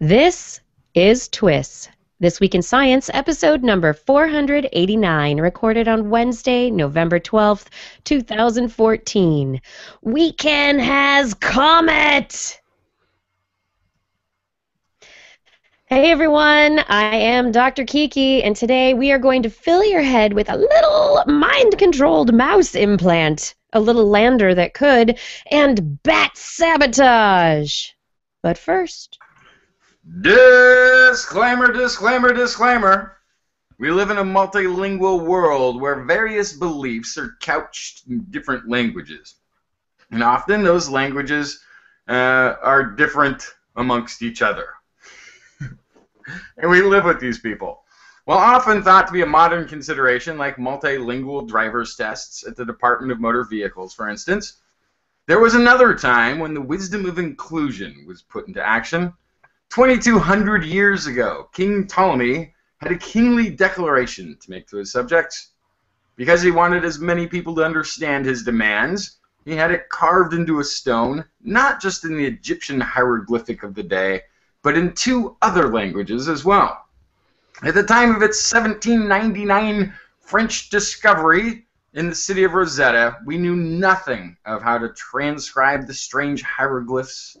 This is TWIS. This Week in Science, episode number 489, recorded on Wednesday, November 12th, 2014. Weekend has comet! Hey everyone, I am Dr. Kiki, and today we are going to fill your head with a little mind controlled mouse implant, a little lander that could, and bat sabotage. But first, Disclaimer, disclaimer, disclaimer. We live in a multilingual world where various beliefs are couched in different languages. And often those languages uh, are different amongst each other. and we live with these people. While often thought to be a modern consideration, like multilingual driver's tests at the Department of Motor Vehicles, for instance, there was another time when the wisdom of inclusion was put into action 2,200 years ago, King Ptolemy had a kingly declaration to make to his subjects. Because he wanted as many people to understand his demands, he had it carved into a stone, not just in the Egyptian hieroglyphic of the day, but in two other languages as well. At the time of its 1799 French discovery in the city of Rosetta, we knew nothing of how to transcribe the strange hieroglyphs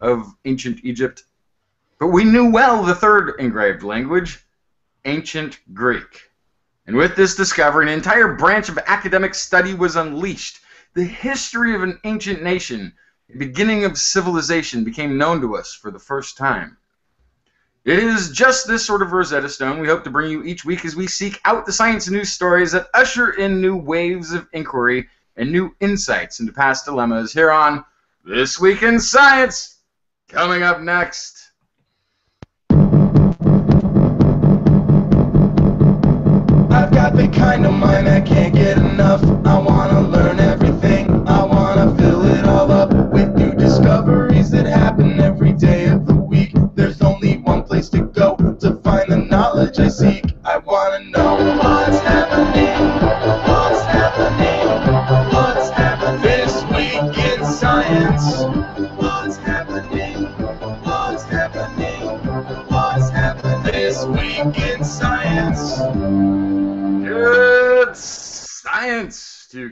of ancient Egypt but we knew well the third engraved language, ancient Greek. And with this discovery, an entire branch of academic study was unleashed. The history of an ancient nation, the beginning of civilization, became known to us for the first time. It is just this sort of Rosetta Stone we hope to bring you each week as we seek out the science news stories that usher in new waves of inquiry and new insights into past dilemmas here on This Week in Science. Coming up next. The kind of mind I can't get enough. I wanna learn everything. I wanna fill it all up with new discoveries that happen every day of the week. There's only one place to go to find the knowledge I seek. I wanna know what's happening. What's happening?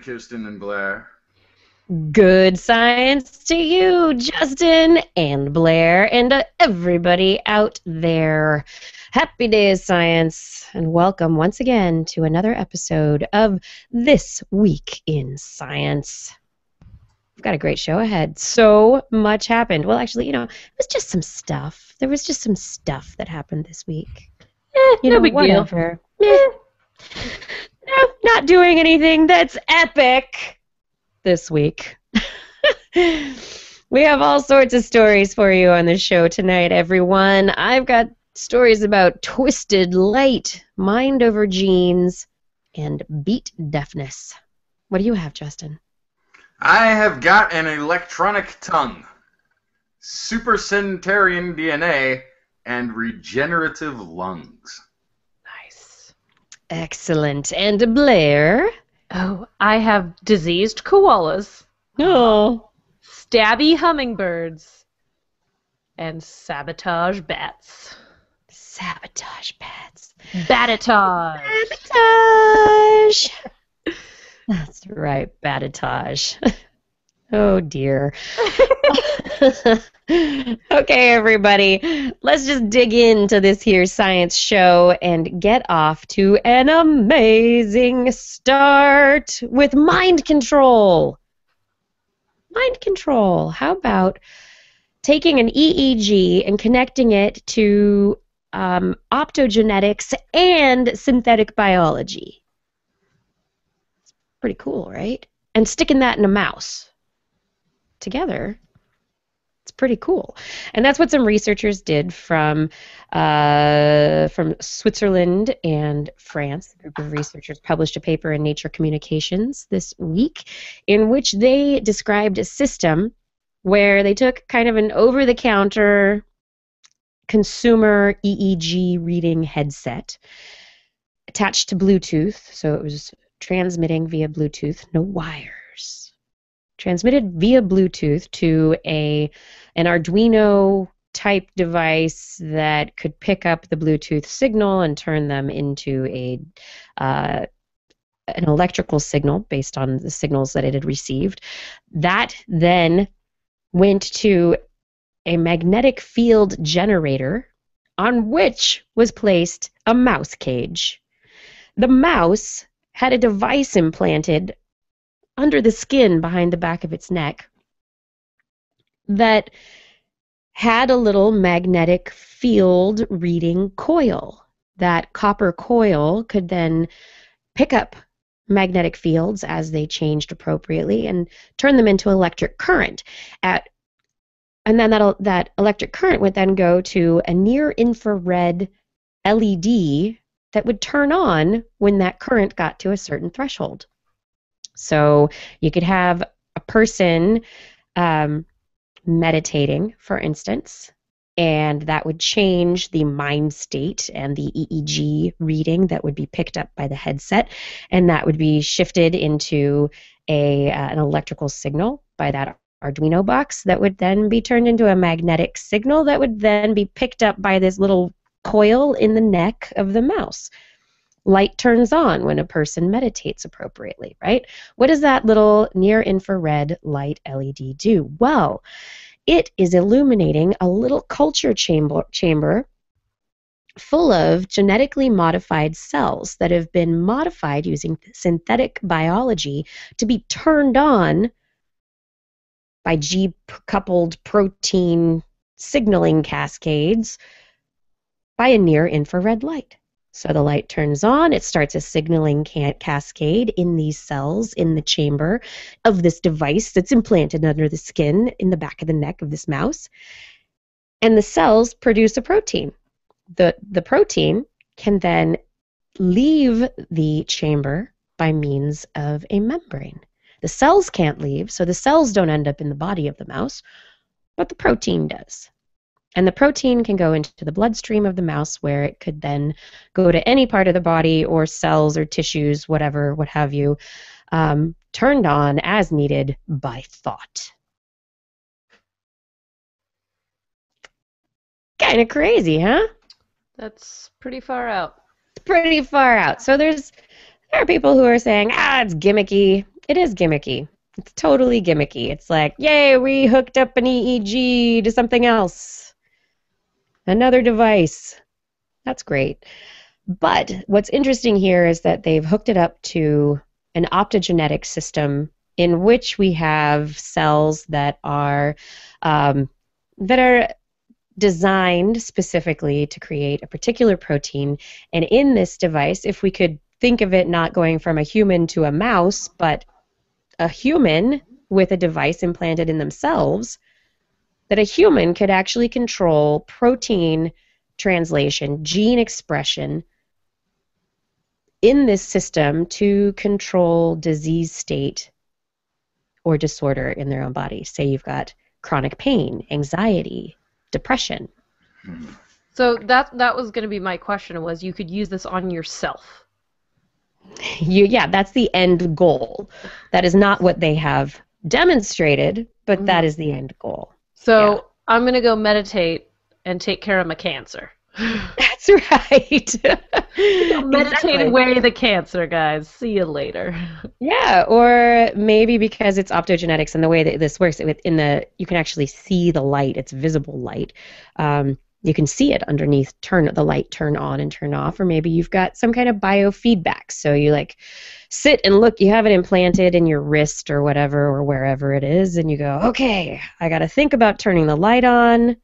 Kirsten and Blair. good science to you, Justin and Blair, and to everybody out there. Happy days, science, and welcome once again to another episode of This Week in Science. We've got a great show ahead. So much happened. Well, actually, you know, it was just some stuff. There was just some stuff that happened this week. Eh, You no know, big deal. whatever. Not doing anything that's epic this week. we have all sorts of stories for you on the show tonight, everyone. I've got stories about twisted light, mind over genes, and beat deafness. What do you have, Justin? I have got an electronic tongue, supercentenarian DNA, and regenerative lungs. Excellent. And Blair? Oh, I have diseased koalas, Oh. stabby hummingbirds, and sabotage bats. Sabotage bats. Batatage. Sabotage. That's right, batatage. oh dear. okay, everybody, let's just dig into this here science show and get off to an amazing start with mind control. Mind control. How about taking an EEG and connecting it to um, optogenetics and synthetic biology? It's Pretty cool, right? And sticking that in a mouse together. It's pretty cool, and that's what some researchers did from uh, from Switzerland and France. A group of researchers published a paper in Nature Communications this week, in which they described a system where they took kind of an over-the-counter consumer EEG reading headset attached to Bluetooth, so it was transmitting via Bluetooth, no wires. Transmitted via Bluetooth to a an Arduino type device that could pick up the Bluetooth signal and turn them into a uh, an electrical signal based on the signals that it had received. That then went to a magnetic field generator on which was placed a mouse cage. The mouse had a device implanted under the skin behind the back of its neck that had a little magnetic field reading coil. That copper coil could then pick up magnetic fields as they changed appropriately and turn them into electric current at and then that that electric current would then go to a near infrared LED that would turn on when that current got to a certain threshold. So you could have a person um, meditating, for instance, and that would change the mind state and the EEG reading that would be picked up by the headset, and that would be shifted into a uh, an electrical signal by that Arduino box that would then be turned into a magnetic signal that would then be picked up by this little coil in the neck of the mouse. Light turns on when a person meditates appropriately, right? What does that little near infrared light LED do? Well, it is illuminating a little culture chamber, chamber full of genetically modified cells that have been modified using synthetic biology to be turned on by G coupled protein signaling cascades by a near infrared light. So the light turns on, it starts a signaling ca- cascade in these cells in the chamber of this device that's implanted under the skin in the back of the neck of this mouse. And the cells produce a protein. The, the protein can then leave the chamber by means of a membrane. The cells can't leave, so the cells don't end up in the body of the mouse, but the protein does. And the protein can go into the bloodstream of the mouse where it could then go to any part of the body or cells or tissues, whatever, what have you, um, turned on as needed by thought. Kind of crazy, huh? That's pretty far out. Pretty far out. So there's there are people who are saying, ah, it's gimmicky. It is gimmicky. It's totally gimmicky. It's like, yay, we hooked up an EEG to something else. Another device. That's great. But what's interesting here is that they've hooked it up to an optogenetic system in which we have cells that are um, that are designed specifically to create a particular protein. And in this device, if we could think of it not going from a human to a mouse, but a human with a device implanted in themselves, that a human could actually control protein translation, gene expression in this system to control disease state or disorder in their own body. Say you've got chronic pain, anxiety, depression. So that that was going to be my question was you could use this on yourself. You yeah, that's the end goal. That is not what they have demonstrated, but that mm-hmm. is the end goal. So Yeah. I'm going to go meditate and take care of my cancer. That's right. Meditate Exactly. away the cancer, guys. See you later. Yeah, or maybe because it's optogenetics and the way that this works, in the you can actually see the light. It's visible light. Um, you can see it underneath. Turn the light turn on and turn off, or maybe you've got some kind of biofeedback. So you like sit and look. You have it implanted in your wrist or whatever or wherever it is, and you go, okay, I got to think about turning the light on.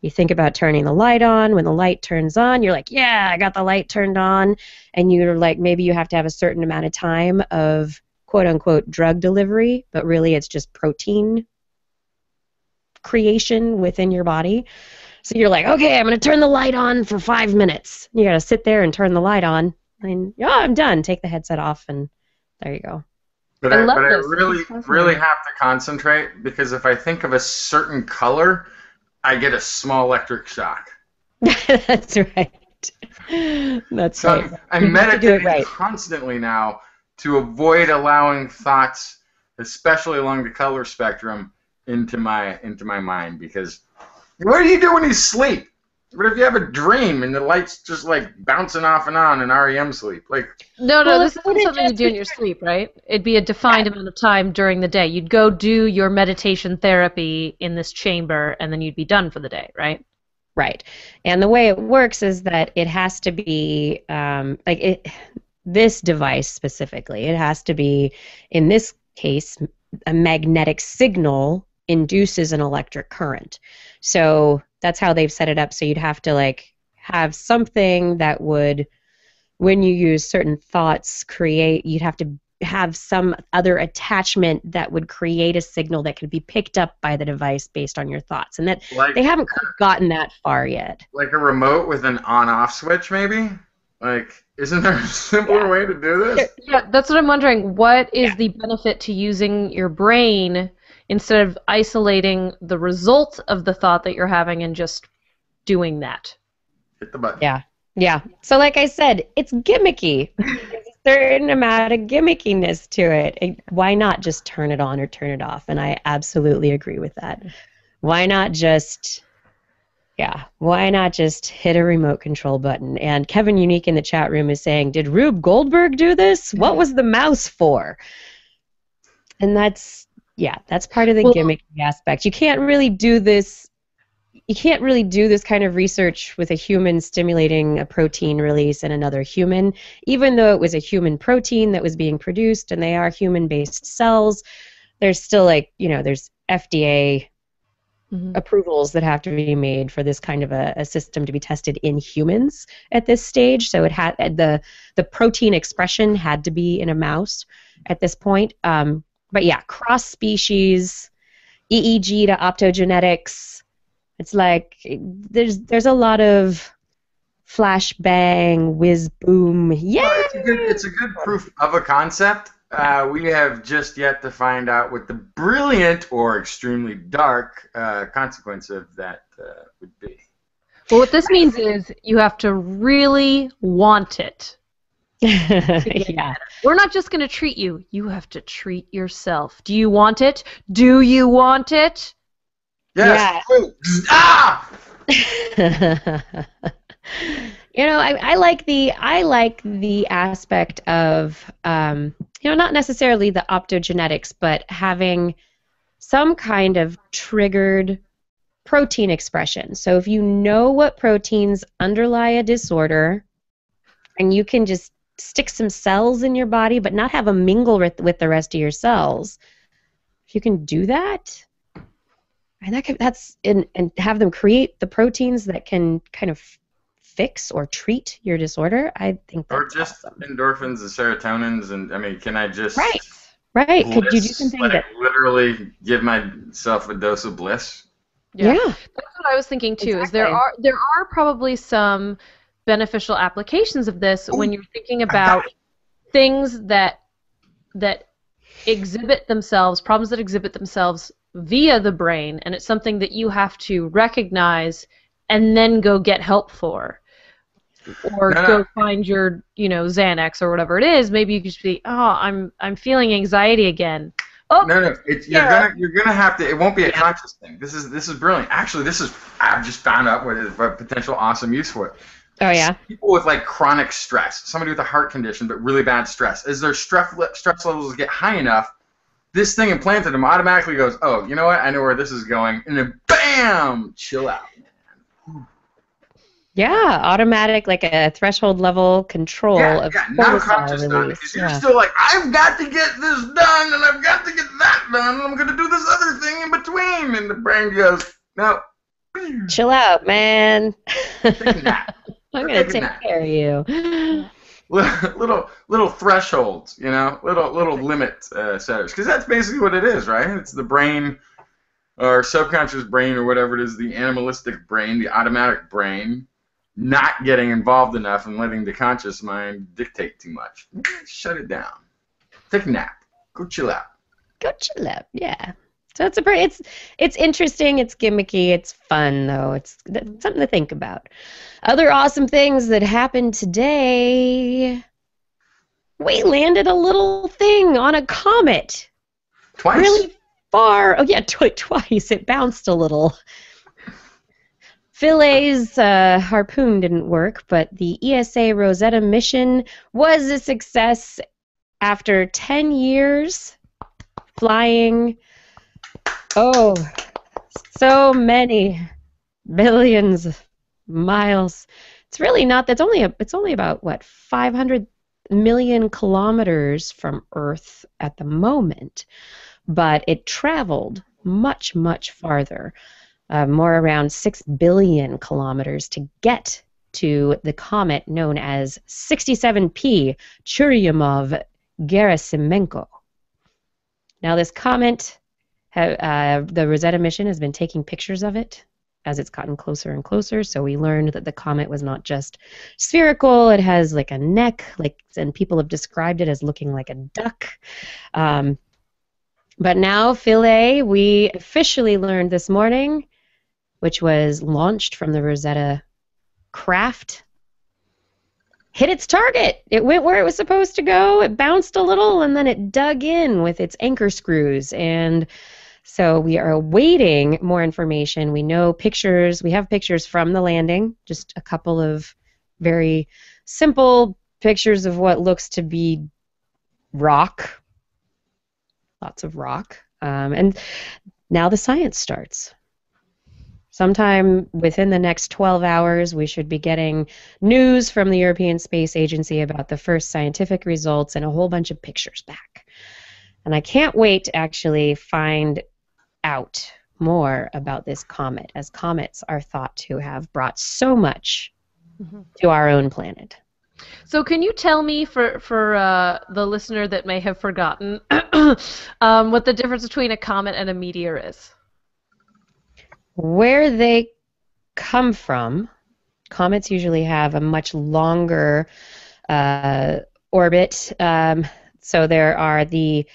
You think about turning the light on. When the light turns on, you're like, yeah, I got the light turned on. And you're like, maybe you have to have a certain amount of time of quote unquote drug delivery, but really it's just protein creation within your body. So you're like, okay, I'm going to turn the light on for five minutes. You got to sit there and turn the light on. And, yeah, I'm done. Take the headset off, and there you go. But I I, but I really, really have to concentrate because if I think of a certain color, I get a small electric shock. That's right. That's So right. I'm, You have to do it meditating right. constantly now to avoid allowing thoughts, especially along the color spectrum, into my into my mind because What do you do when you sleep? What if you have a dream and the light's just like bouncing off and on in REM sleep? Like, No, no, Well, this isn't something you do in your sleep, right? It'd be a defined amount of time during the day. You'd go do your meditation therapy in this chamber, and then you'd be done for the day, right? Right. And the way it works is that it has to be um, like it. This device specifically, it has to be, in this case, a magnetic signal induces an electric current. So that's how they've set it up. So you'd have to like have something that would, when you use certain thoughts, create. You'd have to have some other attachment that would create a signal that could be picked up by the device based on your thoughts. And that like, they haven't gotten that far yet. like a remote with an on-off switch, maybe? Like, isn't there a simpler Yeah. way to do this? Yeah, that's what I'm wondering. What is the benefit to using your brain instead of isolating the result of the thought that you're having and just doing that? Hit the button. Yeah. Yeah. So, like I said, it's gimmicky. There's a certain amount of gimmickiness to it. And Why not just turn it on or turn it off? And I absolutely agree with that. Why not just, yeah, why not just hit a remote control button? And Kevin Unique in the chat room is saying, Did Rube Goldberg do this? What was the mouse for? And that's, yeah, that's part of the Well- gimmicky aspect. You can't really do this you can't really do this kind of research with a human stimulating a protein release in another human, even though it was a human protein that was being produced and they are human based cells. There's still like, you know, there's FDA Mhm. approvals that have to be made for this kind of a, a system to be tested in humans at this stage. So it had the the protein expression had to be in a mouse at this point. Um, but yeah, cross species, EEG to optogenetics. It's like there's there's a lot of flash bang, whiz boom. Yeah. Well, it's a good, it's a good proof of a concept. Uh, we have just yet to find out what the brilliant or extremely dark uh, consequence of that uh, would be. Well, what this means is you have to really want it. yeah. We're not just going to treat you. You have to treat yourself. Do you want it? Do you want it? Yes. Wait. Ah! you know, I, I like the I like the aspect of um, you know not necessarily the optogenetics, but having some kind of triggered protein expression. So if you know what proteins underlie a disorder, and you can just stick some cells in your body, but not have them mingle with, with the rest of your cells, if you can do that, and that can, that's and and have them create the proteins that can kind of fix or treat your disorder. I think that's Or just awesome. endorphins and serotonins, and I mean, can I just right, right. Could you do something like that? literally give myself a dose of bliss? Yeah. That's what I was thinking too. Is there are there are probably some beneficial applications of this oh, when you're thinking about things that that exhibit themselves, problems that exhibit themselves via the brain, and it's something that you have to recognize and then go get help for. Or No, no. go find your, you know, Xanax or whatever it is. Maybe you could just be, oh, I'm I'm feeling anxiety again. Oh, No, no, it's, you're Yeah. gonna you're gonna have to. It won't be a conscious thing. This is this is brilliant. Actually, this is I've just found out what is what potential awesome use for it. Oh yeah. People with like chronic stress, somebody with a heart condition but really bad stress, as their stress le- stress levels get high enough, this thing implanted them automatically goes, oh, you know what? I know where this is going, and then bam, chill out. Yeah, automatic, like a threshold level control Yeah, of yeah, not cortisol conscious done because you're still like, I've got to get this done, and I've got to get that done, and I'm gonna do this other thing in between, and the brain goes, no. Chill out, man. Take a nap. I'm gonna take a take nap. care of you. little little thresholds, you know, little little limit uh, setters, because that's basically what it is, right? It's the brain, or subconscious brain, or whatever it is, the animalistic brain, the automatic brain, not getting involved enough and letting the conscious mind dictate too much. Shut it down. Take a nap. Go chill out. Go chill out. Yeah. So it's a pretty, it's it's interesting. It's gimmicky. It's fun though. It's th- something to think about. Other awesome things that happened today. We landed a little thing on a comet. Twice. Really far. Oh yeah, tw- twice. It bounced a little. Philae's uh, harpoon didn't work, but the ESA Rosetta mission was a success after 10 years flying. Oh, so many billions of miles. It's really not. That's only a. It's only about what 500 million kilometers from Earth at the moment, but it traveled much much farther, uh, more around six billion kilometers to get to the comet known as 67P Churyumov Gerasimenko. Now, this comet, uh, the Rosetta mission has been taking pictures of it as it's gotten closer and closer. So we learned that the comet was not just spherical; it has like a neck, like, and people have described it as looking like a duck. Um, but now, Philae, we officially learned this morning, which was launched from the Rosetta craft, hit its target. It went where it was supposed to go. It bounced a little, and then it dug in with its anchor screws and so we are awaiting more information. We know pictures, we have pictures from the landing, just a couple of very simple pictures of what looks to be rock, lots of rock. Um, and now the science starts. Sometime within the next 12 hours, we should be getting news from the European Space Agency about the first scientific results and a whole bunch of pictures back. And I can't wait to actually find out more about this comet, as comets are thought to have brought so much mm-hmm. to our own planet. So, can you tell me, for for uh, the listener that may have forgotten, um, what the difference between a comet and a meteor is? Where they come from, comets usually have a much longer uh, orbit. Um, so there are the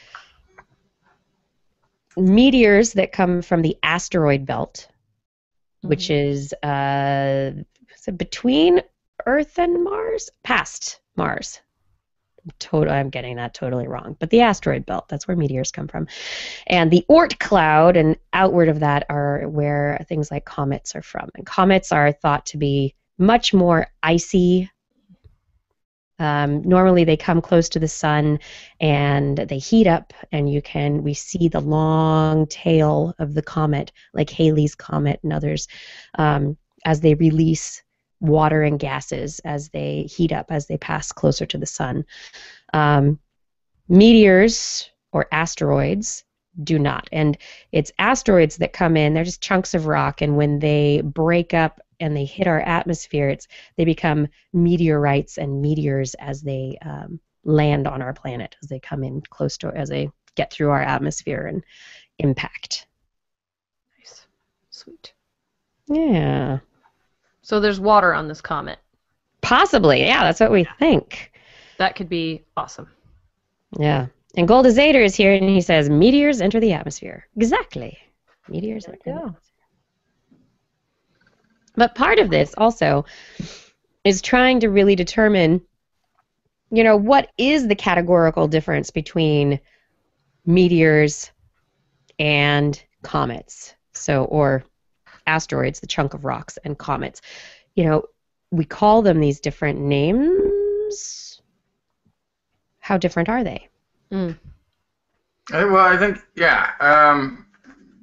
meteors that come from the asteroid belt, mm-hmm. which is uh, between Earth and Mars, past Mars. Total, I'm getting that totally wrong. But the asteroid belt, that's where meteors come from. And the Oort cloud and outward of that are where things like comets are from. And comets are thought to be much more icy um, normally, they come close to the sun and they heat up, and you can we see the long tail of the comet, like Halley's comet and others, um, as they release water and gases as they heat up as they pass closer to the sun. Um, meteors or asteroids do not. And it's asteroids that come in, they're just chunks of rock, and when they break up and they hit our atmosphere, it's they become meteorites and meteors as they um, land on our planet, as they come in close to, as they get through our atmosphere and impact. Nice, sweet. Yeah. So there's water on this comet. Possibly, yeah. That's what we think. That could be awesome. Yeah. And Goldazader is here, and he says, "Meteors enter the atmosphere." Exactly. Meteors enter the atmosphere. But part of this also is trying to really determine, you know, what is the categorical difference between meteors and comets. So, or asteroids, the chunk of rocks, and comets. You know, we call them these different names. How different are they? Mm. Well, I think yeah, um,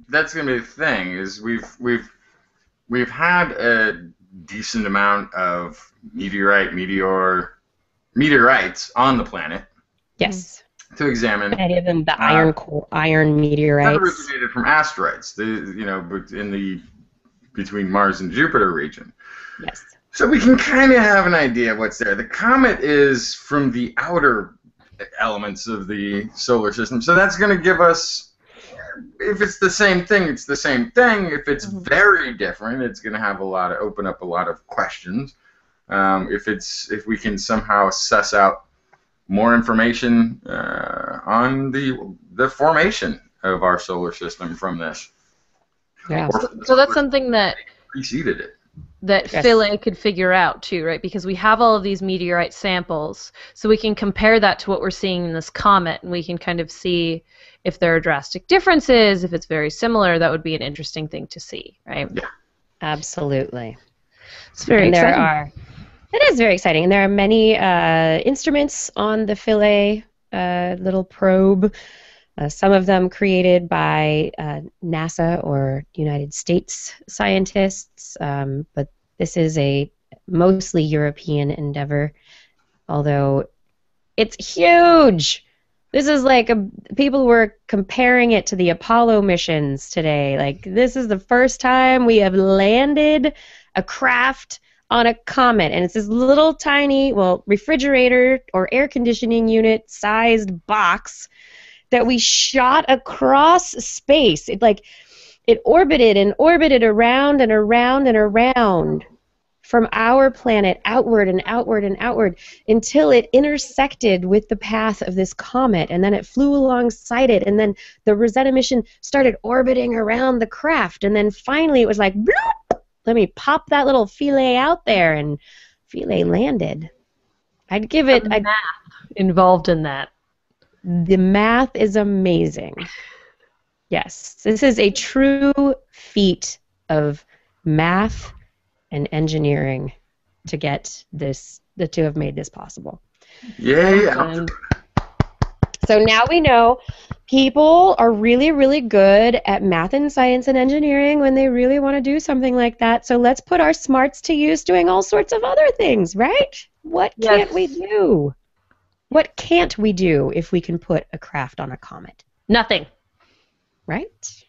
that's gonna be the thing. Is we've we've we've had a decent amount of meteorite, meteor, meteorites on the planet. Yes. To examine. Many of them, the uh, iron core, iron meteorites. originated from asteroids. The you know, in the between Mars and Jupiter region. Yes. So we can kind of have an idea of what's there. The comet is from the outer elements of the solar system, so that's going to give us if it's the same thing, it's the same thing. If it's mm-hmm. very different, it's going to have a lot of open up a lot of questions. Um, if it's if we can somehow suss out more information uh, on the the formation of our solar system from this. Yeah. So, so that's something that preceded it that yes. Philae could figure out too, right? Because we have all of these meteorite samples, so we can compare that to what we're seeing in this comet, and we can kind of see if there are drastic differences, if it's very similar. That would be an interesting thing to see, right? Yeah. Absolutely. It's very and there exciting. are. It is very exciting, and there are many uh, instruments on the Philae uh, little probe. Uh, some of them created by uh, NASA or United States scientists, um, but this is a mostly European endeavor. Although it's huge. This is like a, people were comparing it to the Apollo missions today. Like this is the first time we have landed a craft on a comet, and it's this little tiny, well, refrigerator or air conditioning unit sized box that we shot across space. It like it orbited and orbited around and around and around from our planet outward and outward and outward until it intersected with the path of this comet and then it flew alongside it and then the Rosetta mission started orbiting around the craft and then finally it was like bloop, let me pop that little Philae out there and Philae landed. I'd give it I'd, math involved in that. The math is amazing. Yes, this is a true feat of math and engineering to get this, the to have made this possible. Yeah. Um, and So now we know people are really, really good at math and science and engineering when they really want to do something like that. So let's put our smarts to use doing all sorts of other things, right? What Yes. can't we do? What can't we do if we can put a craft on a comet? nothing. right?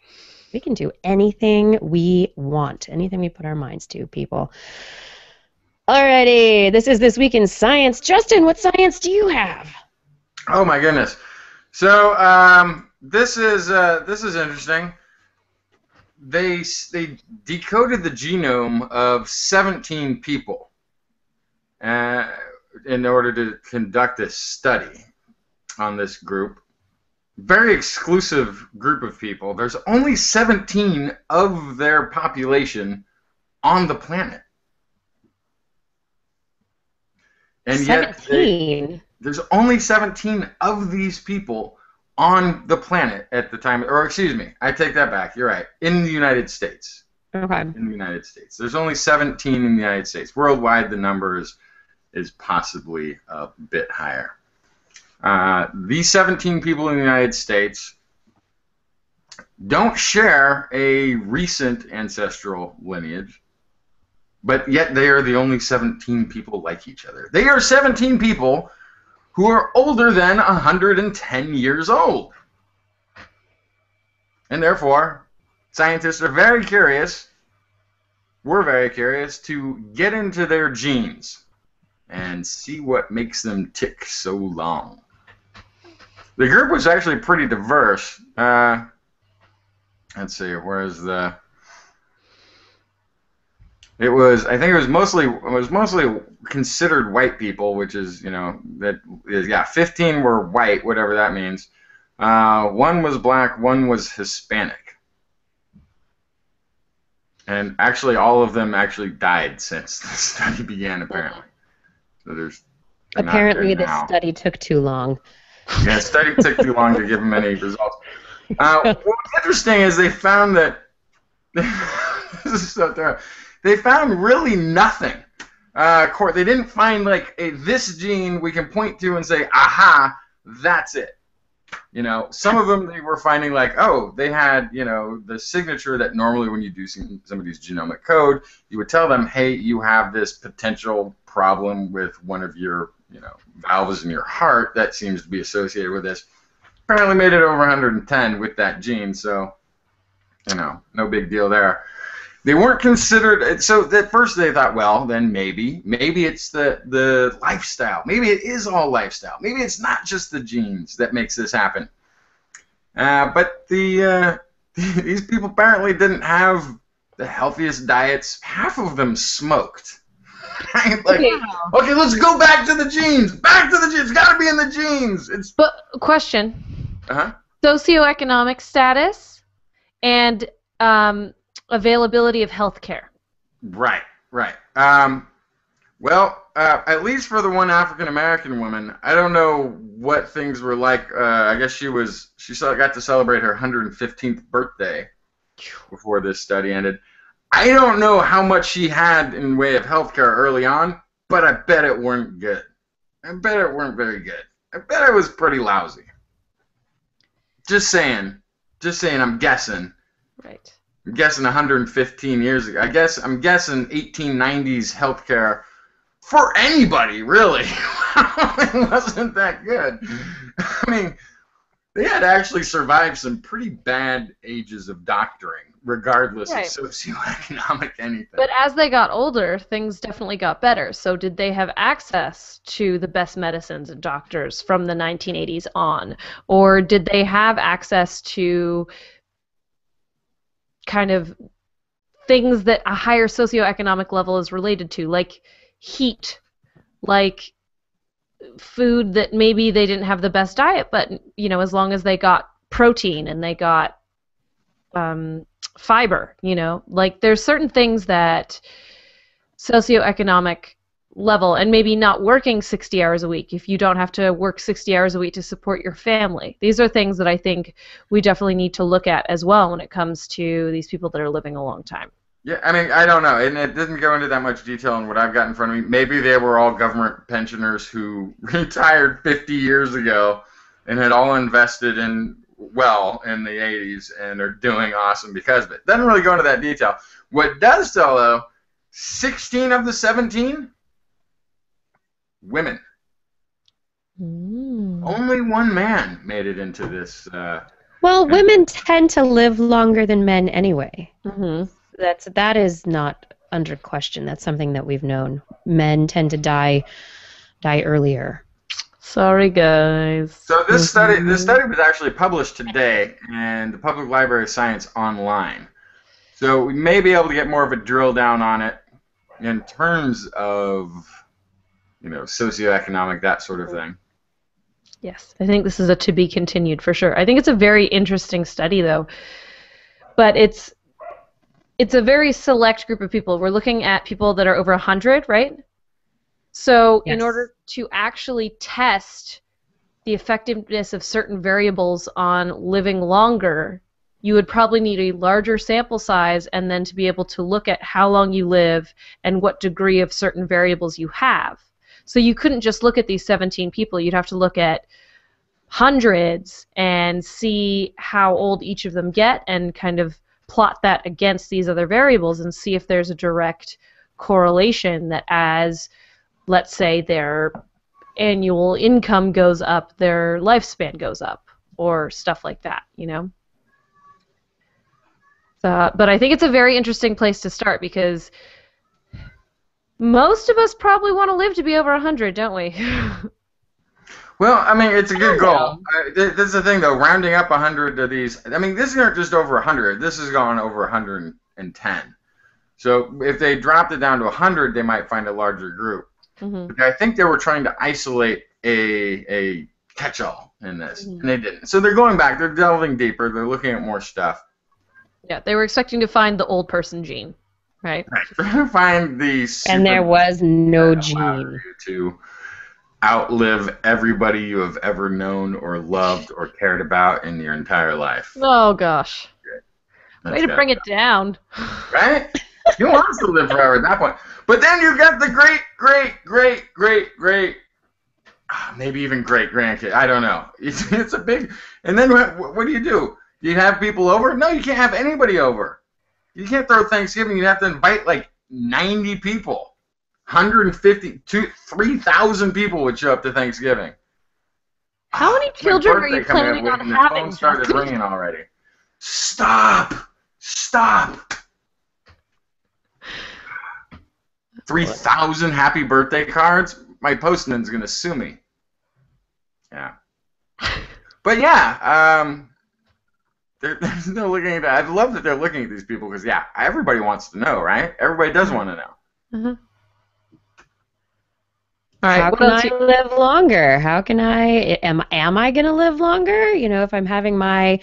We can do anything we want, anything we put our minds to, people. Alrighty, this is This Week in Science. Justin, what science do you have? Oh my goodness. So um, this is uh, this is interesting. They they decoded the genome of 17 people uh, in order to conduct a study on this group. Very exclusive group of people. There's only 17 of their population on the planet. And yet they, 17. there's only 17 of these people on the planet at the time or excuse me i take that back you're right in the united states Okay. in the united states there's only 17 in the united states worldwide the number is, is possibly a bit higher. Uh, these 17 people in the united states don't share a recent ancestral lineage but yet they are the only 17 people like each other. They are 17 people who are older than 110 years old. And therefore, scientists are very curious, we're very curious, to get into their genes and see what makes them tick so long. The group was actually pretty diverse. Uh, let's see, where's the. It was. I think it was mostly. It was mostly considered white people, which is you know that is yeah. Fifteen were white, whatever that means. Uh, one was black. One was Hispanic. And actually, all of them actually died since the study began. Apparently, so there's. Apparently, this now. study took too long. Yeah, study took too long to give them any results. Uh, what's interesting is they found that this is so terrible. They found really nothing. Uh, they didn't find like a this gene we can point to and say, aha, that's it. You know, some of them they were finding like, oh, they had you know the signature that normally when you do some, somebody's genomic code, you would tell them, hey, you have this potential problem with one of your you know valves in your heart that seems to be associated with this. Apparently made it over 110 with that gene, so you know, no big deal there. They weren't considered. So at first they thought, well, then maybe, maybe it's the the lifestyle. Maybe it is all lifestyle. Maybe it's not just the genes that makes this happen. Uh, but the uh, these people apparently didn't have the healthiest diets. Half of them smoked. Like, Okay. okay, let's go back to the genes. Back to the genes. It's got to be in the genes. It's But question: uh-huh. socioeconomic status and um, availability of health care. Right, right. Um, well, uh, at least for the one African American woman, I don't know what things were like. Uh, I guess she was she got to celebrate her 115th birthday before this study ended. I don't know how much she had in way of healthcare early on, but I bet it weren't good. I bet it weren't very good. I bet it was pretty lousy. Just saying. Just saying. I'm guessing. Right. I'm guessing 115 years ago. I guess I'm guessing 1890s healthcare for anybody really it wasn't that good. I mean, they had actually survived some pretty bad ages of doctoring, regardless Right. of socioeconomic anything. But as they got older, things definitely got better. So, did they have access to the best medicines and doctors from the 1980s on? Or did they have access to kind of things that a higher socioeconomic level is related to, like heat, like food that maybe they didn't have the best diet, but, you know, as long as they got protein and they got um, fiber, you know, like there's certain things that socioeconomic level and maybe not working 60 hours a week if you don't have to work 60 hours a week to support your family. These are things that I think we definitely need to look at as well when it comes to these people that are living a long time. Yeah, I mean, I don't know, and it didn't go into that much detail in what I've got in front of me. Maybe they were all government pensioners who retired 50 years ago and had all invested in well in the 80s and are doing awesome because of it. Doesn't really go into that detail. What does tell though, 16 of the 17 women. Only one man made it into this. Uh, Well, women tend to live longer than men anyway. hmm That's that is not under question. That's something that we've known. Men tend to die die earlier. Sorry, guys. So this study, this mm-hmm. study was actually published today in the Public Library of Science online. So we may be able to get more of a drill down on it in terms of, you know, socioeconomic that sort of thing. Yes, I think this is a to be continued for sure. I think it's a very interesting study though. But it's it's a very select group of people. We're looking at people that are over 100, right? So, in order to actually test the effectiveness of certain variables on living longer, you would probably need a larger sample size and then to be able to look at how long you live and what degree of certain variables you have. So you couldn't just look at these 17 people, you'd have to look at hundreds and see how old each of them get and kind of plot that against these other variables and see if there's a direct correlation that as let's say their annual income goes up, their lifespan goes up or stuff like that, you know? Uh, but I think it's a very interesting place to start because most of us probably want to live to be over 100, don't we? Well, I mean, it's a good goal. know. Uh, this is the thing, though. Rounding up 100 of these, I mean, this isn't just over 100. This has gone over 110. So if they dropped it down to 100, they might find a larger group. Hmm But I think they were trying to isolate a a catch-all in this, Mhm. and they didn't. So they're going back. They're delving deeper. They're looking at more stuff. Yeah, they were expecting to find the old person gene, right? Right. Find the And there was no gene. to outlive everybody you have ever known or loved or cared about in your entire life. Oh gosh. That's Way to bring it down. right? Who wants to live forever at that point? But then you got the great, great, great, great, great, ah, maybe even great grandkid. I don't know. It's, it's a big. And then what, what do you do? Do you have people over? No, you can't have anybody over. You can't throw Thanksgiving. You have to invite like 90 people. 150, 3,000 people would show up to Thanksgiving. How many children are you planning on and the having? phone started ringing already. Stop! Stop! Three thousand happy birthday cards. My postman's gonna sue me. Yeah. But yeah, um, they're, there's no looking at that. I love that they're looking at these people because yeah, everybody wants to know, right? Everybody does want to know. All right. How what can I you- live longer? How can I am am I going to live longer? You know, if I'm having my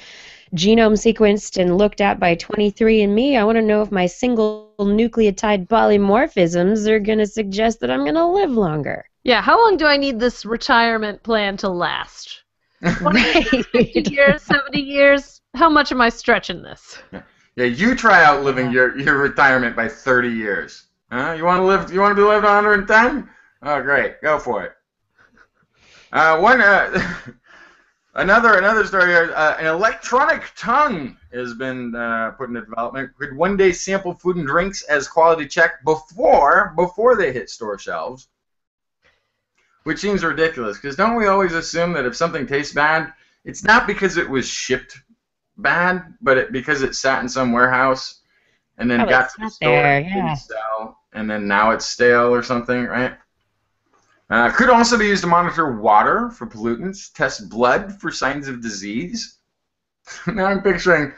genome sequenced and looked at by 23andMe, I want to know if my single nucleotide polymorphisms are going to suggest that I'm going to live longer. yeah. How long do I need this retirement plan to last? 20 Right. 50 years, 70 years? How much am I stretching this? Yeah, you try outliving your, your retirement by 30 years. Huh? You want to live? You want to be lived 110? Oh, great. Go for it. Uh, one, uh, another, another story. Uh, an electronic tongue has been uh, put into development. Could one day sample food and drinks as quality check before before they hit store shelves. Which seems ridiculous because don't we always assume that if something tastes bad, it's not because it was shipped bad, but it, because it sat in some warehouse and then Probably got to the store there, and sell, and then now it's stale or something, right? Uh, could also be used to monitor water for pollutants, test blood for signs of disease. now I'm picturing,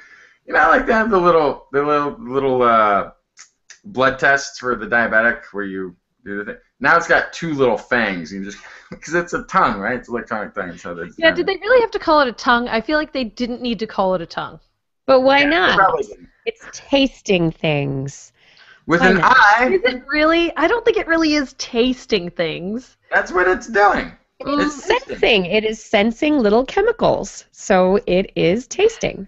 you know, like they have the little, the little, little uh, blood tests for the diabetic where you do the thing. Now it's got two little fangs. You just because it's a tongue, right? It's electronic tongue. So they Yeah, did they really have to call it a tongue? I feel like they didn't need to call it a tongue. But why Yeah, not? probably didn't. It's tasting things. With an eye, Is it really? I don't think it really is tasting things. that's what it's doing. It's It's tasting. sensing. It is sensing little chemicals. So it is tasting.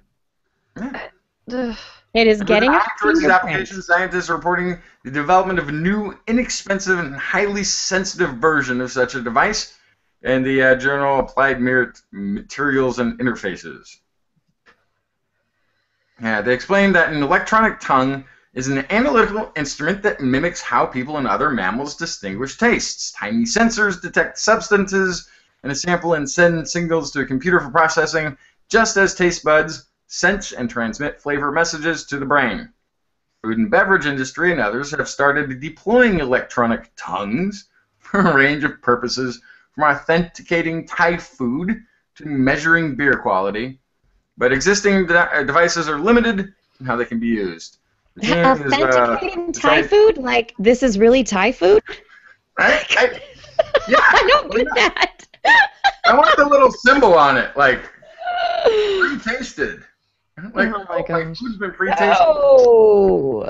Ugh. It is With getting an a eye towards its fingerprint. application, scientists are reporting the development of a new, inexpensive, and highly sensitive version of such a device in the uh, journal Applied Mer- Materials and Interfaces. Yeah, they explained that an electronic tongue is an analytical instrument that mimics how people and other mammals distinguish tastes. Tiny sensors detect substances in a sample and send signals to a computer for processing, just as taste buds sense and transmit flavor messages to the brain. Food and beverage industry and others have started deploying electronic tongues for a range of purposes, from authenticating Thai food to measuring beer quality. But existing de- uh, devices are limited in how they can be used. The team is, uh, Authenticating Thai food? Like, this is really Thai food? right? I, yeah, I don't get not? that. I want the little symbol on it, like pre-tasted. Like, Oh my oh, my gosh. food's been pre-tasted. Oh.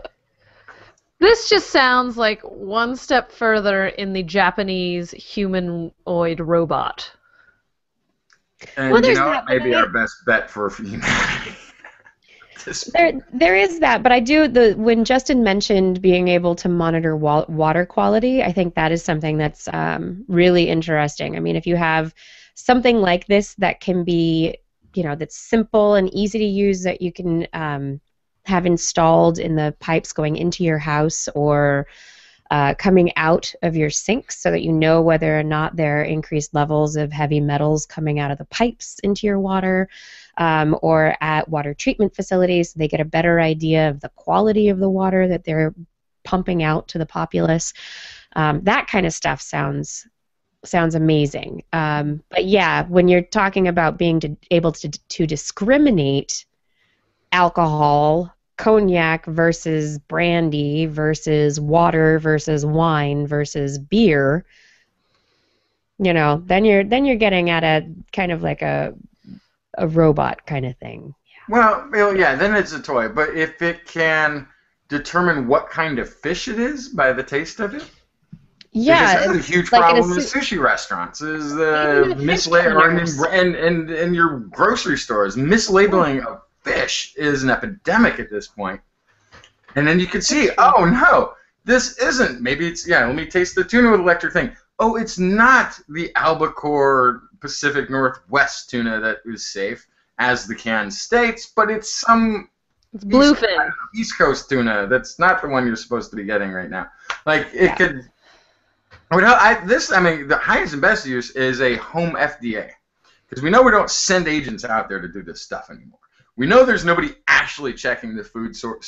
This just sounds like one step further in the Japanese humanoid robot. And Well, you know, that, maybe but I- our best bet for humanity. This- There, there is that, but I do the when Justin mentioned being able to monitor wa- water quality, I think that is something that's um, really interesting. I mean, if you have something like this that can be, you know, that's simple and easy to use, that you can um, have installed in the pipes going into your house or uh, coming out of your sinks, so that you know whether or not there are increased levels of heavy metals coming out of the pipes into your water um, or at water treatment facilities they get a better idea of the quality of the water that they're pumping out to the populace. Um, that kind of stuff sounds sounds amazing. Um, but yeah, when you're talking about being to, able to to discriminate alcohol, cognac versus brandy versus water versus wine versus beer, you know, then you're then you're getting at a kind of like a a robot kind of thing. well, well, yeah, then it's a toy. But if it can determine what kind of fish it is by the taste of it, Yeah, because that's a huge like in a problem in su- sushi restaurants is the the fish mislabel or in, vendors. and and your grocery stores mislabeling of fish is an epidemic at this point. And then you can see, oh no, this isn't. Maybe it's yeah. Let me taste the tuna with electric thing. Oh, it's not the albacore Pacific Northwest tuna that is safe, as the can states, but it's some It's bluefin. East Coast tuna. That's not the one you're supposed to be getting right now. Like it Yeah. could. Well, I, this I mean, the highest and best use is a home FDA, because we know we don't send agents out there to do this stuff anymore. We know there's nobody actually checking the food sor-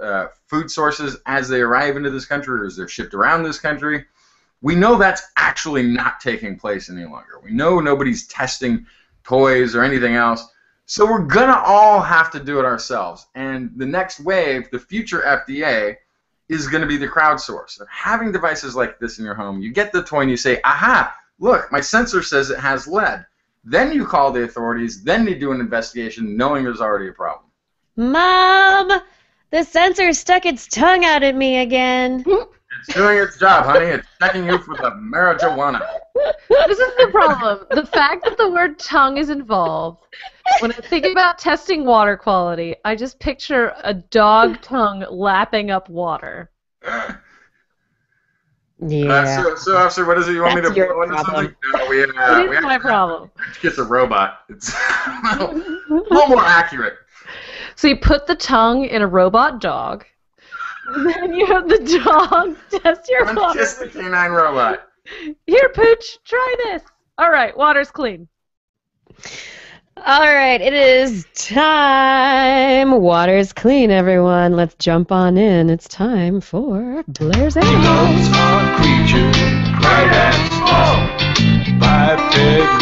uh, food sources as they arrive into this country or as they're shipped around this country. We know that's actually not taking place any longer. We know nobody's testing toys or anything else. So we're gonna all have to do it ourselves. And the next wave, the future FDA, is gonna be the crowdsource. So having devices like this in your home, you get the toy and you say, aha, look, my sensor says it has lead. Then you call the authorities, then they do an investigation knowing there's already a problem. Mom, the sensor stuck its tongue out at me again. Hmm? It's doing its job, honey. It's checking you for the marijuana. This is the problem. The fact that the word tongue is involved when I think about testing water quality, I just picture a dog tongue lapping up water. Uh, Yeah. so, so, officer, what is it you want me to your blow into something? No, we, uh, it we is my have problem. It's get the robot. It's a little more accurate. So you put the tongue in a robot dog, and then you have the dog test your I'm water. just the canine robot. Here, Pooch, try this. All right, water's clean. All right, it is time. Water's clean, everyone. Let's jump on in. It's time for Blair's Animals. Dogs are creatures, bright and small. Biped,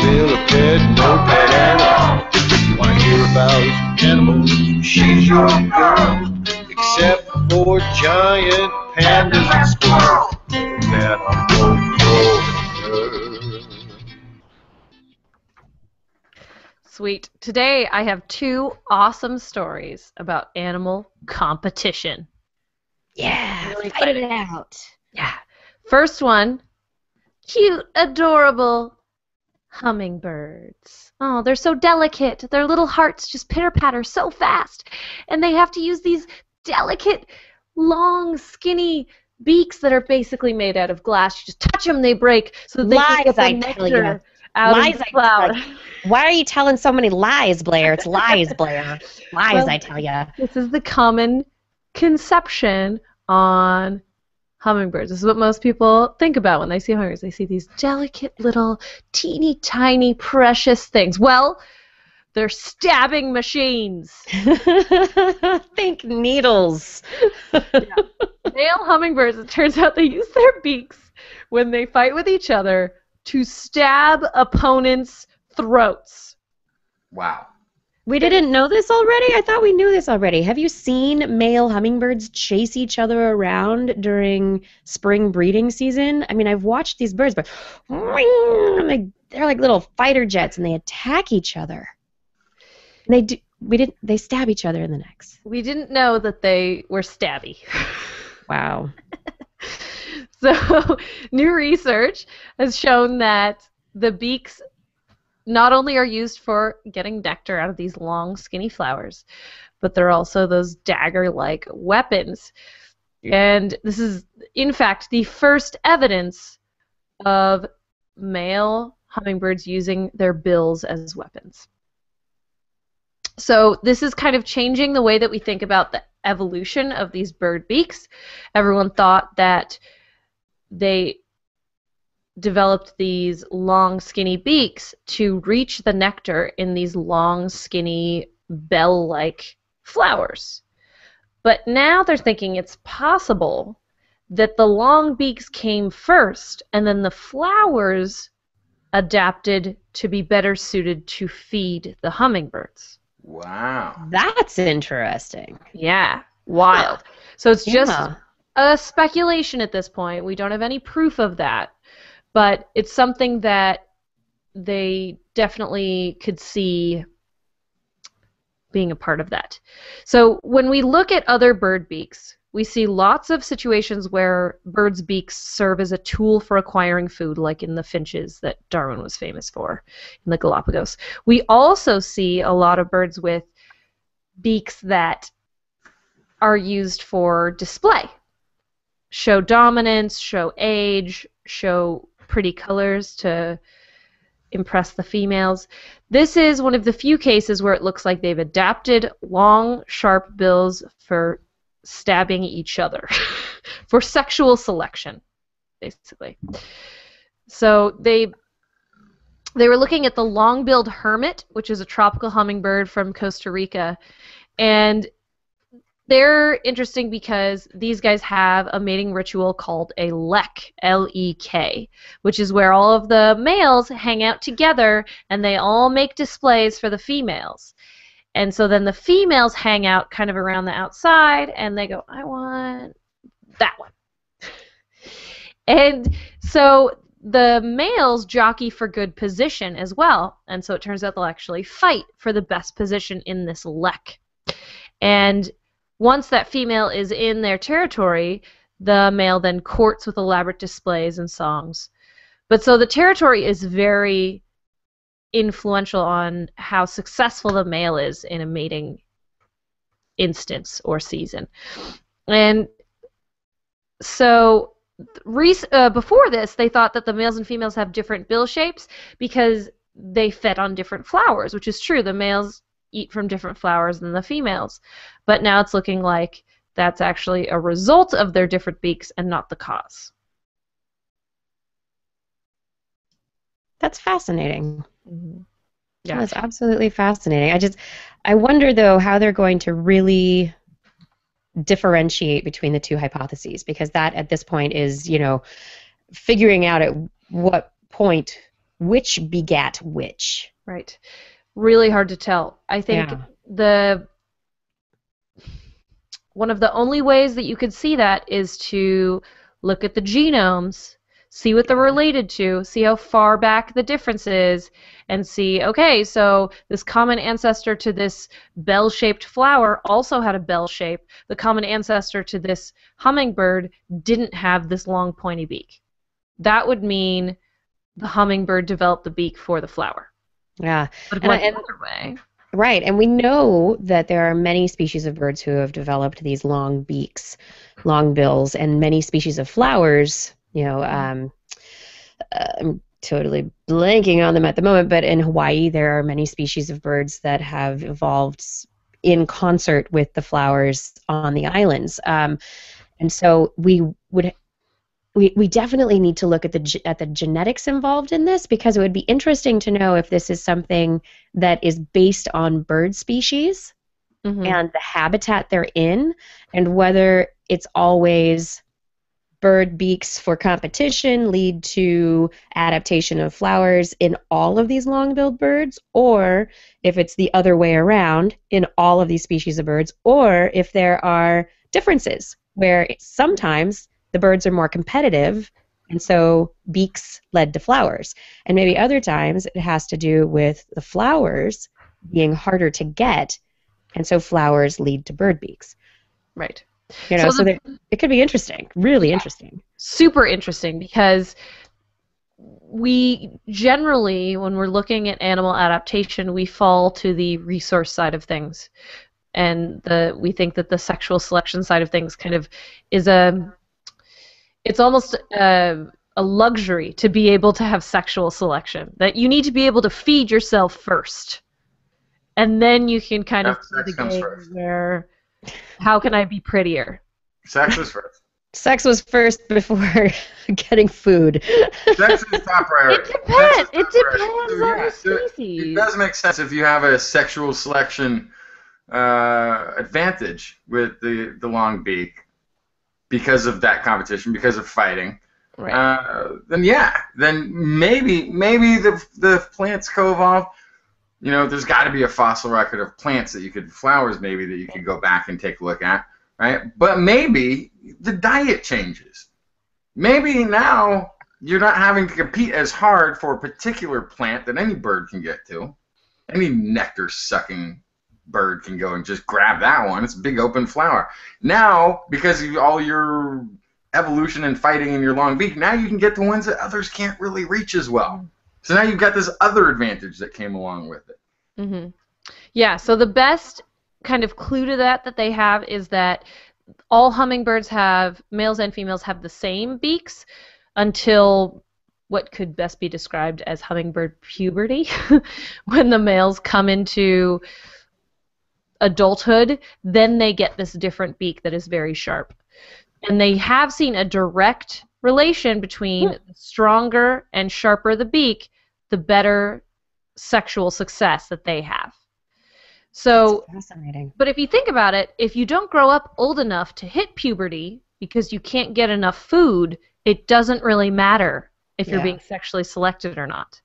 millipede, no pet animal. If you want to hear about animals, she's your girl. Except for giant pandas and squirrels. That I'm going for. Sweet. Today I have two awesome stories about animal competition. Yeah, Really fight it out. Yeah. First one cute, adorable hummingbirds. Oh, they're so delicate. Their little hearts just pitter patter so fast. And they have to use these delicate, long, skinny beaks that are basically made out of glass. You just touch them, they break. So they can get the I nectar out Lies, of the flower. tell Why are you telling so many lies, Blair? It's lies, Blair. Lies, Well- I tell ya. This is the common conception on hummingbirds. This is what most people think about when they see hummingbirds. They see these delicate little, teeny tiny, precious things. Well, they're stabbing machines. Think needles. Male hummingbirds, it turns out they use their beaks when they fight with each other to stab opponents' throats. Wow. We didn't know this already? I thought we knew this already. Have you seen male hummingbirds chase each other around during spring breeding season? I mean, I've watched these birds, but they're like little fighter jets and they attack each other. And they do we didn't they stab each other in the necks. We didn't know that they were stabby. Wow. So, new research has shown that the beaks not only are used for getting nectar out of these long, skinny flowers, but they're also those dagger like weapons. And this is, in fact, the first evidence of male hummingbirds using their bills as weapons. So, this is kind of changing the way that we think about the evolution of these bird beaks. Everyone thought that they developed these long, skinny beaks to reach the nectar in these long, skinny, bell like flowers. But now they're thinking it's possible that the long beaks came first and then the flowers adapted to be better suited to feed the hummingbirds. Wow. That's interesting. Yeah, wild. So it's just Yeah. a speculation at this point. We don't have any proof of that, but it's something that they definitely could see being a part of that. So when we look at other bird beaks, we see lots of situations where birds' beaks serve as a tool for acquiring food, like in the finches that Darwin was famous for in the Galapagos. We also see a lot of birds with beaks that are used for display show dominance, show age, show pretty colors to impress the females. This is one of the few cases where it looks like they've adapted long, sharp bills for stabbing each other, for sexual selection, basically. So they they were looking at the long-billed hermit, which is a tropical hummingbird from Costa Rica, and they're interesting because these guys have a mating ritual called a lek, L-E-K, which is where all of the males hang out together and they all make displays for the females. And so then the females hang out kind of around the outside and they go, I want that one. and so the males jockey for good position as well. And so it turns out they'll actually fight for the best position in this lek. And once that female is in their territory, the male then courts with elaborate displays and songs. But so the territory is very influential on how successful the male is in a mating instance or season. And so uh, before this, they thought that the males and females have different bill shapes because they fed on different flowers, which is true. The males eat from different flowers than the females. But now it's looking like that's actually a result of their different beaks and not the cause. That's fascinating. Mm-hmm. Yeah. That's absolutely fascinating. I just I wonder though how they're going to really differentiate between the two hypotheses because that at this point is, you know, figuring out at what point which begat which. Right. Really hard to tell. I think Yeah. the one of the only ways that you could see that is to look at the genomes, see what they're related to, see how far back the difference is, and see, okay, so this common ancestor to this bell-shaped flower also had a bell shape. The common ancestor to this hummingbird didn't have this long pointy beak. That would mean the hummingbird developed the beak for the flower. Yeah. But if it And the and- other way, Right, and we know that there are many species of birds who have developed these long beaks, long bills, and many species of flowers. You know, um, uh, I'm totally blanking on them at the moment, but in Hawaii there are many species of birds that have evolved in concert with the flowers on the islands. Um, and so we would we, we definitely need to look at the at the genetics involved in this because it would be interesting to know if this is something that is based on bird species Mhm. and the habitat they're in and whether it's always bird beaks for competition lead to adaptation of flowers in all of these long-billed birds or if it's the other way around in all of these species of birds or if there are differences where sometimes the birds are more competitive and so beaks led to flowers and maybe other times it has to do with the flowers being harder to get and so flowers lead to bird beaks right. You know So so, the- it could be interesting really interesting super interesting because we generally, when we're looking at animal adaptation, we fall to the resource side of things, and the we think that the sexual selection side of things kind of is a, it's almost a, a luxury to be able to have sexual selection. That you need to be able to feed yourself first, and then you can kind of play the game first. where, how can I be prettier? Sex was first. sex was first before getting food Sex is top priority. It depends. It depends priority. on the so It does make sense if you have a sexual selection uh, advantage with the, the long beak because of that competition, because of fighting. Right. Uh, then yeah, then maybe maybe the the plants co-evolve. You know, there's got to be a fossil record of plants that you could flowers maybe that you could go back and take a look at, right? But maybe the diet changes. Maybe now you're not having to compete as hard for a particular plant that any bird can get to. Any nectar sucking bird can go and just grab that one. It's a big open flower. Now, because of all your evolution and fighting in your long beak, now you can get the ones that others can't really reach as well. So now you've got this other advantage that came along with it. Mm-hmm. Yeah, so the best kind of clue to that that they have is that all hummingbirds have, males and females have the same beaks until what could best be described as hummingbird puberty. when the males come into adulthood, then they get this different beak that is very sharp. And they have seen a direct relation between the stronger and sharper the beak, the better sexual success that they have. So, fascinating but if you think about it, if you don't grow up old enough to hit puberty because you can't get enough food, it doesn't really matter if you're being sexually selected or not.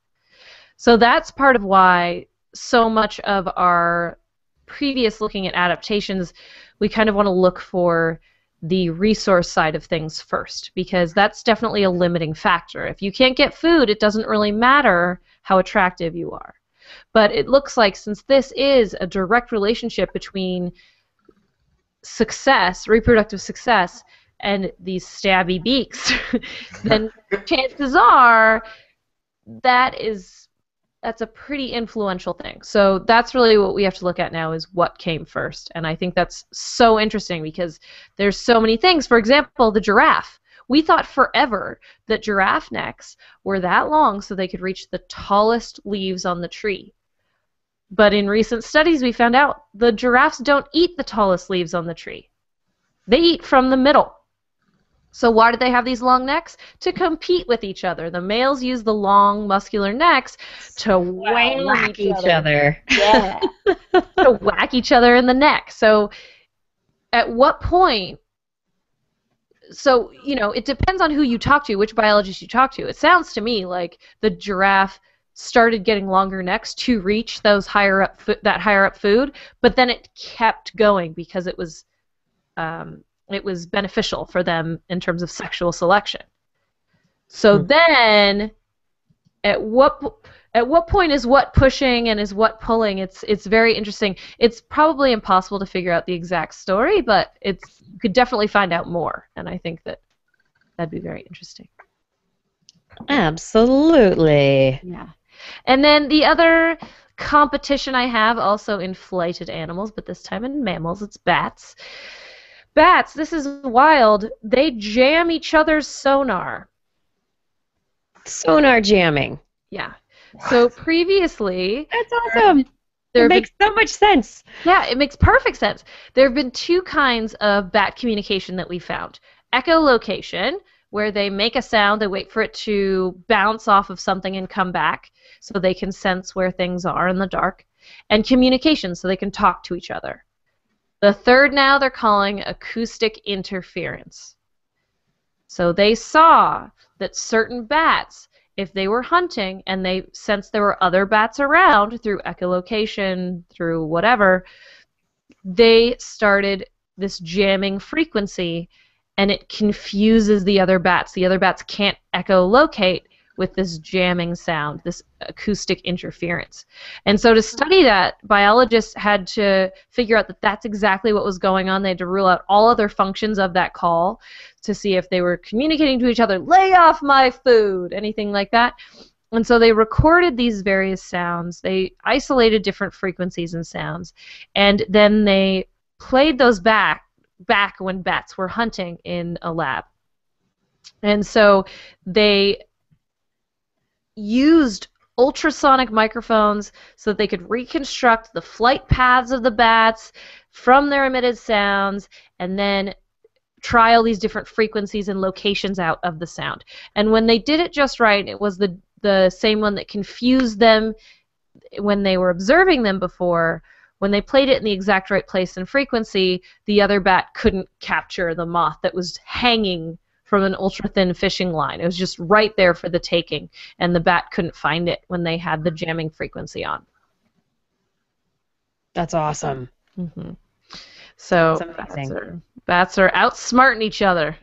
So that's part of why so much of our previous looking at adaptations, we kind of want to look for the resource side of things first because that's definitely a limiting factor. If you can't get food, it doesn't really matter how attractive you are. But it looks like since this is a direct relationship between success, reproductive success, and these stabby beaks, then chances are that is that's a pretty influential thing. So that's really what we have to look at now is what came first. And I think that's so interesting because there's so many things. For example, the giraffe. We thought forever that giraffe necks were that long so they could reach the tallest leaves on the tree. But in recent studies, we found out the giraffes don't eat the tallest leaves on the tree. They eat from the middle. So why do they have these long necks? To compete with each other. The males use the long, muscular necks to whack each, each other. Yeah. to whack each other in the neck. So at what point so, you know, it depends on who you talk to, which biologist you talk to. It sounds to me like the giraffe started getting longer necks to reach those higher up that higher up food, but then it kept going because it was um, it was beneficial for them in terms of sexual selection. So Hmm. then, at what at what point is what pushing and is what pulling? It's it's very interesting. It's probably impossible to figure out the exact story, but it's you could definitely find out more, and I think that that'd be very interesting. Absolutely. Yeah. And then the other competition I have also in flighted animals, but this time in mammals, it's bats. Bats, this is wild. They jam each other's sonar. Sonar jamming. Yeah. So previously, That's awesome. there It have been makes so much sense. Yeah, it makes perfect sense. There have been two kinds of bat communication that we found echolocation, where they make a sound, they wait for it to bounce off of something and come back so they can sense where things are in the dark, and communication, so they can talk to each other. The third now they're calling acoustic interference. So they saw that certain bats, if they were hunting and they sensed there were other bats around through echolocation, through whatever, they started this jamming frequency and it confuses the other bats. The other bats can't echolocate with this jamming sound, this acoustic interference. And so to study that, biologists had to figure out that that's exactly what was going on. They had to rule out all other functions of that call to see if they were communicating to each other, lay off my food, anything like that. And so they recorded these various sounds. They isolated different frequencies and sounds, and then they played those back back when bats were hunting in a lab. And so they used ultrasonic microphones so that they could reconstruct the flight paths of the bats from their emitted sounds and then try all these different frequencies and locations out of the sound. And when they did it just right, it was the the same one that confused them when they were observing them before. When they played it in the exact right place and frequency, the other bat couldn't capture the moth that was hanging from an ultra thin fishing line. It was just right there for the taking, and the bat couldn't find it when they had the jamming frequency on. That's awesome. hmm So That's bats are, bats are outsmarting each other.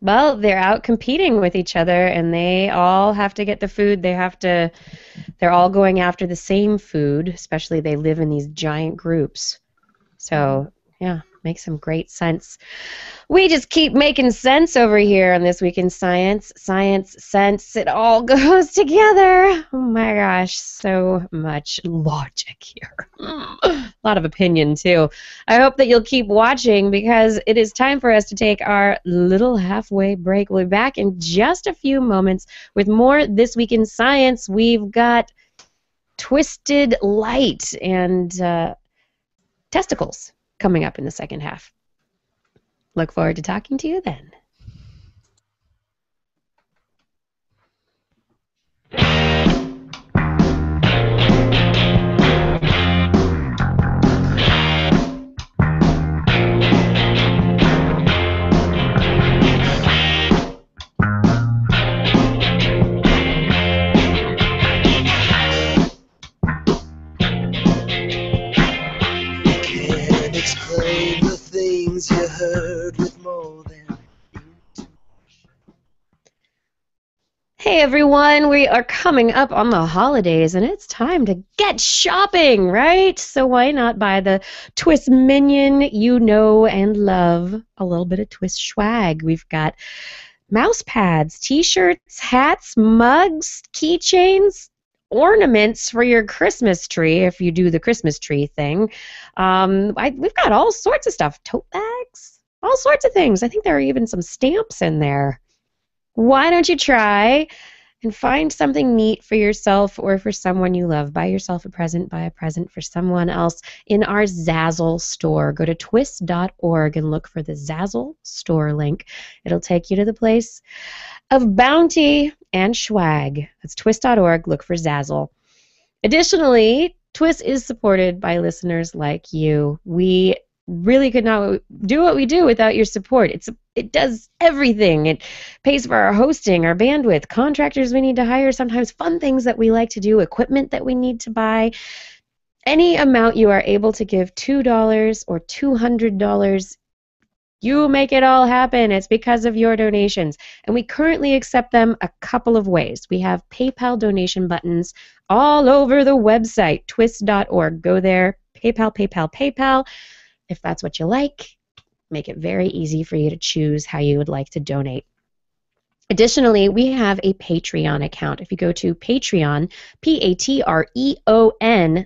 Well, they're out competing with each other and they all have to get the food. They have to they're all going after the same food, especially they live in these giant groups. So, yeah, makes some great sense. We just keep making sense over here on this week in science. Science, sense, it all goes together. Oh my gosh, so much logic here. A lot of opinion too. I hope that you'll keep watching because it is time for us to take our little halfway break. We'll be back in just a few moments with more This Week in Science. We've got Twisted Light and uh, testicles coming up in the second half. Look forward to talking to you then. The things you heard with more than Hey everyone, we are coming up on the holidays and it's time to get shopping, right? So why not buy the TWIS Minion you know and love? A little bit of TWIS swag. We've got mouse pads, t shirts, hats, mugs, keychains, ornaments for your Christmas tree if you do the Christmas tree thing. Um, I, we've got all sorts of stuff tote bags, all sorts of things. I think there are even some stamps in there. Why don't you try and find something neat for yourself or for someone you love? Buy yourself a present, buy a present for someone else in our Zazzle store. Go to twis.org and look for the Zazzle store link. It'll take you to the place of bounty and swag. That's twis.org. Look for Zazzle. Additionally, TWIS is supported by listeners like you. We really could not do what we do without your support. It's it does everything. It pays for our hosting, our bandwidth, contractors we need to hire, sometimes fun things that we like to do, equipment that we need to buy. Any amount you are able to give $2 or $200 you make it all happen. It's because of your donations. And we currently accept them a couple of ways. We have PayPal donation buttons all over the website, twis.org. Go there, PayPal, PayPal, PayPal. If that's what you like, make it very easy for you to choose how you would like to donate. Additionally, we have a Patreon account. If you go to Patreon, P-A-T-R-E-O-N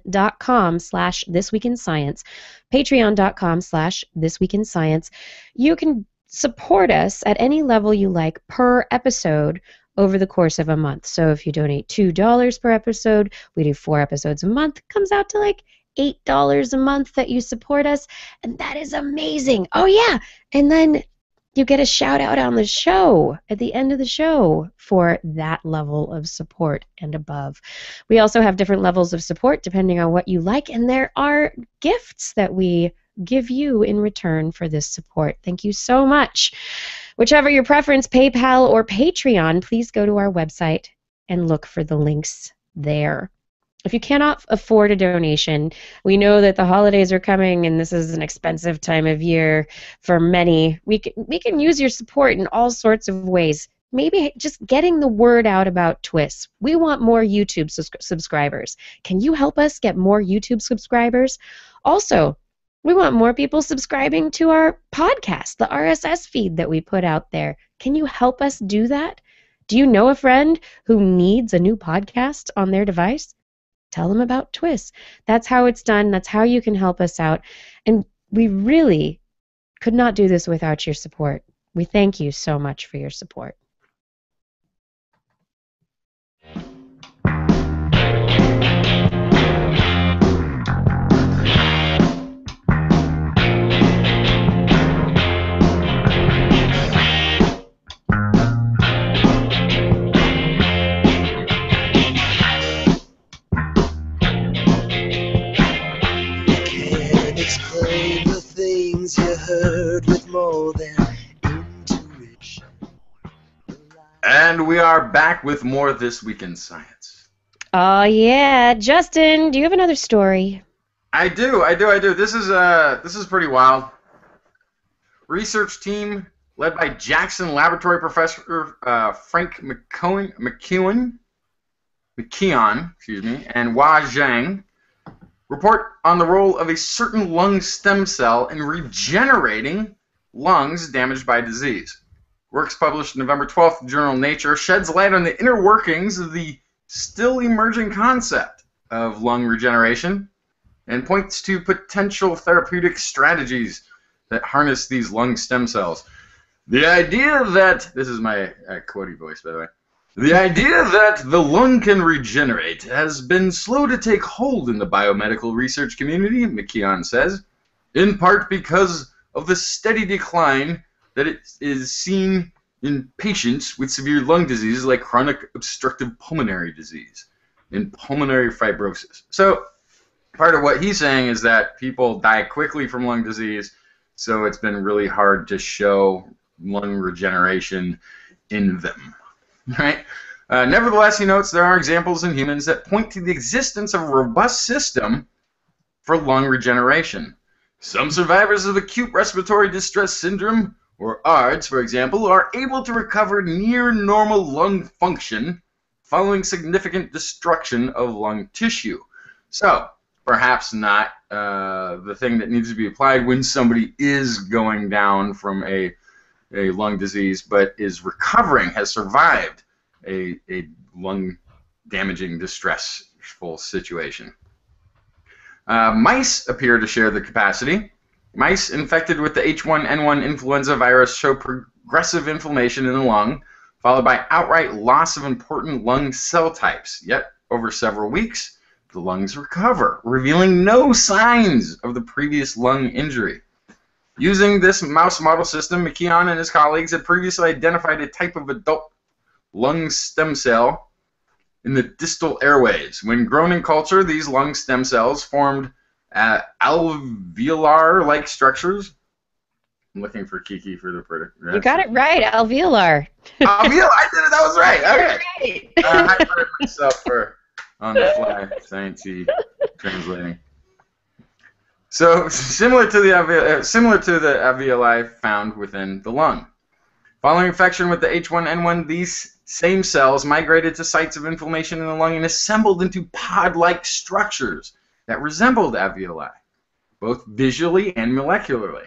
dot com slash This Week in Science, Patreon dot com slash This Week in Science, you can support us at any level you like per episode over the course of a month. So if you donate $2 per episode, we do four episodes a month, comes out to like $8 a month that you support us, and that is amazing. Oh, yeah. And then you get a shout out on the show at the end of the show for that level of support and above. We also have different levels of support depending on what you like, and there are gifts that we give you in return for this support. Thank you so much. Whichever your preference, PayPal or Patreon, please go to our website and look for the links there. If you cannot afford a donation, we know that the holidays are coming and this is an expensive time of year for many. We can, we can use your support in all sorts of ways. Maybe just getting the word out about TWIS. We want more YouTube sus- subscribers. Can you help us get more YouTube subscribers? Also, we want more people subscribing to our podcast, the RSS feed that we put out there. Can you help us do that? Do you know a friend who needs a new podcast on their device? Tell them about TWIS. That's how it's done. That's how you can help us out. And we really could not do this without your support. We thank you so much for your support. Heard with more than intuition. And we are back with more This Week in Science. Oh, yeah. Justin, do you have another story? I do, I do, I do. This is uh, this is pretty wild. Research team led by Jackson Laboratory Professor uh, Frank McCohen, McEwen, McKeon, excuse me, and Wa Xian report on the role of a certain lung stem cell in regenerating lungs damaged by disease. Works published November 12th, journal Nature, sheds light on the inner workings of the still emerging concept of lung regeneration and points to potential therapeutic strategies that harness these lung stem cells. The idea that this is my uh, quotey voice, by the way. The idea that the lung can regenerate has been slow to take hold in the biomedical research community, McKeon says, in part because of the steady decline that it is seen in patients with severe lung diseases like chronic obstructive pulmonary disease and pulmonary fibrosis. So, part of what he's saying is that people die quickly from lung disease, so it's been really hard to show lung regeneration in them. Right? Uh, nevertheless, he notes there are examples in humans that point to the existence of a robust system for lung regeneration. Some survivors of acute respiratory distress syndrome, or ARDS, for example, are able to recover near normal lung function following significant destruction of lung tissue. So, perhaps not uh, the thing that needs to be applied when somebody is going down from a, a lung disease but is recovering, has survived a, a lung damaging, distressful situation. Uh, mice appear to share the capacity. Mice infected with the H1N1 influenza virus show progressive inflammation in the lung, followed by outright loss of important lung cell types. Yet, over several weeks, the lungs recover, revealing no signs of the previous lung injury. Using this mouse model system, McKeon and his colleagues had previously identified a type of adult lung stem cell in the distal airways. When grown in culture, these lung stem cells formed uh, alveolar-like structures. I'm looking for Kiki for the predict. You got it right, alveolar. Alveolar, I did it. That was right. Okay. Right. Uh, I myself for on the fly, sciencey translating. So similar to the alve- uh, similar to the alveoli found within the lung. Following infection with the H1N1, these same cells migrated to sites of inflammation in the lung and assembled into pod-like structures that resembled alveoli, both visually and molecularly.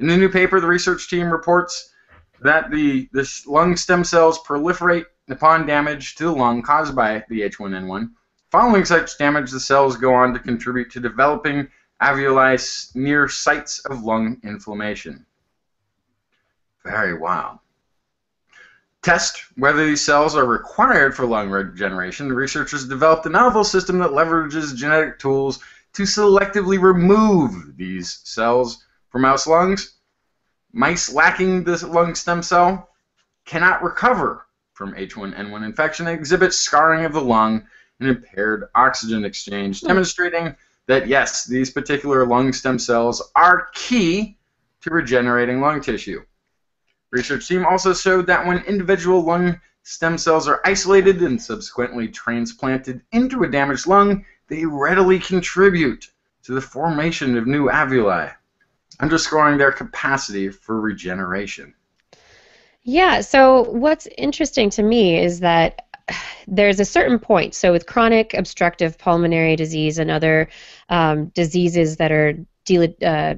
In the new paper, the research team reports that the, the lung stem cells proliferate upon damage to the lung caused by the H1N1. Following such damage, the cells go on to contribute to developing alveoli near sites of lung inflammation. Very wild. Test whether these cells are required for lung regeneration. Researchers developed a novel system that leverages genetic tools to selectively remove these cells from mouse lungs. Mice lacking this lung stem cell cannot recover from H1N1 infection and exhibit scarring of the lung and impaired oxygen exchange, demonstrating that yes, these particular lung stem cells are key to regenerating lung tissue. Research team also showed that when individual lung stem cells are isolated and subsequently transplanted into a damaged lung, they readily contribute to the formation of new alveoli, underscoring their capacity for regeneration. Yeah, so what's interesting to me is that there's a certain point. So, with chronic obstructive pulmonary disease and other um, diseases that are de- uh,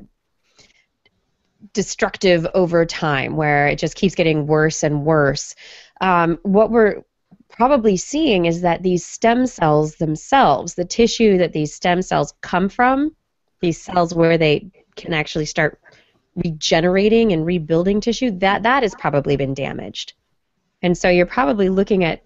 destructive over time, where it just keeps getting worse and worse, um, what we're probably seeing is that these stem cells themselves, the tissue that these stem cells come from, these cells where they can actually start regenerating and rebuilding tissue, that that has probably been damaged. And so you're probably looking at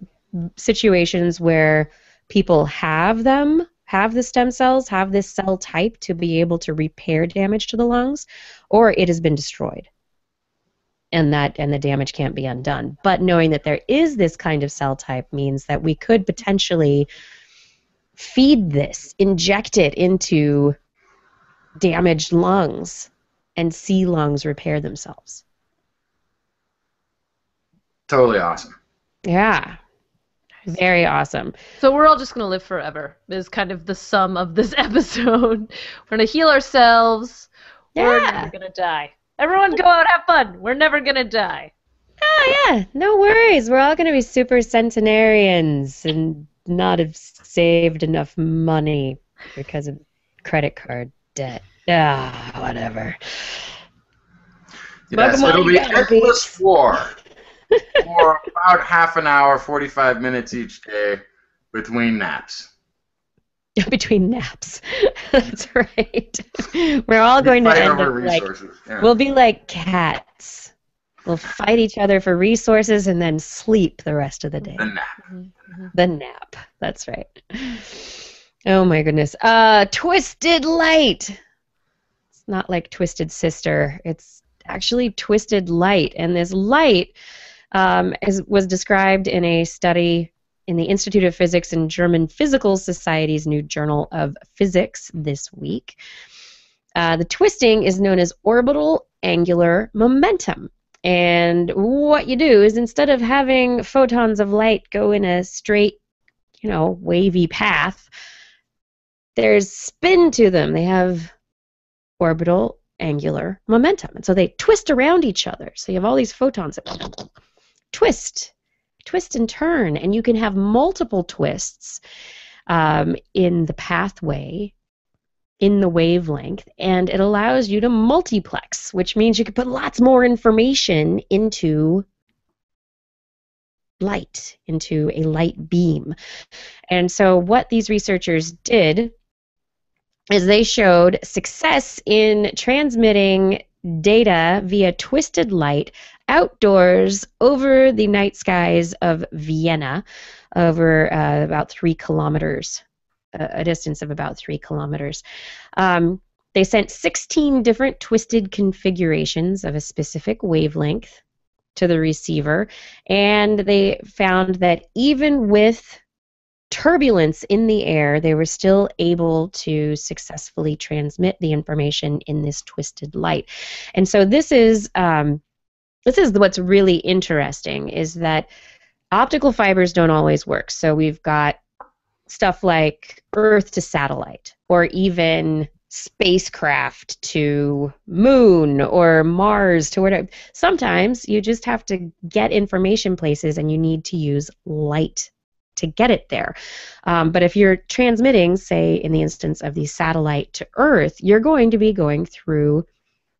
situations where people have them, have the stem cells, have this cell type to be able to repair damage to the lungs, or it has been destroyed. And that and the damage can't be undone. But knowing that there is this kind of cell type means that we could potentially feed this, inject it into damaged lungs and see lungs repair themselves. Totally awesome. Yeah. Very awesome. So we're all just gonna live forever. Is kind of the sum of this episode. We're gonna heal ourselves. Yeah. We're Yeah. never gonna die. Everyone, go out, have fun. We're never gonna die. Oh yeah, no worries. We're all gonna be super centenarians and not have saved enough money because of credit card debt. Ah, whatever. Yes, it'll be- endless war for about half an hour, 45 minutes each day between naps. Between naps. That's right. We're all going to end over up like yeah. we'll be like cats. We'll fight each other for resources and then sleep the rest of the day. the nap. The nap. That's right. Oh my goodness. Uh Twisted Light. It's not like Twisted Sister. It's actually Twisted Light. And this light um, is, was described in a study in the Institute of Physics and German Physical Society's new Journal of Physics this week. Uh, the twisting is known as orbital angular momentum. And what you do is instead of having photons of light go in a straight, you know, wavy path, there's spin to them. They have orbital angular momentum. And so they twist around each other. So you have all these photons that twist, twist and turn. And you can have multiple twists um, in the pathway in the wavelength and it allows you to multiplex, which means you can put lots more information into light, into a light beam. And so, what these researchers did is they showed success in transmitting data via twisted light outdoors over the night skies of Vienna, over uh, about three kilometers, a distance of about three kilometers. Um, they sent 16 different twisted configurations of a specific wavelength to the receiver, and they found that even with turbulence in the air, they were still able to successfully transmit the information in this twisted light. And so this is um, this is what's really interesting is that optical fibers don't always work. So we've got stuff like Earth to satellite, or even spacecraft to moon or Mars to whatever. Sometimes you just have to get information places and you need to use light to get it there. Um, but if you're transmitting, say, in the instance of the satellite to Earth, you're going to be going through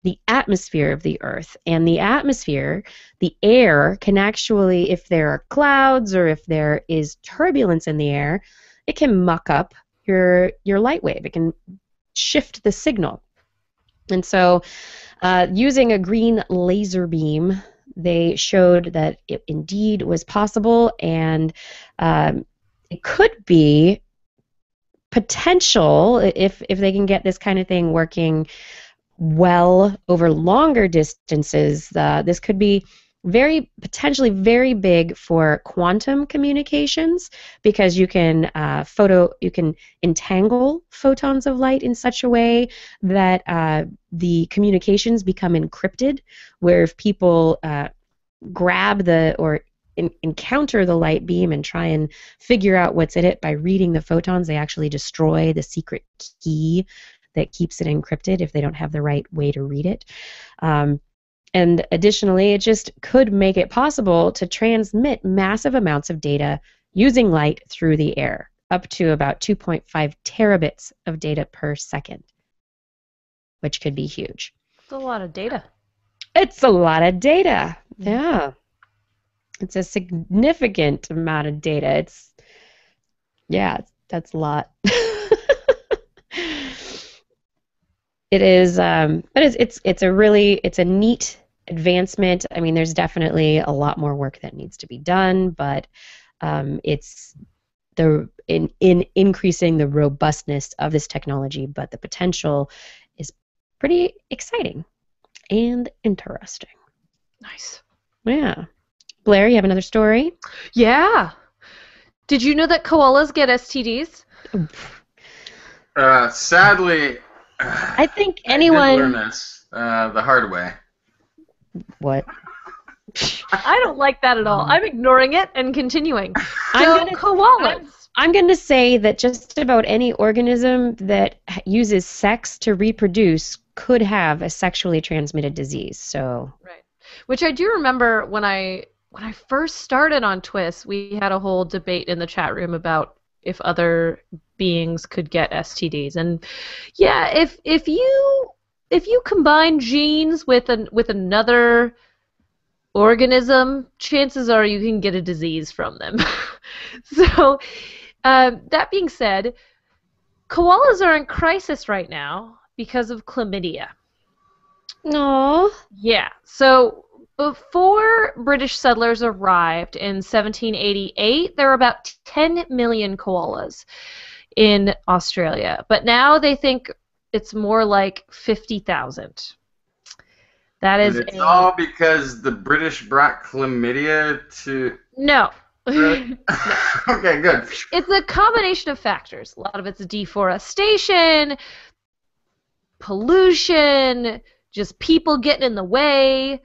the atmosphere of the Earth. And the atmosphere, the air, can actually, if there are clouds or if there is turbulence in the air, it can muck up your your light wave. It can shift the signal. And so, uh, using a green laser beam, they showed that it indeed was possible, and um, it could be potential if if they can get this kind of thing working well over longer distances. Uh, this could be very potentially very big for quantum communications because you can uh, photo you can entangle photons of light in such a way that uh, the communications become encrypted where if people uh, grab the or in, encounter the light beam and try and figure out what's in it by reading the photons they actually destroy the secret key that keeps it encrypted if they don't have the right way to read it. Um, and additionally, it just could make it possible to transmit massive amounts of data using light through the air, up to about 2.5 terabits of data per second, which could be huge. It's a lot of data. It's a lot of data. Yeah. It's a significant amount of data. It's, yeah, that's a lot. it is um, but it's it's it's a really it's a neat advancement i mean there's definitely a lot more work that needs to be done but um, it's the in in increasing the robustness of this technology but the potential is pretty exciting and interesting Nice. yeah blair you have another story Yeah. Did you know that koalas get STDs? Uh, sadly, i think I did learn anyone this uh, the hard way. What I don't like that at all. I'm ignoring it and continuing. I'm So gonna- koalas. I'm going to say that just about any organism that uses sex to reproduce could have a sexually transmitted disease. So, Right. Which I do remember when I when I first started on TWIS, we had a whole debate in the chat room about if other beings could get STDs. And yeah, if if you if you combine genes with an with another organism, chances are you can get a disease from them. so um, that being said, koalas are in crisis right now because of chlamydia. no, Yeah. So before British settlers arrived in 1788, there were about 10 million koalas in Australia. But now they think it's more like 50,000. That is And it's a- all because the British brought chlamydia to. no. Okay, good. it's a combination of factors. A lot of it's deforestation, pollution, just people getting in the way,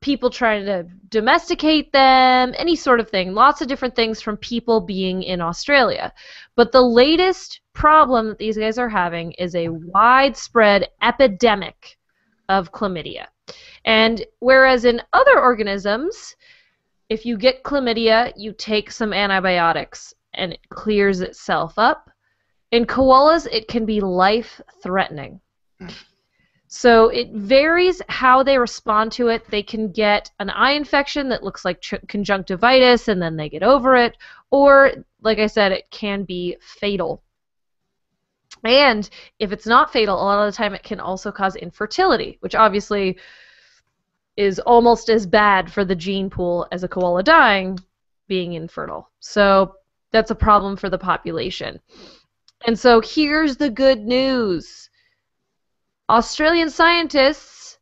people trying to domesticate them, any sort of thing. Lots of different things from people being in Australia. But the latest problem that these guys are having is a widespread epidemic of chlamydia. And whereas in other organisms, if you get chlamydia, you take some antibiotics and it clears itself up. In koalas, it can be life threatening. Hmm. So it varies how they respond to it. They can get an eye infection that looks like conjunctivitis and then they get over it, or, like I said, it can be fatal. And if it's not fatal, a lot of the time it can also cause infertility, which obviously is almost as bad for the gene pool as a koala dying being infertile. So that's a problem for the population. And so here's the good news Australian scientists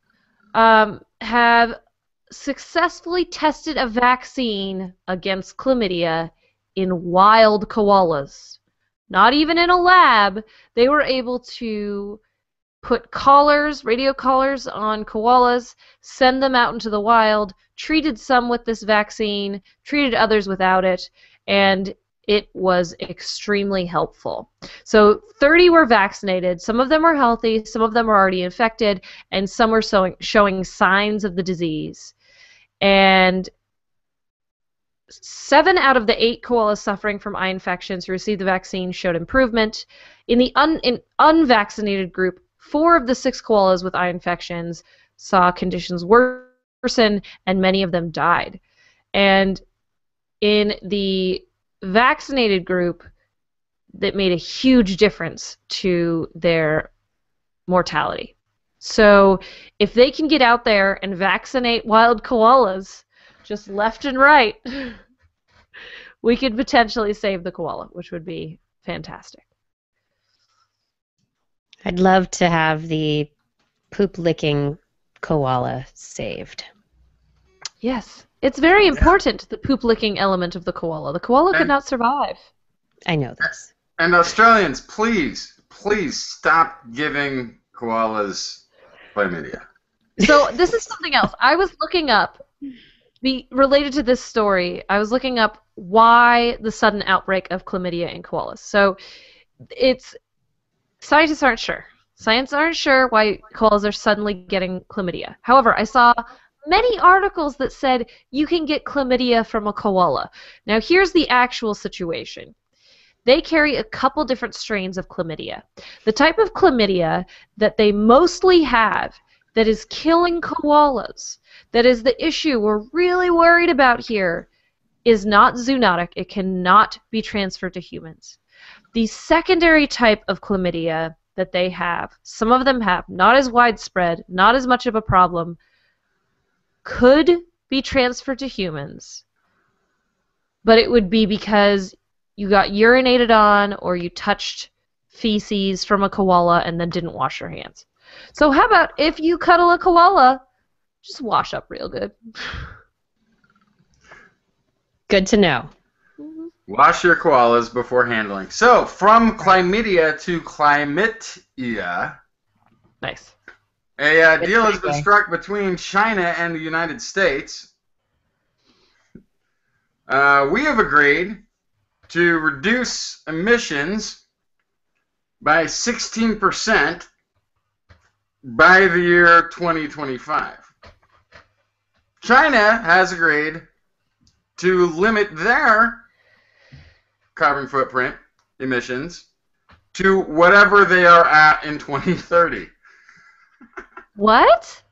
um, have successfully tested a vaccine against chlamydia in wild koalas. Not even in a lab. They were able to put collars, radio collars on koalas, send them out into the wild, treated some with this vaccine, treated others without it, and it was extremely helpful. So 30 were vaccinated, some of them were healthy, some of them were already infected, and some were showing, showing signs of the disease. And seven out of the eight koalas suffering from eye infections who received the vaccine showed improvement. In the un, in unvaccinated group, four of the six koalas with eye infections saw conditions worsen, and many of them died. And in the vaccinated group, that made a huge difference to their mortality. So if they can get out there and vaccinate wild koalas, just left and right, we could potentially save the koala, which would be fantastic. I'd love to have the poop licking koala saved. Yes. It's very important, the poop licking element of the koala. The koala could not survive. I know this. And Australians, please, please stop giving koalas chlamydia. So this is something else. I was looking up, be related to this story. I was looking up why the sudden outbreak of chlamydia in koalas. So it's scientists aren't sure. Science aren't sure why koalas are suddenly getting chlamydia. However, I saw many articles that said you can get chlamydia from a koala. Now here's the actual situation. They carry a couple different strains of chlamydia. The type of chlamydia that they mostly have that is killing koalas, that is the issue we're really worried about here, is not zoonotic. It cannot be transferred to humans. The secondary type of chlamydia that they have, some of them have, not as widespread, not as much of a problem, could be transferred to humans, but it would be because you got urinated on or you touched feces from a koala and then didn't wash your hands. So how about if you cuddle a koala, just wash up real good. Good to know. Mm-hmm. Wash your koalas before handling. So, from chlamydia to chlamydia, Nice. A uh, deal has been struck between China and the United States. Uh, we have agreed to reduce emissions by 16% by the year 2025. China has agreed to limit their carbon footprint emissions to whatever they are at in 2030. What?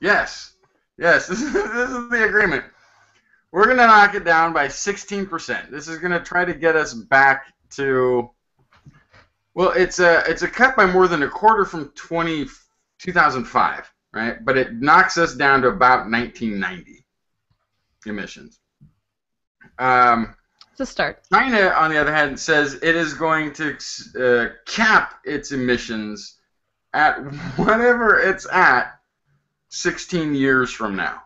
Yes. Yes, this is, this is the agreement. We're going to knock it down by 16%. This is going to try to get us back to well, it's a it's a cut by more than a quarter from 20, 2005, right? But it knocks us down to about 1990 emissions. Um, It's a start. China, on the other hand, says it is going to uh, cap its emissions at whatever it's at 16 years from now.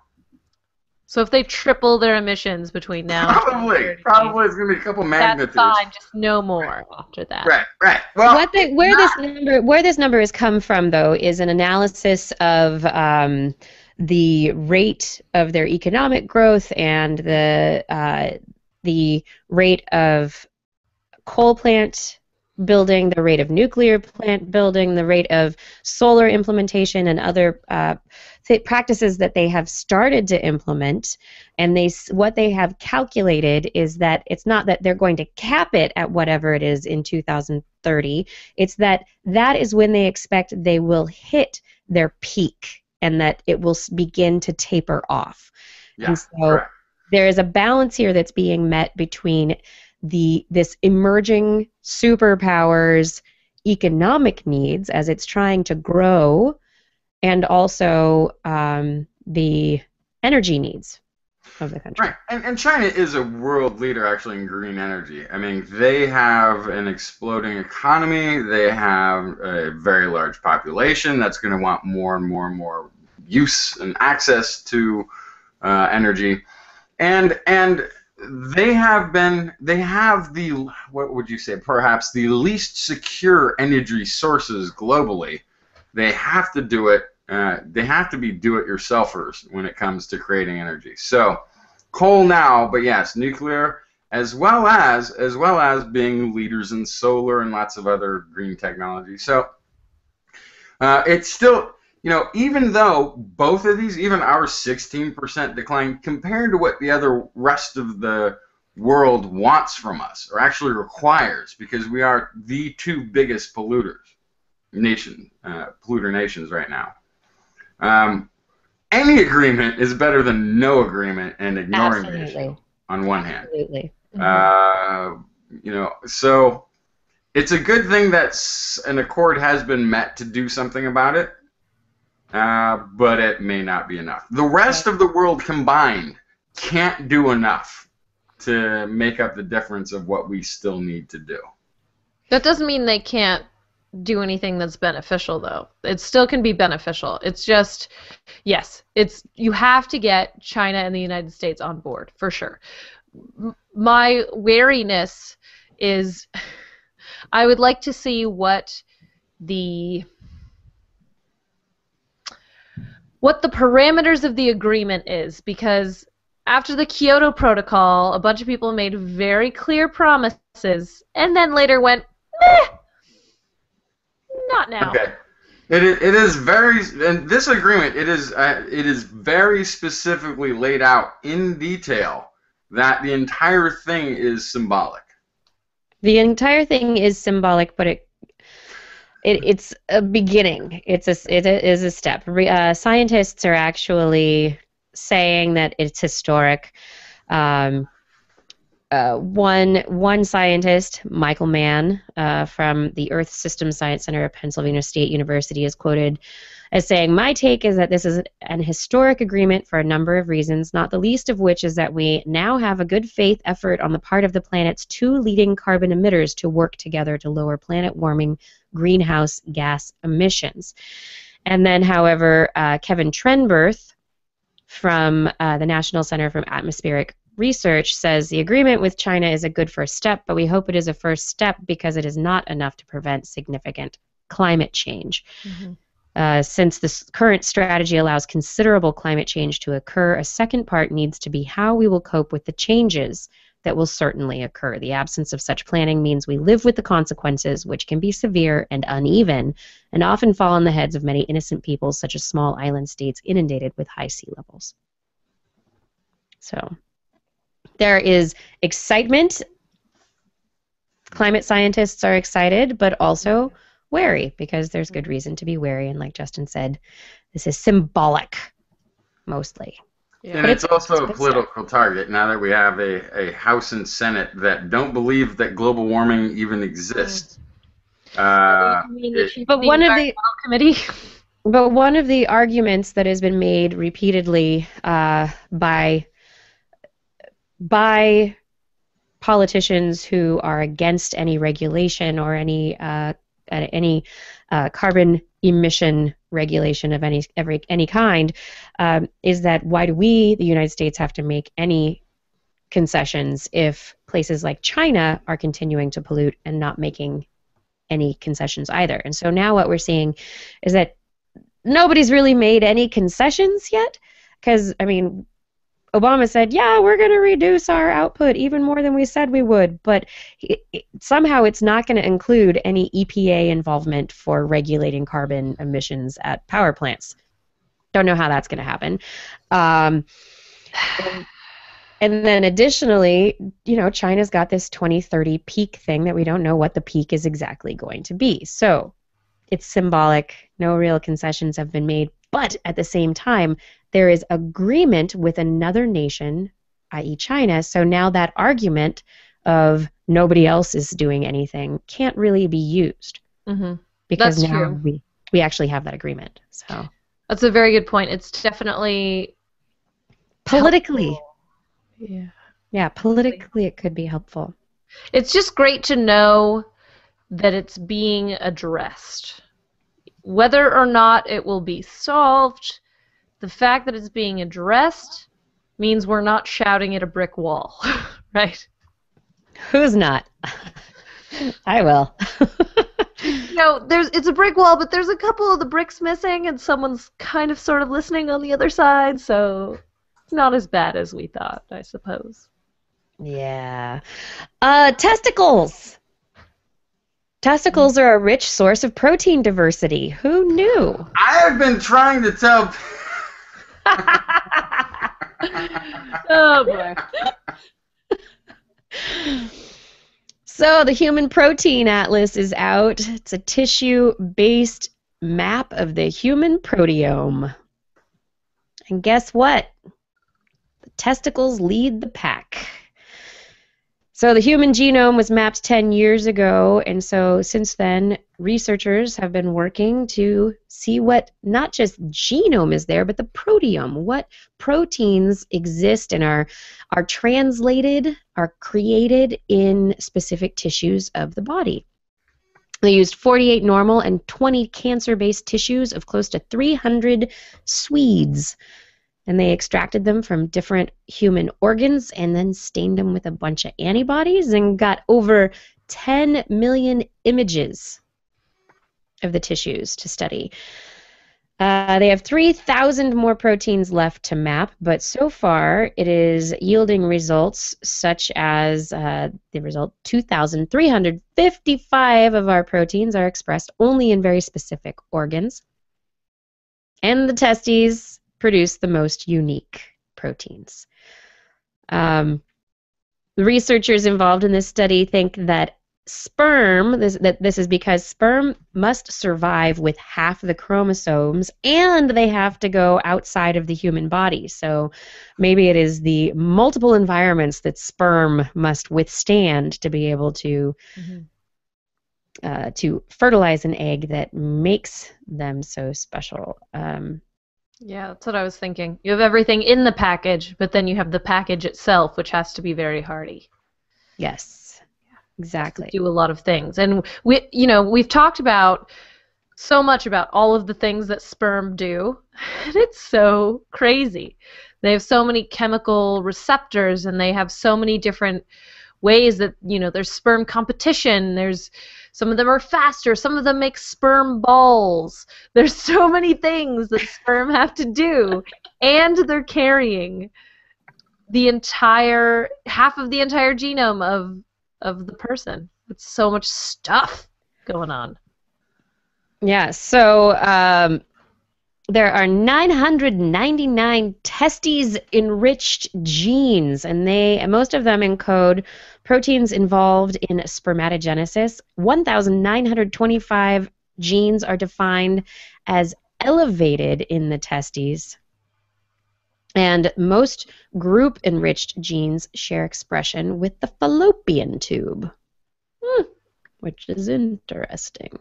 So if they triple their emissions between now Probably, 2030, probably it's going to be a couple magnitudes. that's magnitudes. fine. Just no more after that. Right, right. Well, what the, where this number where this number has come from though is an analysis of um, the rate of their economic growth and the uh, the rate of coal plant building, the rate of nuclear plant building, the rate of solar implementation, and other uh, th- practices that they have started to implement. And they what they have calculated is that it's not that they're going to cap it at whatever it is in 2030. It's that that is when they expect they will hit their peak and that it will begin to taper off. Yeah, and so correct. there is a balance here that's being met between the this emerging superpowers economic needs as it's trying to grow and also um, the energy needs of the country Right, and, and China is a world leader actually in green energy. I mean, they have an exploding economy. They have a very large population that's going to want more and more and more use and access to uh, energy, and and they have been they have the what would you say perhaps the least secure energy sources globally. They have to do it. Uh, they have to be do-it-yourselfers when it comes to creating energy. So coal now, but yes, nuclear as well as as well as being leaders in solar and lots of other green technology. So uh, it's still, you know, even though both of these, even our 16% decline compared to what the other rest of the world wants from us or actually requires, because we are the two biggest polluters nation, uh, polluter nations right now. Um, any agreement is better than no agreement and ignoring the issue on one hand. absolutely Uh, you know, so it's a good thing that an accord has been met to do something about it, uh, but it may not be enough. The rest of the world combined can't do enough to make up the difference of what we still need to do. That doesn't mean they can't do anything that's beneficial though. It still can be beneficial. It's just yes, it's you have to get China and the United States on board for sure. My wariness is I would like to see what the what the parameters of the agreement is because after the Kyoto Protocol, a bunch of people made very clear promises and then later went, meh, not now. Okay. It is, it is very and this agreement it is uh, it is very specifically laid out in detail that the entire thing is symbolic. The entire thing is symbolic, but it, it it's a beginning. It's a it is a step. Uh, scientists are actually saying that it's historic. Um, uh, one one scientist, Michael Mann, uh, from the Earth System Science Center at Pennsylvania State University, is quoted as saying, "My take is that this is an historic agreement for a number of reasons, not the least of which is that we now have a good faith effort on the part of the planet's two leading carbon emitters to work together to lower planet warming greenhouse gas emissions." And then, however, uh, Kevin Trenberth from uh, the National Center for Atmospheric Research says the agreement with China is a good first step, but we hope it is a first step because it is not enough to prevent significant climate change. Mhm. Uh, since this current strategy allows considerable climate change to occur, a second part needs to be how we will cope with the changes that will certainly occur. The absence of such planning means we live with the consequences, which can be severe and uneven, and often fall on the heads of many innocent people, such as small island states inundated with high sea levels. So, there is excitement. Climate scientists are excited, but also wary because there's good reason to be wary. And like Justin said, this is symbolic mostly. And it's, it's- also a a political target now that we have a, a House and Senate that don't believe that global warming even exists. Uh, You mean the it- But one of the committee. But one of the arguments that has been made repeatedly uh, by by politicians who are against any regulation or any uh, any uh, carbon emission regulation of any every any kind um, is that why do we, the United States, have to make any concessions if places like China are continuing to pollute and not making any concessions either? And so now what we're seeing is that nobody's really made any concessions yet because i mean obama said yeah we're going to reduce our output even more than we said we would but he, it- somehow it's not going to include any epa involvement for regulating carbon emissions at power plants don't know how that's going to happen um, and and then additionally, you know, China's got this 2030 peak thing that we don't know what the peak is exactly going to be. So it's symbolic. No real concessions have been made. But at the same time, there is agreement with another nation, i.e., China. So now that argument of nobody else is doing anything can't really be used hmm because That's now true. we we actually have that agreement. So That's a very good point. It's definitely politically, yeah. yeah, politically it could be helpful. It's just great to know that it's being addressed. Whether or not it will be solved, the fact that it's being addressed means we're not shouting at a brick wall, right? Who's not? I will. You know, there's it's a brick wall, but there's a couple of the bricks missing, and someone's kind of sort of listening on the other side, so it's not as bad as we thought, I suppose. yeah. Uh, testicles. Testicles are a rich source of protein diversity. Who knew? I have been trying to tell. Oh boy. So the Human Protein Atlas is out. It's a tissue-based map of the human proteome. And guess what? The testicles lead the pack. So the human genome was mapped 10 years ago, and so since then, researchers have been working to see what not just genome is there, but the proteome. What proteins exist and are are translated, are created in specific tissues of the body. They used 48 normal and 20 cancer based tissues of close to 300 Swedes. And they extracted them from different human organs and then stained them with a bunch of antibodies and got over 10 million images of the tissues to study. Uh, they have 3,000 more proteins left to map, but so far it is yielding results such as uh, the result 2,355 of our proteins are expressed only in very specific organs. And the testes produce the most unique proteins. Um, the researchers involved in this study think that sperm this, that this is because sperm must survive with half the chromosomes and they have to go outside of the human body. So maybe it is the multiple environments that sperm must withstand to be able to uh, to fertilize an egg that makes them so special. Um, Yeah, that's what I was thinking. You have everything in the package, but then you have the package itself, which has to be very hardy. yes exactly Do a lot of things. And we you know, we've talked about so much about all of the things that sperm do. And it's so crazy. They have so many chemical receptors and they have so many different ways that, you know, there's sperm competition. There's some of them are faster, some of them make sperm balls. There's so many things that sperm have to do and they're carrying the entire half of the entire genome of of the person. It's so much stuff going on. Yeah, so um, there are 999 testes enriched genes, and they most of them encode proteins involved in spermatogenesis. 1,925 genes are defined as elevated in the testes. And most group enriched genes share expression with the fallopian tube, Hmm, which is interesting.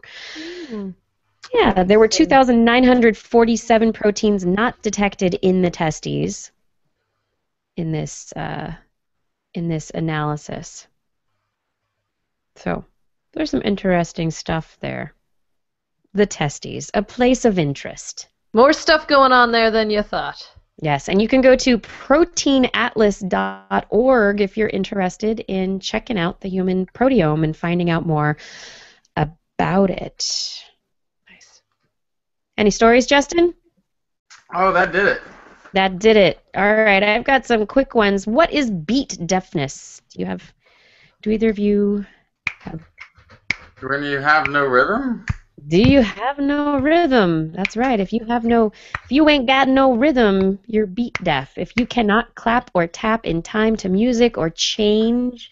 Yeah, there were 2,947 proteins not detected in the testes in this uh, in this analysis. So there's some interesting stuff there. The testes, a place of interest. More stuff going on there than you thought. Yes, and you can go to proteinatlas.org if you're interested in checking out the human proteome and finding out more about it. Any stories, Justin? Oh, that did it. That did it. All right, I've got some quick ones. What is beat deafness? Do you have? Do either of you When you have no rhythm? Do you have no rhythm? That's right. If you have no, if you ain't got no rhythm, you're beat deaf. If you cannot clap or tap in time to music or change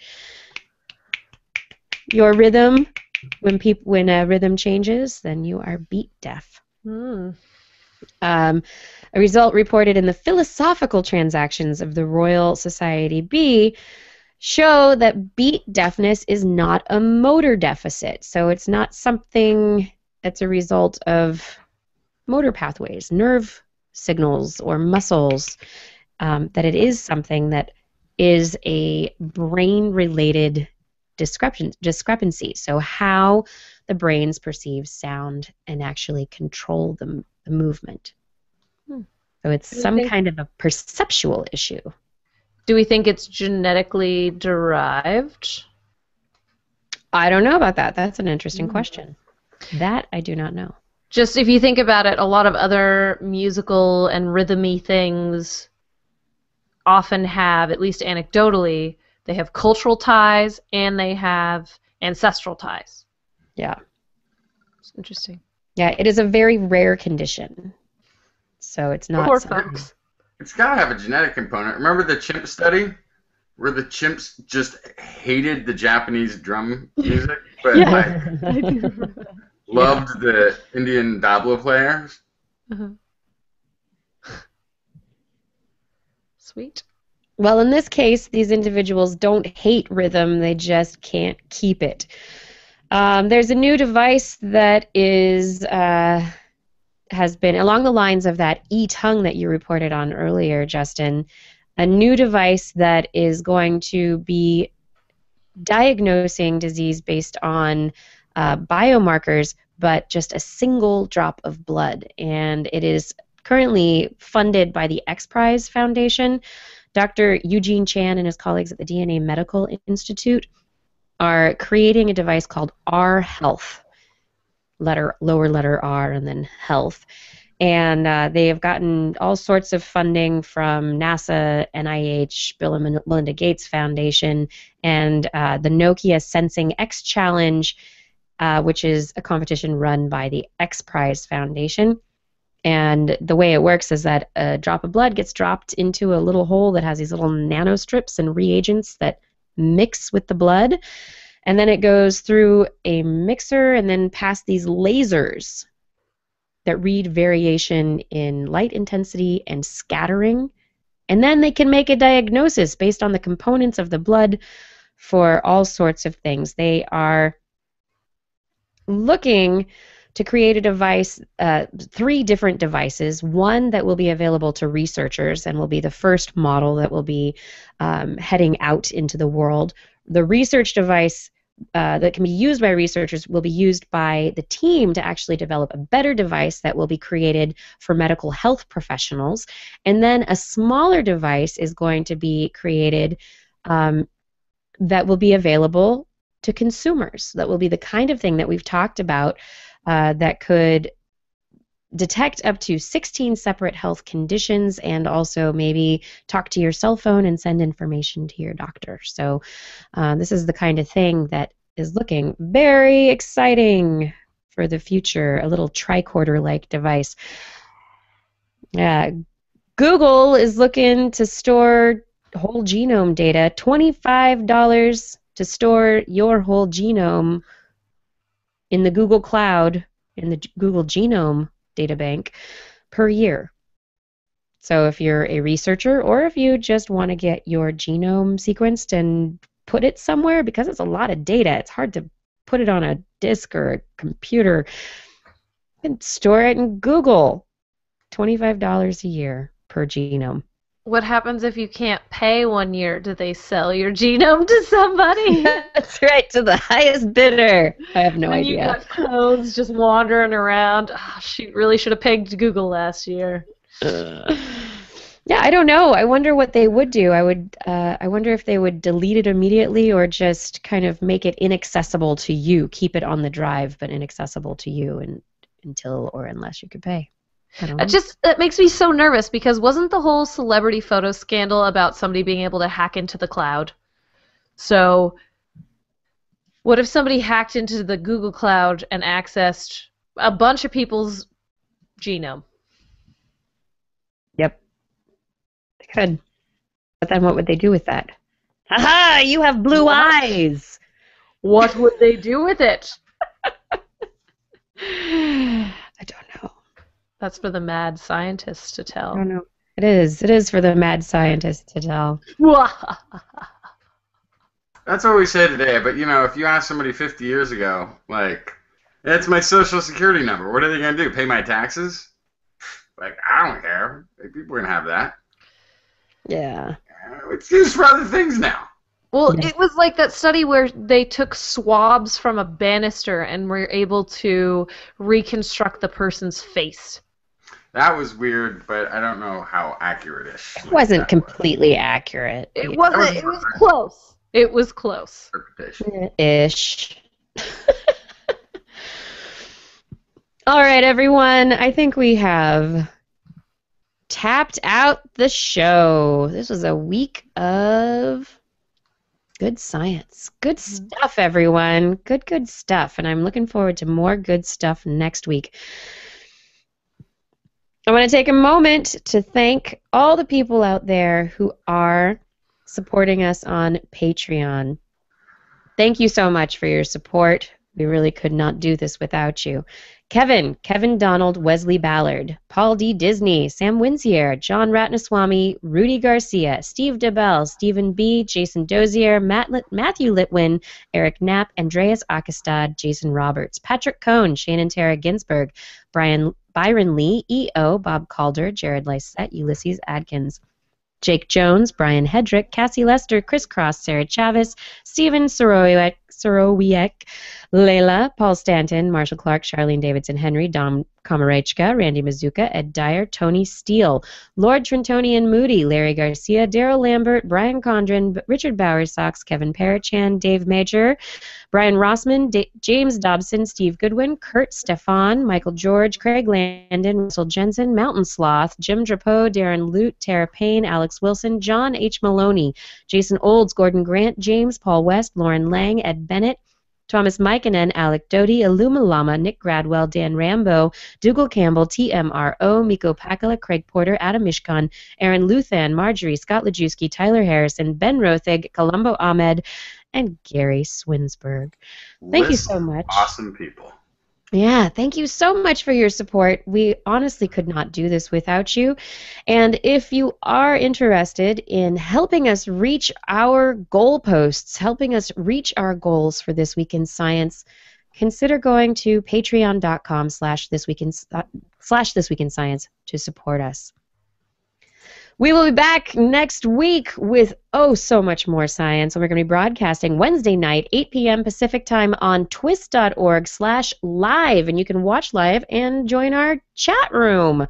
your rhythm when people when a rhythm changes, then you are beat deaf. Hmm. Um, a result reported in the philosophical transactions of the Royal Society B show that beat deafness is not a motor deficit. So it's not something that's a result of motor pathways, nerve signals, or muscles. Um, that it is something that is a brain related discrepancy. So, how the brains perceive sound and actually control the, the movement. Hmm. So, it's some think- kind of a perceptual issue. Do we think it's genetically derived? I don't know about that. That's an interesting Hmm. question. That I do not know. Just if you think about it, a lot of other musical and rhythmy things often have, at least anecdotally, they have cultural ties and they have ancestral ties. Yeah. It's interesting. Yeah, it is a very rare condition. So it's not. Poor folks. It's got to have a genetic component. Remember the chimp study? Where the chimps just hated the Japanese drum music, but Yeah. like, loved the Indian tabla players. Uh-huh. Sweet. Well, in this case, these individuals don't hate rhythm, they just can't keep it. Um, there's a new device that is uh, has been along the lines of that e-tongue that you reported on earlier, Justin. A new device that is going to be diagnosing disease based on uh, biomarkers, but just a single drop of blood, and it is currently funded by the X Prize Foundation. Dr. Eugene Chan and his colleagues at the DNA Medical Institute are creating a device called R Health, letter lower letter R and then Health, and uh, they have gotten all sorts of funding from NASA, NIH, Bill and Melinda Gates Foundation, and uh, the Nokia Sensing X Challenge, uh, which is a competition run by the X Prize Foundation. And the way it works is that a drop of blood gets dropped into a little hole that has these little nanostrips and reagents that mix with the blood. And then it goes through a mixer and then past these lasers that read variation in light intensity and scattering. And then they can make a diagnosis based on the components of the blood for all sorts of things. They are looking to create a device, uh, three different devices. One that will be available to researchers and will be the first model that will be um, heading out into the world. The research device uh, that can be used by researchers will be used by the team to actually develop a better device that will be created for medical health professionals. And then a smaller device is going to be created um, that will be available to consumers. That will be the kind of thing that we've talked about uh, that could detect up to 16 separate health conditions and also maybe talk to your cell phone and send information to your doctor. So, uh, this is the kind of thing that is looking very exciting for the future a little tricorder like device. Yeah. Google is looking to store whole genome data, $25 to store your whole genome in the Google Cloud, in the Google Genome data bank per year. So if you're a researcher or if you just want to get your genome sequenced and put it somewhere because it's a lot of data, it's hard to put it on a disk or a computer. Can store it in Google. $25 a year per genome. What happens if you can't pay one year? Do they sell your genome to somebody? That's right, to the highest bidder. I have no when idea. you got clothes just wandering around. Oh, shoot, really should have pegged Google last year. Uh, yeah, I don't know. I wonder what they would do. I would. Uh, I wonder if they would delete it immediately or just kind of make it inaccessible to you. Keep it on the drive, but inaccessible to you, and until or unless you could pay. I don't know. It just it makes me so nervous because wasn't the whole celebrity photo scandal about somebody being able to hack into the cloud? So what if somebody hacked into the Google Cloud and accessed a bunch of people's genome. Yep. They could. But then what would they do with that? Haha, you have blue What? eyes. What would they do with it? I don't know. That's for the mad scientists to I tell. don't know. It is. It is for the mad scientist to tell. That's what we say today, but you know, if you ask somebody 50 years ago, like, that's my social security number, what are they going to do? Pay my taxes? Like, I don't care. Like, people are going to have that. Yeah. Uh, It's used for other things now. Well, Yeah. it was like that study where they took swabs from a banister and were able to reconstruct the person's face. That was weird, but I don't know how accurate ish. It wasn't completely accurate. It wasn't. was It was close. It was close. Ish. All right, everyone. I think we have tapped out the show. This was a week of good science. Good Mhm. stuff, everyone. Good, good stuff. And I'm looking forward to more good stuff next week. I want to take a moment to thank all the people out there who are supporting us on Patreon. Thank you so much for your support. We really could not do this without you. Kevin, Kevin Donald, Wesley Ballard, Paul D. Disney, Sam Winsier, John Ratnaswamy, Rudy Garcia, Steve DeBell, Stephen B., Jason Dozier, Matt Lit- Matthew Litwin, Eric Knapp, Andreas Akestad, Jason Roberts, Patrick Cohn, Shannon Tara Ginsburg, Brian Byron Lee, E.O., Bob Calder, Jared Lysette, Ulysses Adkins. Jake Jones, Brian Hedrick, Cassie Lester, Chris Cross, Sarah Chavez, Stephen Sorowiec, Sorowiec, Layla, Paul Stanton, Marshall Clark, Charlene Davidson Henry, Dom Komarechka, Randy Mazuka, Ed Dyer, Tony Steele, Lord Trentonian Moody, Larry Garcia, Daryl Lambert, Brian Condren, Richard Bowersox, Kevin Parachan, Dave Major, Brian Rossman, D- James Dobson, Steve Goodwin, Kurt Stefan, Michael George, Craig Landon, Russell Jensen, Mountain Sloth, Jim Drapeau, Darren Lute, Tara Payne, Alex Wilson, John H. Maloney, Jason Olds, Gordon Grant, James Paul West, Lauren Lang, Ed Bennett, Thomas Mikinen, Alec Doty, Illuma Lama, Nick Gradwell, Dan Rambo, Dougal Campbell, TMRO, Miko Pakala, Craig Porter, Adam Mishkan, Aaron Luthan, Marjorie, Scott Lajewski, Tyler Harrison, Ben Rothig, Columbo Ahmed, and Gary Swinsberg. Thank you so much. Awesome people. Yeah, thank you so much for your support. We honestly could not do this without you. And if you are interested in helping us reach our goalposts, helping us reach our goals for this week in science, consider going to patreon.com slash this week in uh, slash this week in science to support us. We will be back next week with oh so much more science. And we're going to be broadcasting Wednesday night, 8 p.m. Pacific time on twis.org slash live. And you can watch live and join our chat room.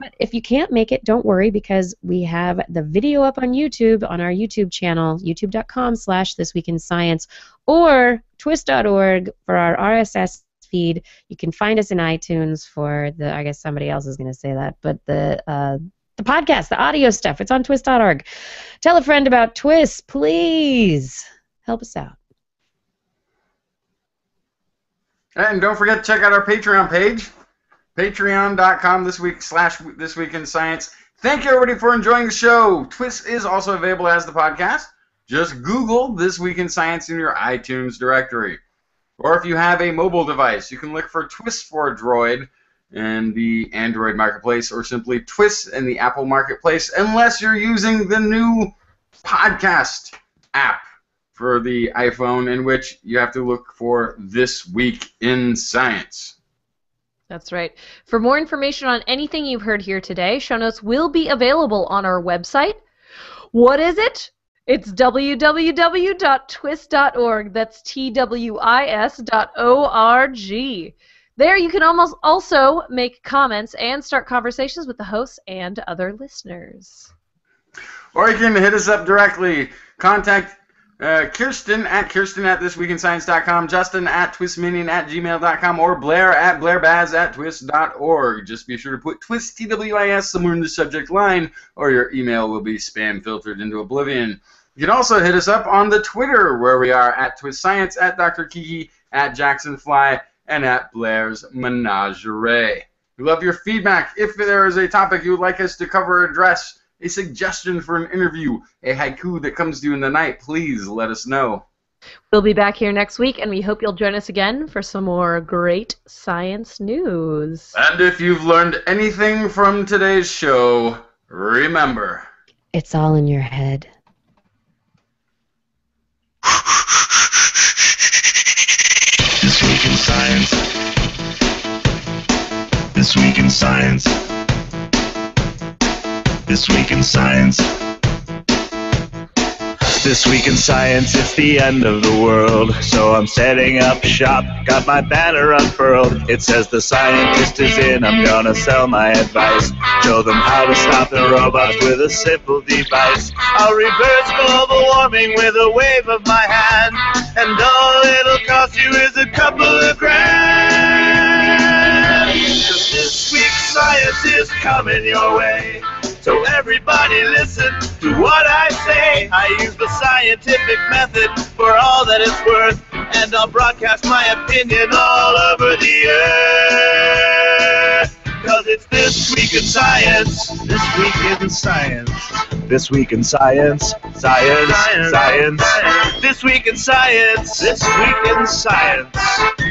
But if you can't make it, don't worry because we have the video up on YouTube on our YouTube channel, youtube.com slash this week in science, or twis.org for our RSS feed. You can find us in iTunes for the I guess somebody else is gonna say that, but the uh the podcast, the audio stuff. It's on twis.org. Tell a friend about TWIS, please. Help us out. And don't forget to check out our Patreon page, patreon.com this week slash this week in science. Thank you everybody for enjoying the show. TWIS is also available as the podcast. Just Google This Week in Science in your iTunes directory. Or if you have a mobile device, you can look for TWIS for Droid in the Android marketplace or simply TWIS in the Apple marketplace, unless you're using the new podcast app for the iPhone, in which you have to look for This Week in Science. That's right. For more information on anything you've heard here today, show notes will be available on our website. What is it? It's www.twis.org. That's T W I S dot O R G. There you can almost also make comments and start conversations with the hosts and other listeners. Or you can hit us up directly. Contact uh, Kirsten at Kirsten at thisweekinscience.com, Justin at twistminion at gmail.com, or Blair at blairbaz at twis.org. Just be sure to put TWIS, T-W-I-S, somewhere in the subject line, or your email will be spam filtered into oblivion. You can also hit us up on the Twitter, where we are at TWIScience, at Dr. Kiki, at Jackson Fly, and at Blair's Menagerie. We love your feedback. If there is a topic you would like us to cover or address, a suggestion for an interview, a haiku that comes to you in the night, please let us know. We'll be back here next week, and we hope you'll join us again for some more great science news. And if you've learned anything from today's show, remember. It's all in your head. This week in science. This week in science. This week in science. This week in science, it's the end of the world. So I'm setting up shop, got my banner unfurled. It says the scientist is in, I'm gonna sell my advice. Show them how to stop the robots with a simple device. I'll reverse global warming with a wave of my hand. And all it'll cost you is a couple of grand. 'Cause this week's science is coming your way. So everybody listen to what I say. I use the scientific method for all that it's worth. And I'll broadcast my opinion all over the earth. Cause it's this week in science. This week in science. This week in science. Science. Science. science. This week in science. This week in science.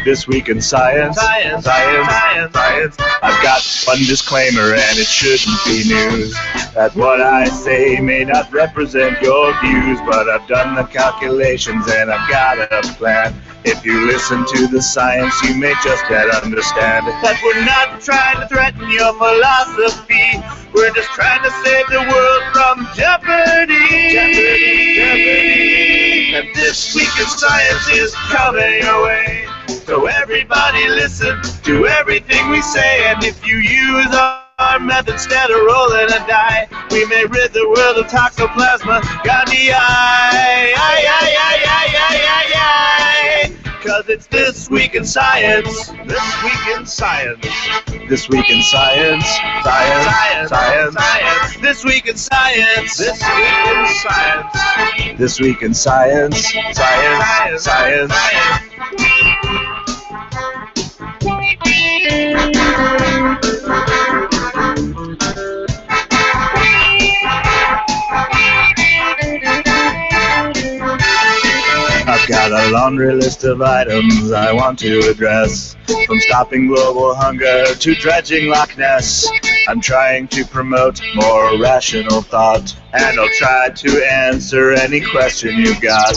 This week in science. Science. Science. Science. I've got one disclaimer and it shouldn't be news. That what I say may not represent your views, but I've done the calculations and I've got a plan. If you listen to the science, you may just better understand that we're not trying to threaten your philosophy. We're just trying to save the world from jeopardy. Jeopardy, jeopardy. And this week in science is coming your way. So everybody listen to everything we say, and if you use our method instead of rolling a die. We may rid the world of toxoplasma gondii. Aye, aye, aye, aye, aye, aye, aye. Cause it's this week in science. This week in science. This week in science. Science. Science. Science. science. This week in science. This week in science. This week in science. Science. Science. science. I've got a laundry list of items I want to address. From stopping global hunger to dredging Loch Ness. I'm trying to promote more rational thought. And I'll try to answer any question you've got.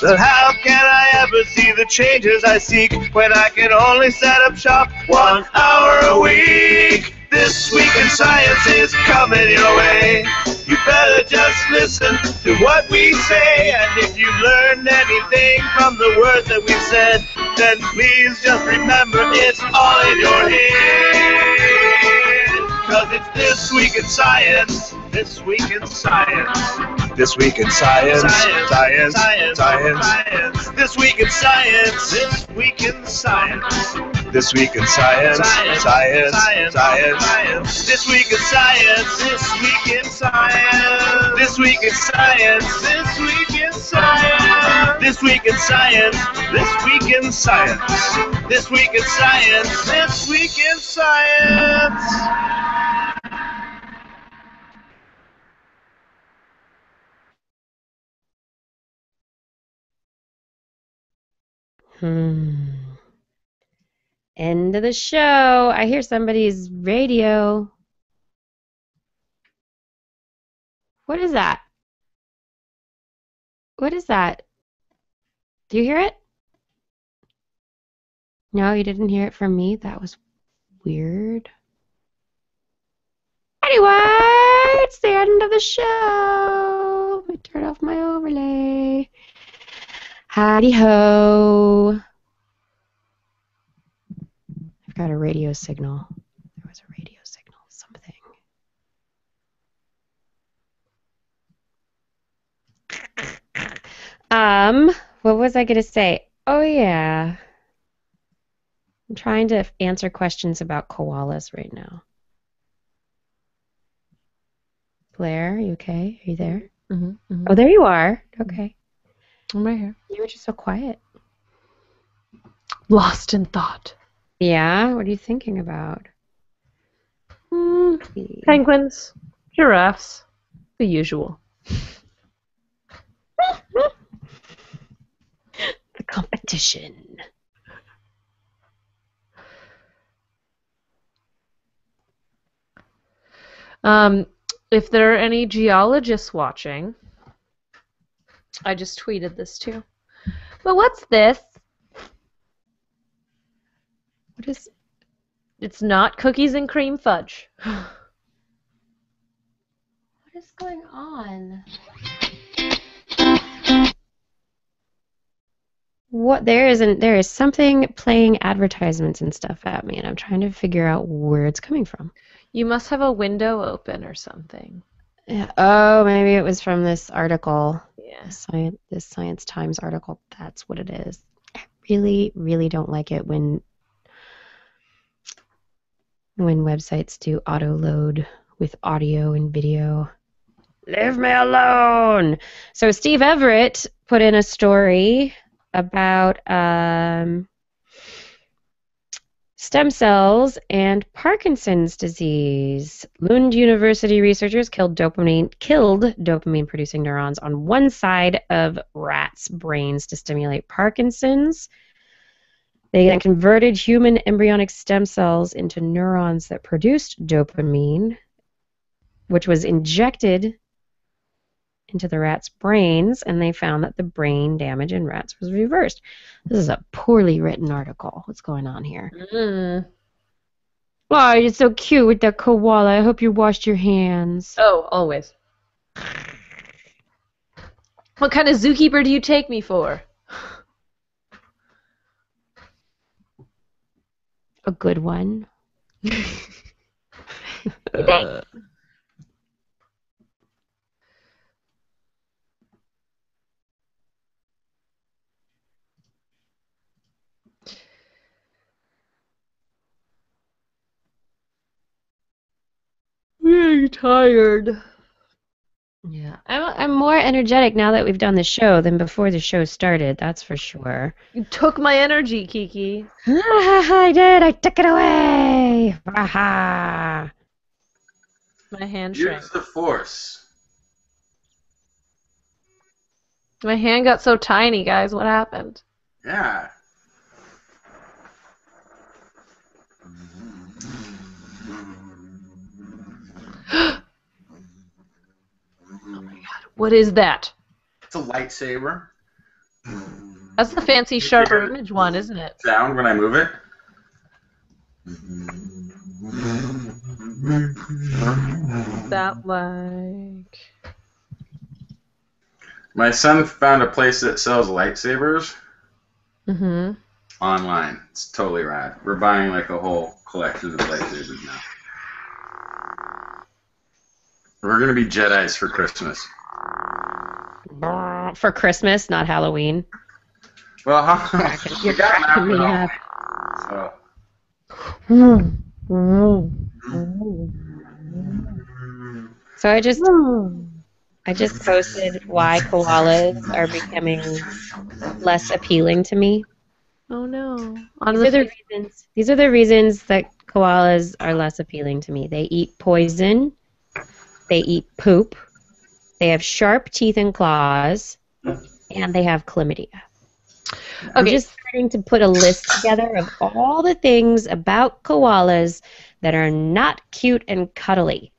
But how can I ever see the changes I seek when I can only set up shop one hour a week? This week in science is coming your way. You better just listen to what we say. And if you've learned anything from the words that we've said, then please just remember it's all in your head. Cause it's this week in science. This week in science. This week in science. Science. Science. Science. This week in science. This week in science. This week in science. Science. Science. Science. This week in science. This week in science. This week in science. This week in science. This week in science. This week in science. This week in science. This week in science. Hmm. End of the show. I hear somebody's radio. What is that? What is that? Do you hear it? No, you didn't hear it from me. That was weird. Anyway, it's the end of the show. Let me turn off my overlay. Howdy ho. I've got a radio signal. There was a radio signal, something. Um, what was I going to say? Oh, yeah. I'm trying to answer questions about koalas right now. Blair, are you okay? Are you there? Mm-hmm, Oh, there you are. Okay. I'm right here. You were just so quiet. Lost in thought. Yeah, what are you thinking about? Mm, penguins, giraffes, the usual. The competition. Um, if there are any geologists watching, I just tweeted this too. But what's this? What is It's not cookies and cream fudge. what is going on? What there isn't there is something playing advertisements and stuff at me and I'm trying to figure out where it's coming from. You must have a window open or something. Yeah. Oh, maybe it was from this article. Yeah. Science, this Science Times article. That's what it is. I really, really don't like it when when websites do auto load with audio and video. Leave me alone. So Steve Everett put in a story about um, stem cells and Parkinson's disease. Lund University researchers killed dopamine killed dopamine producing neurons on one side of rats' brains to stimulate Parkinson's. They then converted human embryonic stem cells into neurons that produced dopamine, which was injected into the rats' brains, and they found that the brain damage in rats was reversed. This is a poorly written article. What's going on here? Mm. Oh, you're so cute with that koala. I hope you washed your hands. Oh, always. What kind of zookeeper do you take me for? A good one. Really tired. Yeah, I'm I'm more energetic now that we've done the show than before the show started. That's for sure. You took my energy, Kiki. I did. I took it away. Aha. My hand shrank. Use the force. My hand got so tiny, guys. What happened? Yeah. What is that? It's a lightsaber. That's the fancy sharper image one, isn't it? Sound when I move it. That like. My son found a place that sells lightsabers Mm-hmm. online. It's totally rad. We're buying like a whole collection of lightsabers now. We're gonna be Jedi's for Christmas. For Christmas, not Halloween. Well, huh? You're got an cracking me up. So. So I just I just posted why koalas are becoming less appealing to me. Oh no. On These are the the reasons. These are the reasons that koalas are less appealing to me. They eat poison. They eat poop. They have sharp teeth and claws, and they have chlamydia. I'm just starting to put a list together of all the things about koalas that are not cute and cuddly.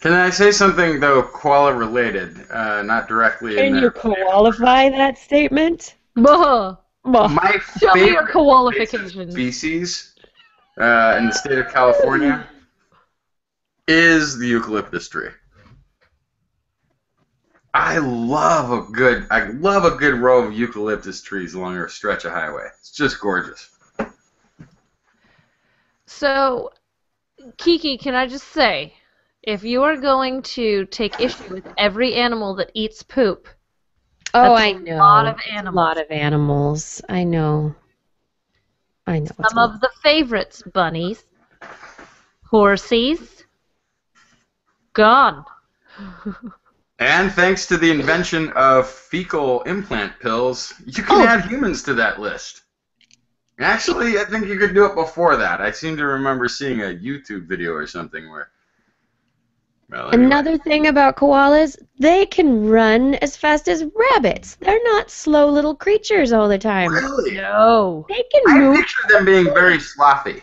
Can I say something though, koala related, uh, not directly in Can you there? qualify that statement? Buh. My Show me your favorite qualifications. species uh, in the state of California is the eucalyptus tree. I love a good I love a good row of eucalyptus trees along a stretch of highway. It's just gorgeous. So, Kiki, can I just say, if you are going to take issue with every animal that eats poop, Oh, That's I a know. lot of animals. A lot of animals. I know. I know. some of the favorites, bunnies, horses, gone. And thanks to the invention of fecal implant pills, you can Oh. add humans to that list. Actually, I think you could do it before that. I seem to remember seeing a YouTube video or something where. Well, anyway. Another thing about koalas, they can run as fast as rabbits. They're not slow little creatures all the time. Really? No. They can I move picture them being very slothy.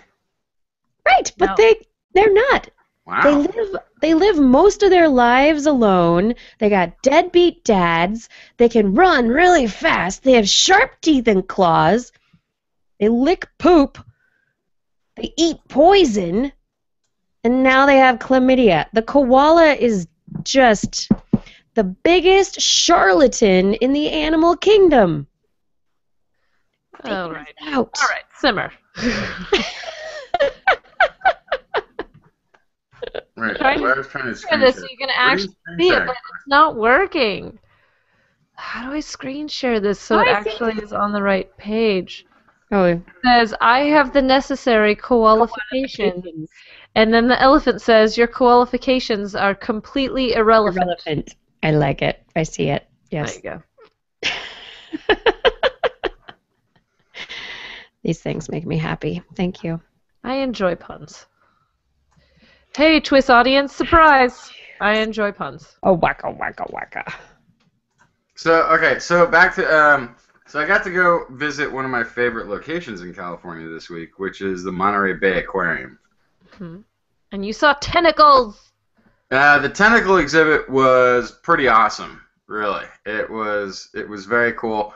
right, but No. they they're not. They live they live most of their lives alone. They got deadbeat dads. They can run really fast. They have sharp teeth and claws. They lick poop. They eat poison. And now they have chlamydia. The koala is just the biggest charlatan in the animal kingdom. All right. Out. All right. Simmer. Right. Try to well, I was trying to Share screen this share. so you can What are you actually see it, but it's not working. How do I screen share this so it I see actually is on the right page? Oh, It says, I have the necessary qualifications. And then the elephant says, Your qualifications are completely irrelevant. irrelevant. I like it. I see it. Yes. There you go. These things make me happy. Thank you. I enjoy puns. Hey, TWIS audience, surprise! I enjoy puns. Oh, waka, waka, waka. So okay, so back to um, so I got to go visit one of my favorite locations in California this week, which is the Monterey Bay Aquarium. And you saw tentacles! Uh, the tentacle exhibit was pretty awesome, really. It was it was very cool.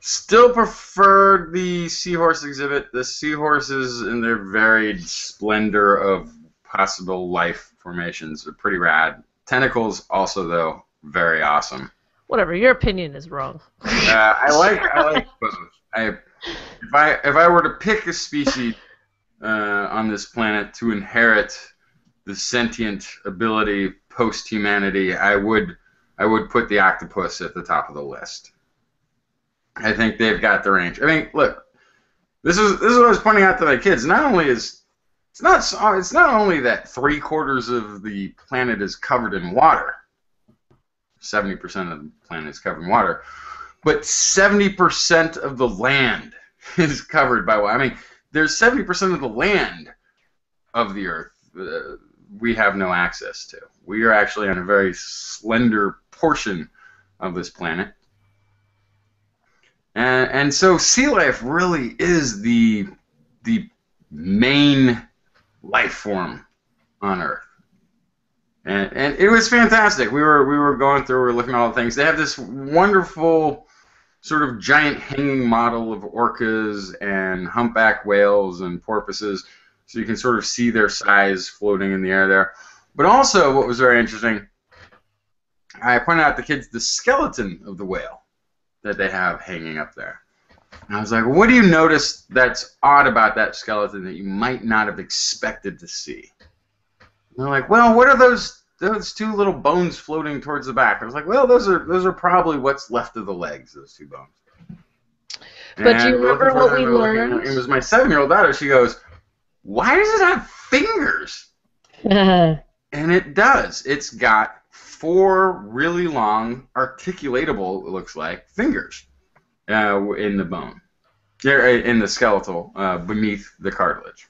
Still preferred the seahorse exhibit. The seahorses in their varied splendor of possible life formations are pretty rad. Tentacles also though very awesome. Whatever, your opinion is wrong. Uh, I like I like both. I if I if I were to pick a species uh, on this planet to inherit the sentient ability post humanity, I would I would put the octopus at the top of the list. I think they've got the range. I mean, look, this is this is what I was pointing out to my kids. Not only is it's not it's not only that three quarters of the planet is covered in water. Seventy percent of the planet is covered in water, but seventy percent of the land is covered by water. I mean, there's seventy percent of the land of the Earth uh, we have no access to. We are actually on a very slender portion of this planet. And, and so sea life really is the the main life form on Earth. And, and it was fantastic. We were we were going through, we were looking at all the things. They have this wonderful sort of giant hanging model of orcas and humpback whales and porpoises, so you can sort of see their size floating in the air there. But also, what was very interesting, I pointed out to the kids the skeleton of the whale that they have hanging up there. And I was like, what do you notice that's odd about that skeleton that you might not have expected to see? And they're like, well, what are those those two little bones floating towards the back? I was like, well, those are those are probably what's left of the legs, those two bones. But do you remember what we we're looking learned? It was my seven-year-old daughter. She goes, "Why does it have fingers?" And it does. It's got four really long, articulatable, it looks like, fingers uh, in the bone, there in the skeletal uh, beneath the cartilage.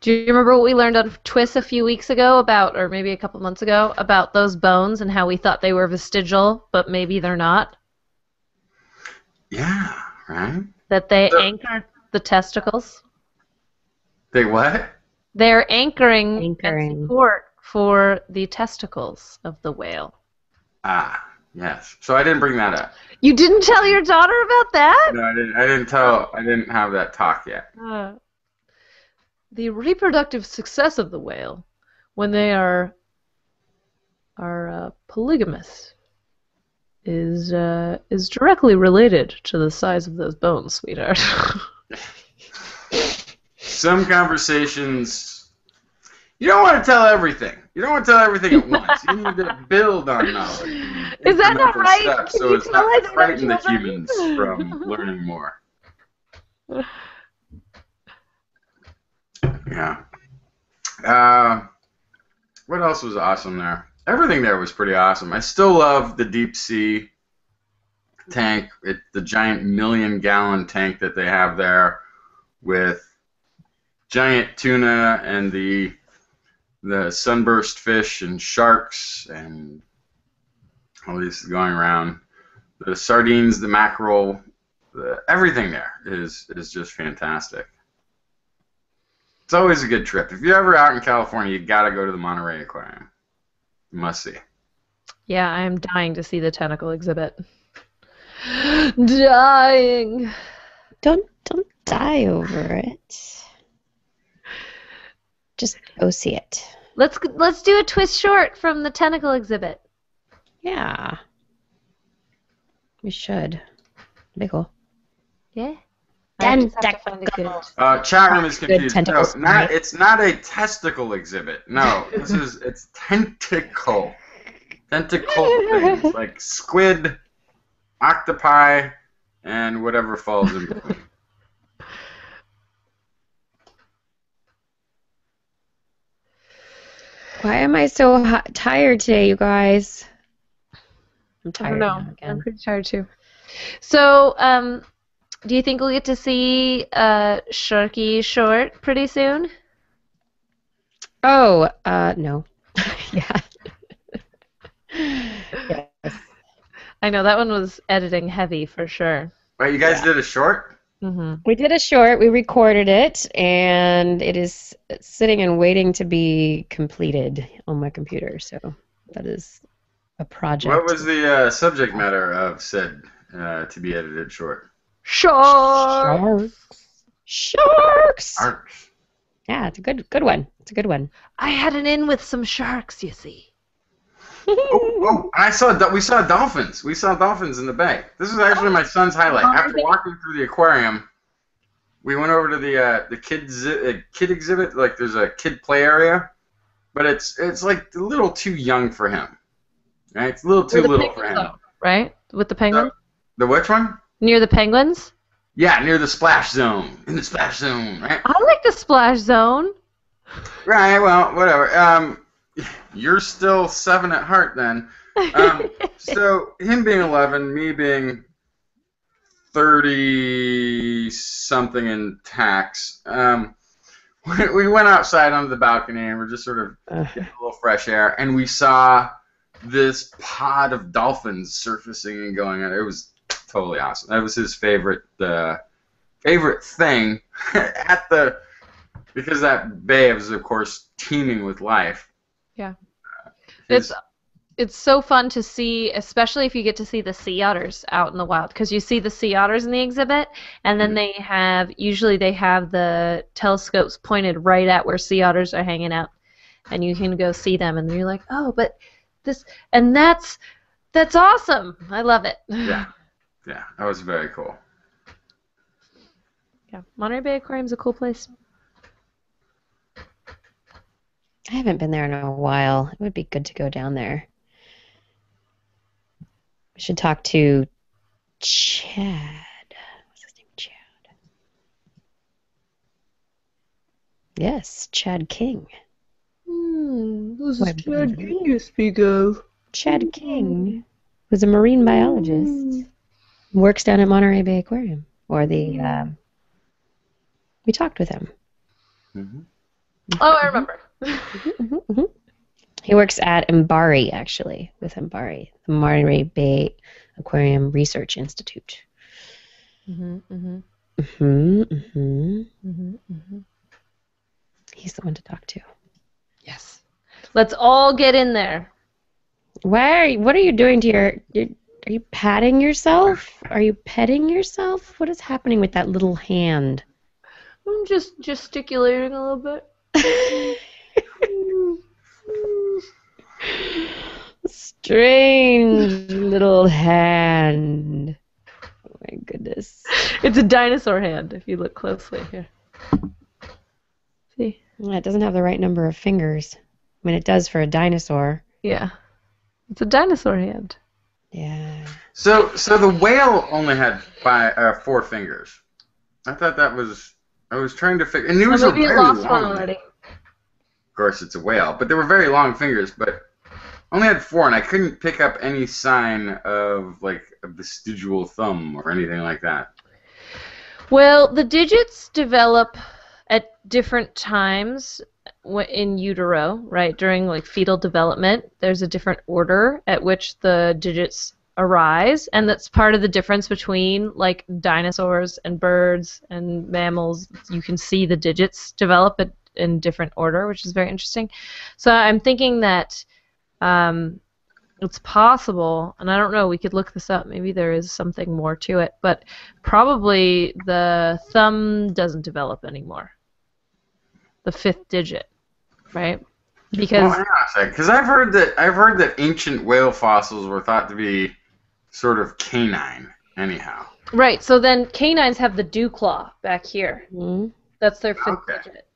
Do you remember what we learned on TWIS a few weeks ago about, or maybe a couple months ago, about those bones and how we thought they were vestigial, but maybe they're not? Yeah, right. That they So- anchor the testicles? They what? They're anchoring, Anchoring. support for the testicles of the whale. Ah, yes. So I didn't bring that up. You didn't tell your daughter about that? No, I didn't. I didn't tell. I didn't have that talk yet. Uh, the reproductive success of the whale when they are are uh, polygamous is uh, is directly related to the size of those bones, sweetheart. Some conversations. You don't want to tell everything. You don't want to tell everything at once. You need to build on knowledge. Is that not right? steps so as not to frighten the humans from learning more. Yeah. Uh, what else was awesome there? Everything there was pretty awesome. I still love the deep sea tank, it, the giant million gallon tank that they have there. with giant tuna and the the sunburst fish and sharks and all these going around. The sardines, the mackerel, the, everything there is is just fantastic. It's always a good trip. If you're ever out in California, you gotta go to the Monterey Aquarium. You must see. Yeah, I am dying to see the tentacle exhibit. dying. Don't don't die over it. Just go see it. Let's let's do a TWIS short from the tentacle exhibit. Yeah. We should. Be cool. Yeah. I just have to find a good- Uh, chat room is confused. No, tentacles, not it's not a testicle exhibit. No, this is it's tentacle, tentacle things like squid, octopi, and whatever falls in between. Why am I so hi- tired today, you guys? I'm I tired don't know. now I'm pretty tired too. So, um, do you think we'll get to see uh, Sharky Short pretty soon? Oh, uh, no. yeah. yes. I know that one was editing heavy for sure. Wait, you guys Yeah. did a short? Mm-hmm. We did a short, we recorded it, and it is sitting and waiting to be completed on my computer. So that is a project. What was the uh, subject matter of said uh, to be edited short? Sharks. Sharks. Sharks. Arcs. Yeah, it's a good good one. It's a good one. I had an in with some sharks, you see. Oh, oh, I saw do- we saw dolphins. We saw dolphins in the bay. This is actually my son's highlight. After walking through the aquarium, we went over to the uh, the kids uh, kid exhibit. Like there's a kid play area, but it's it's like a little too young for him. Right? It's a little too little for him. are, Right? With the penguins? The which one? Near the penguins? Yeah, near the splash zone. In the splash zone, right? I like the splash zone. Right. Well, whatever. Um, you're still seven at heart then. Um, so him being 11, me being 30 something in tax. Um, we, we went outside onto the balcony and we're just sort of getting a little fresh air, and we saw this pod of dolphins surfacing and going on. It was totally awesome. That was his favorite uh, favorite thing at the because that bay was of course teeming with life. Yeah. Uh, It's his- it's so fun to see, especially if you get to see the sea otters out in the wild, because you see the sea otters in the exhibit, and then they have usually they have the telescopes pointed right at where sea otters are hanging out, and you can go see them, and you're like, oh, but this, and that's that's awesome. I love it. yeah, yeah, that was very cool. yeah. Monterey Bay Aquarium's a cool place. I haven't been there in a while. It would be good to go down there. We should talk to Chad. What's his name? Chad. Yes, Chad King. Hmm, this Why, Chad King you speak of. Chad King was a marine biologist. Works down at Monterey Bay Aquarium. Or the. Um, we talked with him. hmm Oh, I remember. Mhm, mhm. He works at MBARI, actually, with MBARI, the Monterey Bay Aquarium Research Institute. hmm hmm hmm hmm hmm hmm He's the one to talk to. Yes. Let's all get in there. Why? Are you, what are you doing to your, your? Are you patting yourself? Are you petting yourself? What is happening with that little hand? I'm just gesticulating a little bit. Strange little hand. Oh my goodness. It's a dinosaur hand if you look closely here. See? Yeah, It doesn't have the right number of fingers. I mean, it does for a dinosaur. Yeah. It's a dinosaur hand. Yeah. So, so the whale only had five, uh, four fingers. I thought that was. I was trying to figure. And it was a very lost one long. already. Of course, it's a whale, but they were very long fingers. But only had four, and I couldn't pick up any sign of like a vestigial thumb or anything like that. Well, the digits develop at different times in utero, right? During like fetal development, there's a different order at which the digits arise, and that's part of the difference between like dinosaurs and birds and mammals. You can see the digits develop at, in different order, which is very interesting. So I'm thinking that um, it's possible, and I don't know, we could look this up. Maybe there is something more to it, but probably the thumb doesn't develop anymore. The fifth digit, right? Because Well, hang on a sec, because I've heard that I've heard that ancient whale fossils were thought to be sort of canine. Anyhow, right, so then canines have the dew claw back here. Mhm. That's their fifth Okay. digit.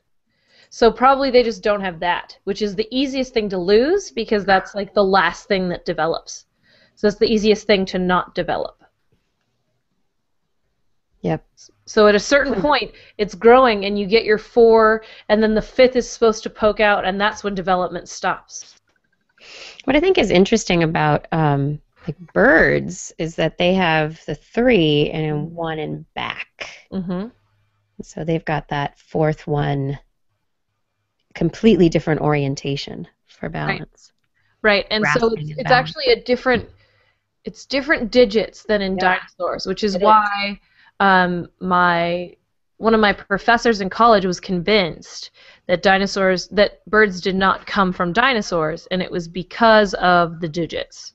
So probably they just don't have that, which is the easiest thing to lose because that's like the last thing that develops. So it's the easiest thing to not develop. Yep. So at a certain point, it's growing, and you get your four, and then the fifth is supposed to poke out, and that's when development stops. What I think is interesting about um, like birds is that they have the three and one in back. Mm-hmm. So they've got that fourth one, completely different orientation for balance. Right, right. and so it's, and it's actually a different, it's different digits than in Yeah. dinosaurs, which is It is. Um, my one of my professors in college was convinced that dinosaurs, that birds did not come from dinosaurs, and it was because of the digits.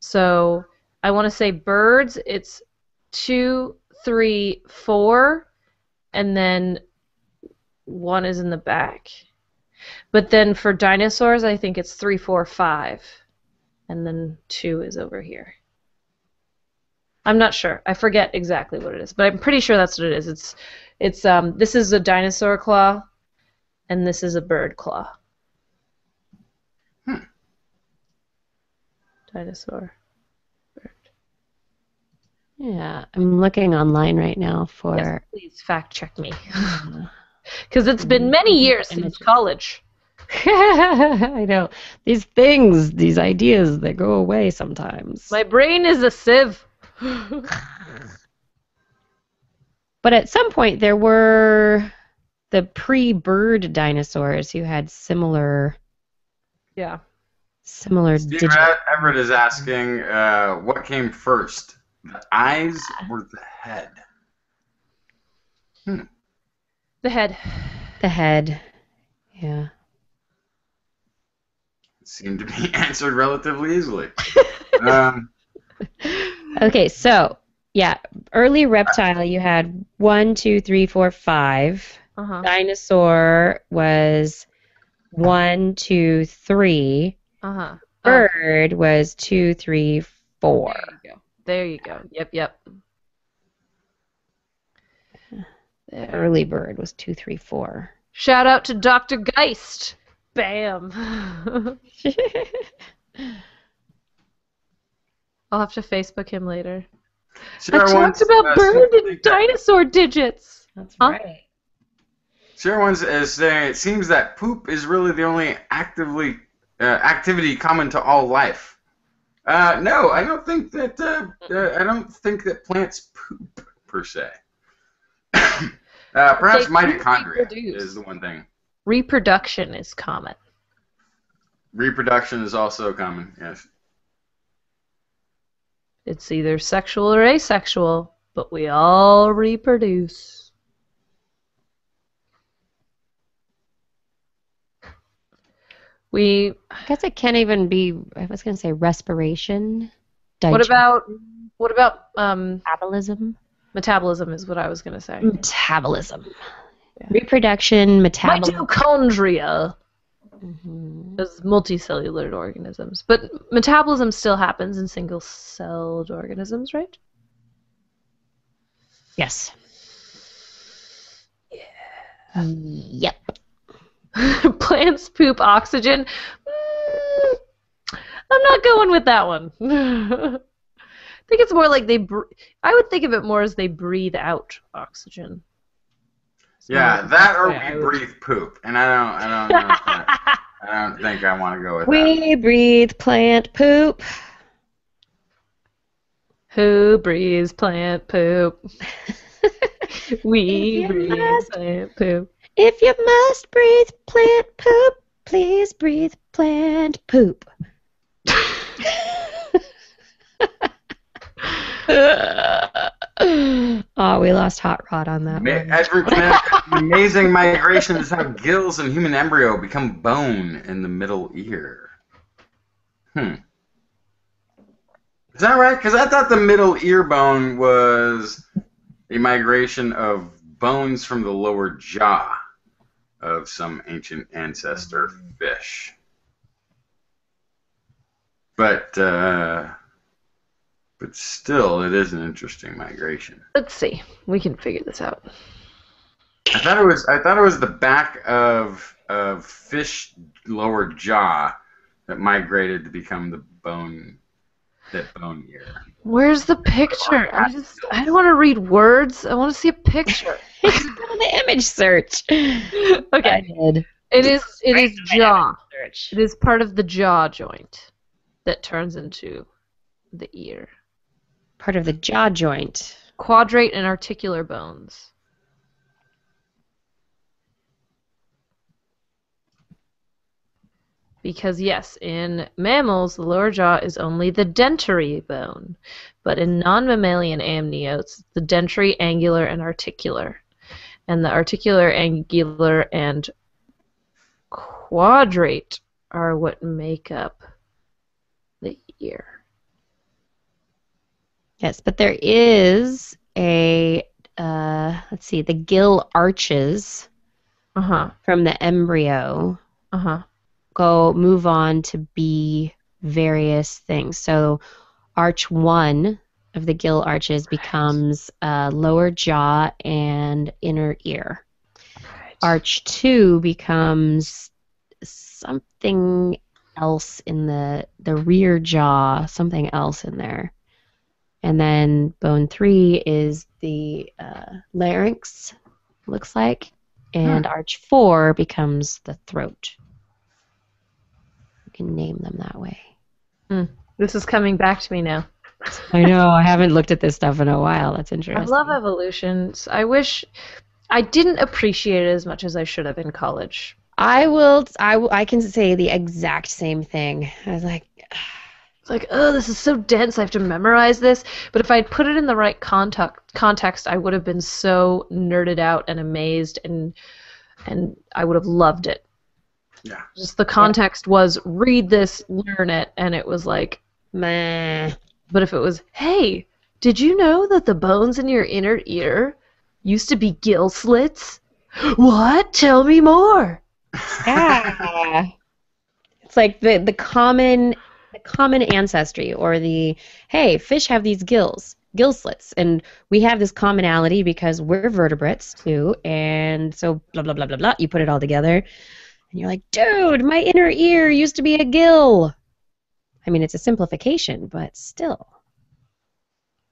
So I want to say birds, it's two, three, four, and then one is in the back. But then for dinosaurs, I think it's three, four, five, and then two is over here. I'm not sure. I forget exactly what it is, but I'm pretty sure that's what it is. It's, it's um, this is a dinosaur claw, and this is a bird claw. Hmm. Dinosaur. Yeah, I'm looking online right now for. Yes, please fact check me, because it's been many years since Images. college. I know these things, these ideas that go away sometimes. My brain is a sieve. But at some point, there were the pre-bird dinosaurs who had similar yeah. similar Steve digits. Everett is asking, uh, what came first, the eyes or the head? The head. The head. Yeah. Seemed to be answered relatively easily. um, Okay, so yeah, early reptile you had one, two, three, four, five. Uh huh. Dinosaur was one, two, three. Uh huh. Bird was two, three, four. There you go. There you go. Yep, yep. There. Early bird was two, three, four. Shout out to Dr. Geist. Bam. I'll have to Facebook him later. Sarah I talked about uh, bird and dinosaur digits. That's Huh? right. Sarah wants is saying it seems that poop is really the only actively uh, activity common to all life. Uh, no, I don't think that. Uh, uh, I don't think that plants poop per se. uh, perhaps They mitochondria reproduce. is the one thing. Reproduction is common. Reproduction is also common. Yes. It's either sexual or asexual, but we all reproduce. We I guess it can't even be. I was going to say respiration. what about what about um metabolism? metabolism is what I was gonna say. Metabolism. Yeah. Reproduction, metabolism. Mitochondria Mhm. is multicellular organisms, but metabolism still happens in single-celled organisms, right? Yes. Yeah Yep. Plants poop oxygen. Mm, I'm not going with that one. I think it's more like they. Br- I would think of it more as they breathe out oxygen. Yeah, that or Yeah, I we would- breathe poop, and I don't. I don't. Know that, I don't think I want to go with that. We breathe plant poop. Who breathes plant poop? we breathe must- plant poop. If you must breathe plant poop, please breathe plant poop. oh, we lost Hot Rod on that Ma- one. Edward amazing migration is how gills in human embryo become bone in the middle ear. Hmm. Is that right? Because I thought the middle ear bone was a migration of bones from the lower jaw of some ancient ancestor fish. But uh, but still, it is an interesting migration. Let's see. We can figure this out. I thought it was. I thought it was the back of of fish lower jaw that migrated to become the bone, that bone ear. Where's the picture? I just I don't want to read words. I want to see a picture. It's on the image search. I Okay. did. It is it is jaw. It is part of the jaw joint that turns into the ear. Part of the jaw joint. Quadrate and articular bones. Because yes, in mammals, the lower jaw is only the dentary bone, but in non-mammalian amniotes, the dentary, angular, and articular, and the articular, angular, and quadrate are what make up the ear. Yes, but there is a uh, let's see, the gill arches Uh huh. from the embryo Uh huh. go move on to be various things. So arch one of the gill arches becomes uh, lower jaw and inner ear. Arch two becomes something else in the the rear jaw, something else in there. And then bone three is the uh, larynx, looks like, and arch four becomes the throat. You can name them that way. This is coming back to me now. I know. I haven't looked at this stuff in a while. That's interesting. I love evolutions. I wish I didn't appreciate it as much as I should have in college. I will. I, I can say the exact same thing. I was like, It's like, oh, this is so dense. I have to memorize this. But if I'd put it in the right context, context, I would have been so nerded out and amazed, and and I would have loved it. Yeah. Just the context was read this, learn it, and it was like. meh. But if it was, hey, did you know that the bones in your inner ear used to be gill slits? What? Tell me more. Yeah. it's like the the common the common ancestry or the hey, fish have these gills, gill slits, and we have this commonality because we're vertebrates too, and so blah blah blah blah blah. You put it all together, and you're like, dude, my inner ear used to be a gill. I mean, it's a simplification, but still,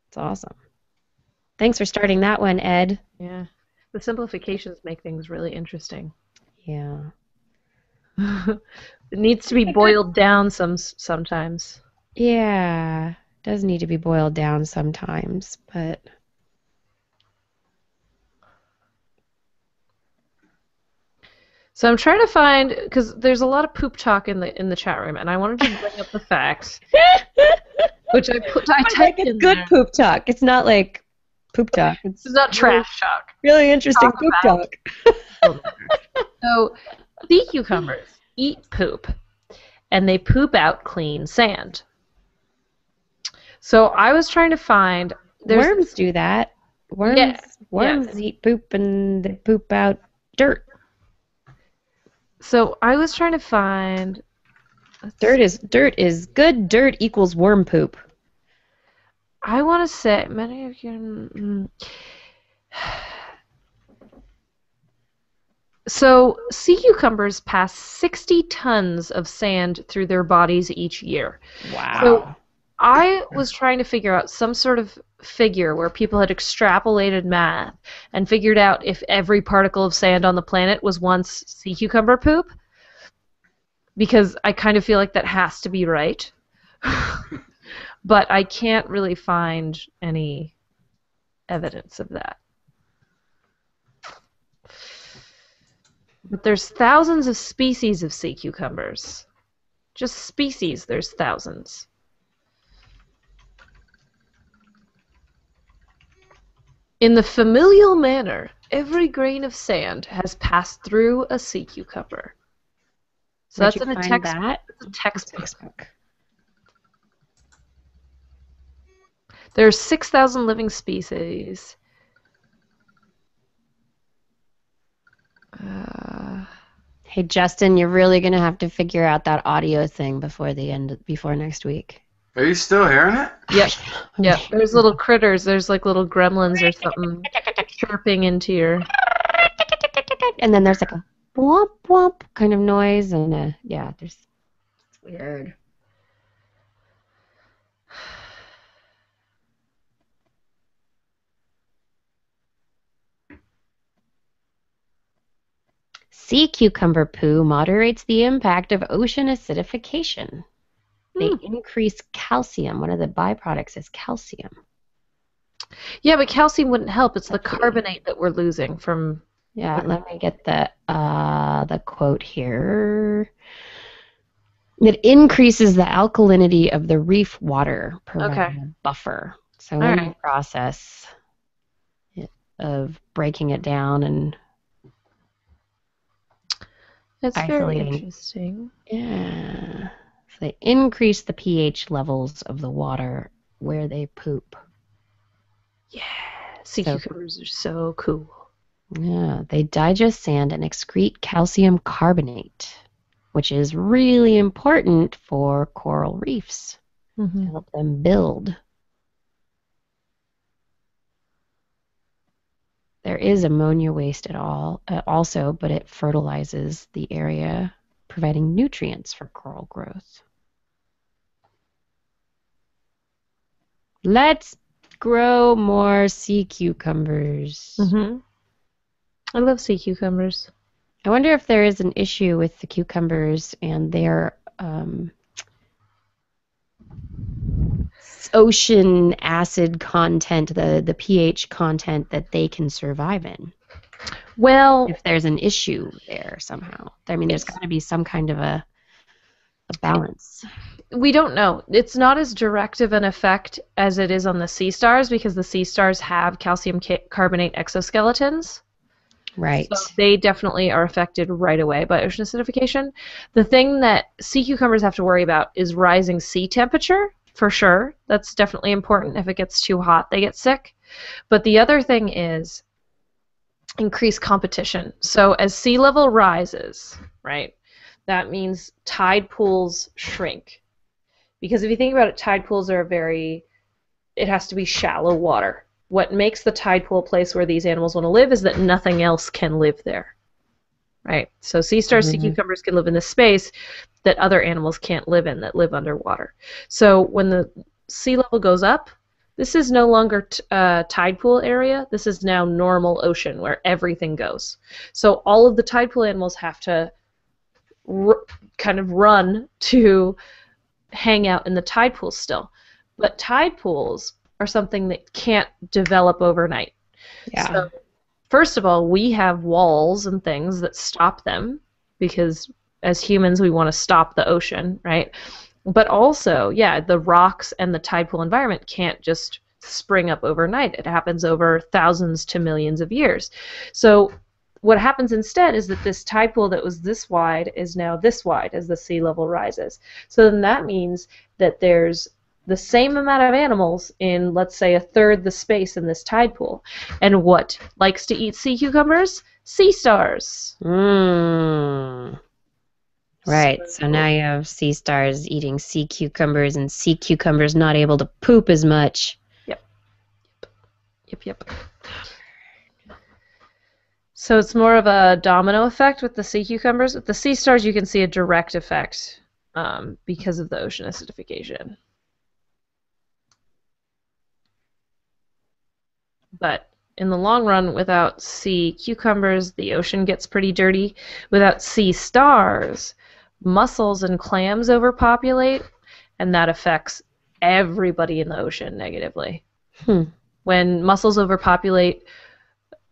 it's awesome. Thanks for starting that one, Ed. Yeah. The simplifications make things really interesting. Yeah. It needs to be boiled down some sometimes. Yeah, does need to be boiled down sometimes, but So I'm trying to find because there's a lot of poop talk in the in the chat room, and I wanted to bring up the facts, which I put I typed it's in good there. poop talk. It's not like poop talk. It's is not trash talk. really interesting Talk poop about- talk. So, sea cucumbers eat poop, and they poop out clean sand. So I was trying to find Worms do that. Worms Yeah, worms eat poop and they poop out dirt. so I was trying to find Dirt is dirt is good. Dirt equals worm poop. I want to say many of you. Mm, mm. So, sea cucumbers pass 60 tons of sand through their bodies each year. Wow. So, I was trying to figure out some sort of figure where people had extrapolated math and figured out if every particle of sand on the planet was once sea cucumber poop. Because I kind of feel like that has to be right. but I can't really find any evidence of that. But there's thousands of species of sea cucumbers. Just species, there's thousands. In the familial manner, every grain of sand has passed through a sea cucumber. So Where'd that's in a text, that? a textbook. Textbook. There are 6,000 living species. Uh, Hey Justin, you're really gonna have to figure out that audio thing before the end before next week. Are you still hearing it? Yep. yep. There's little critters. There's like little gremlins or something chirping into your. And then there's like a womp womp kind of noise, and uh, yeah, there's it's weird. Sea cucumber poo moderates the impact of ocean acidification. They Hmm. increase calcium. One of the byproducts is calcium. Yeah, but calcium wouldn't help. It's the carbonate that we're losing from. Yeah, let me get the uh, the quote here. It increases the alkalinity of the reef water, providing Okay. a buffer. So All in the process of breaking it down and That's very interesting. yeah, so they increase the pH levels of the water where they poop. Yeah, sea So- cucumbers are so cool. Yeah, they digest sand and excrete calcium carbonate, which is really important for coral reefs. hmm to help them build. There is ammonia waste at all, uh, also, but it fertilizes the area, providing nutrients for coral growth. Let's grow more sea cucumbers. hmm I love sea cucumbers. I wonder if there is an issue with the cucumbers and their um, ocean acid content, the, the pH content that they can survive in. Well, If there's an issue there somehow. I mean, there's got to be some kind of a, a balance. we don't know. It's not as direct of an effect as it is on the sea stars because the sea stars have calcium ca- carbonate exoskeletons. Right. So they definitely are affected right away by ocean acidification. The thing that sea cucumbers have to worry about is rising sea temperature, for sure. That's definitely important. If it gets too hot, they get sick. But the other thing is increased competition. So as sea level rises, right, that means tide pools shrink. Because if you think about it, tide pools are a very, it has to be shallow water what makes the tide pool a place where these animals want to live is that nothing else can live there. Right? So sea stars, sea Mhm. cucumbers can live in the space that other animals can't live in that live underwater. So when the sea level goes up, this is no longer t- uh, tide pool area. This is now normal ocean where everything goes. So all of the tide pool animals have to r- kind of run to hang out in the tide pool still. But tide pools are something that can't develop overnight. yeah. So, first of all, we have walls and things that stop them because as humans, we want to stop the ocean, right? But also, yeah, the rocks and the tide pool environment can't just spring up overnight. It happens over thousands to millions of years. So, what happens instead is that this tide pool that was this wide is now this wide as the sea level rises. So then that means that there's the same amount of animals in, let's say, a third the space in this tide pool. And what likes to eat sea cucumbers? Sea stars. Mm. Right. So, So- now you have sea stars eating sea cucumbers and sea cucumbers not able to poop as much. Yep, yep. Yep. So it's more of a domino effect with the sea cucumbers. With the sea stars, you can see a direct effect um, because of the ocean acidification. But in the long run, without sea cucumbers, the ocean gets pretty dirty. Without sea stars, mussels and clams overpopulate, and that affects everybody in the ocean negatively Hmm. when mussels overpopulate,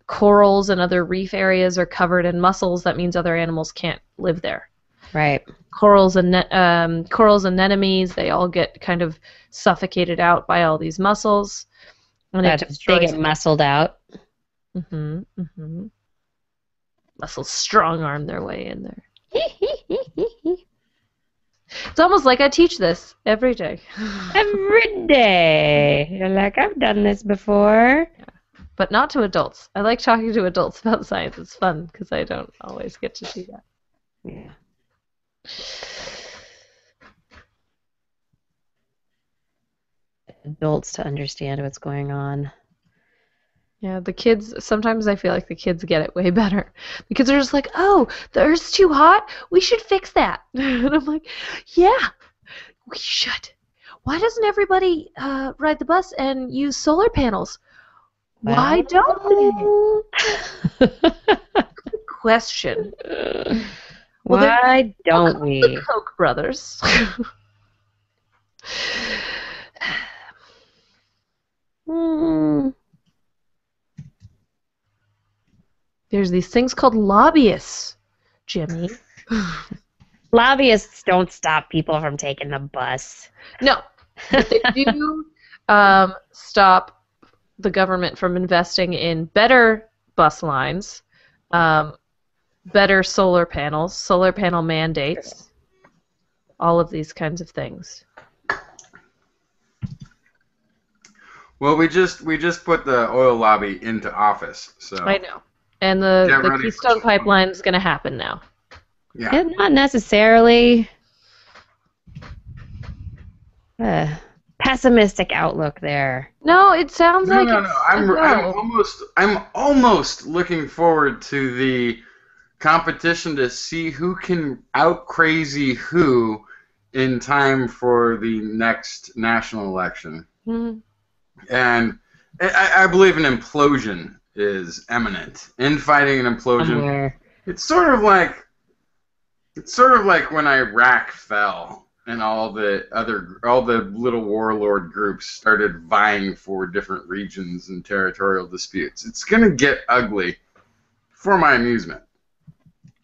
corals and other reef areas are covered in mussels, that means other animals can't live there. Right. Corals and um, corals and anemones, they all get kind of suffocated out by all these mussels, and it they get muscled out. hmm hmm Mussels strong arm their way in there. It's almost like I teach this every day. Every day. You're like, I've done this before. but not to adults. I like talking to adults about science. It's fun because I don't always get to do that. Yeah. Adults to understand what's going on. Yeah, the kids, sometimes I feel like the kids get it way better. because they're just like, oh, the Earth's too hot. We should fix that. and I'm like, yeah, we should. Why doesn't everybody uh, ride the bus and use solar panels? Why don't they? Question. Well, Why don't The we? Koch brothers. Hmm. There's these things called lobbyists, Jimmy. Lobbyists don't stop people from taking the bus. No, they do um, stop the government from investing in better bus lines, um, better solar panels, solar panel mandates, all of these kinds of things. Well, we just we just put the oil lobby into office, so I know. And the, Get the Keystone Pipeline is going to happen now. yeah. Eh, Not necessarily. Uh, pessimistic outlook there. No, it sounds No, like no, it's no. I'm, a I'm almost I'm almost looking forward to the competition to see who can out crazy who in time for the next national election. Mhm. And I, I believe an implosion is imminent. Infighting and implosion. Somewhere. It's sort of like it's sort of like when Iraq fell and all the other all the little warlord groups started vying for different regions and territorial disputes. It's gonna get ugly for my amusement.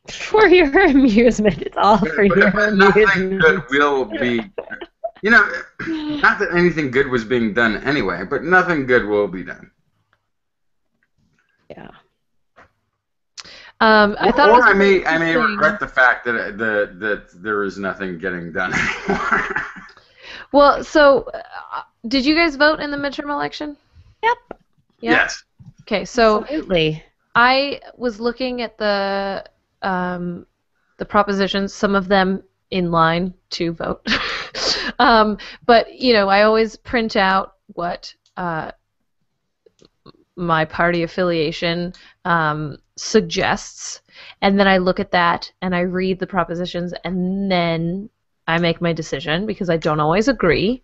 For your amusement. It's all for But- your but nothing amusement. good will be you know not that anything good was being done anyway, but nothing good will be done. Yeah. Um, I thought it or I may I may regret the fact that that that there is nothing getting done anymore. Well, so uh, did you guys vote in the midterm election? Yep. Yeah. Yes. Okay, so Absolutely. I was looking at the um, the propositions, some of them in line to vote. um, but you know, I always print out what uh, my party affiliation um, suggests, and then I look at that and I read the propositions, and then I make my decision because I don't always agree.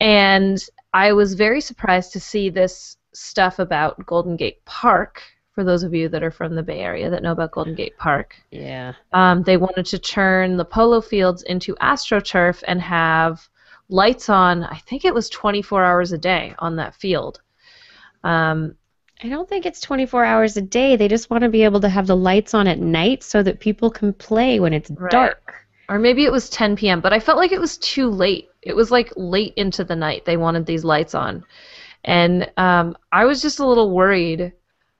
And I was very surprised to see this stuff about Golden Gate Park. For those of you that are from the Bay Area that know about Golden Gate Park, Yeah. um, they wanted to turn the polo fields into astroturf and have lights on. I think it was 24 hours a day on that field. Um, I don't think it's 24 hours a day. They just want to be able to have the lights on at night so that people can play when it's Right. dark. or maybe it was 10 p.m., but I felt like it was too late. It was like late into the night they wanted these lights on. And um, I was just a little worried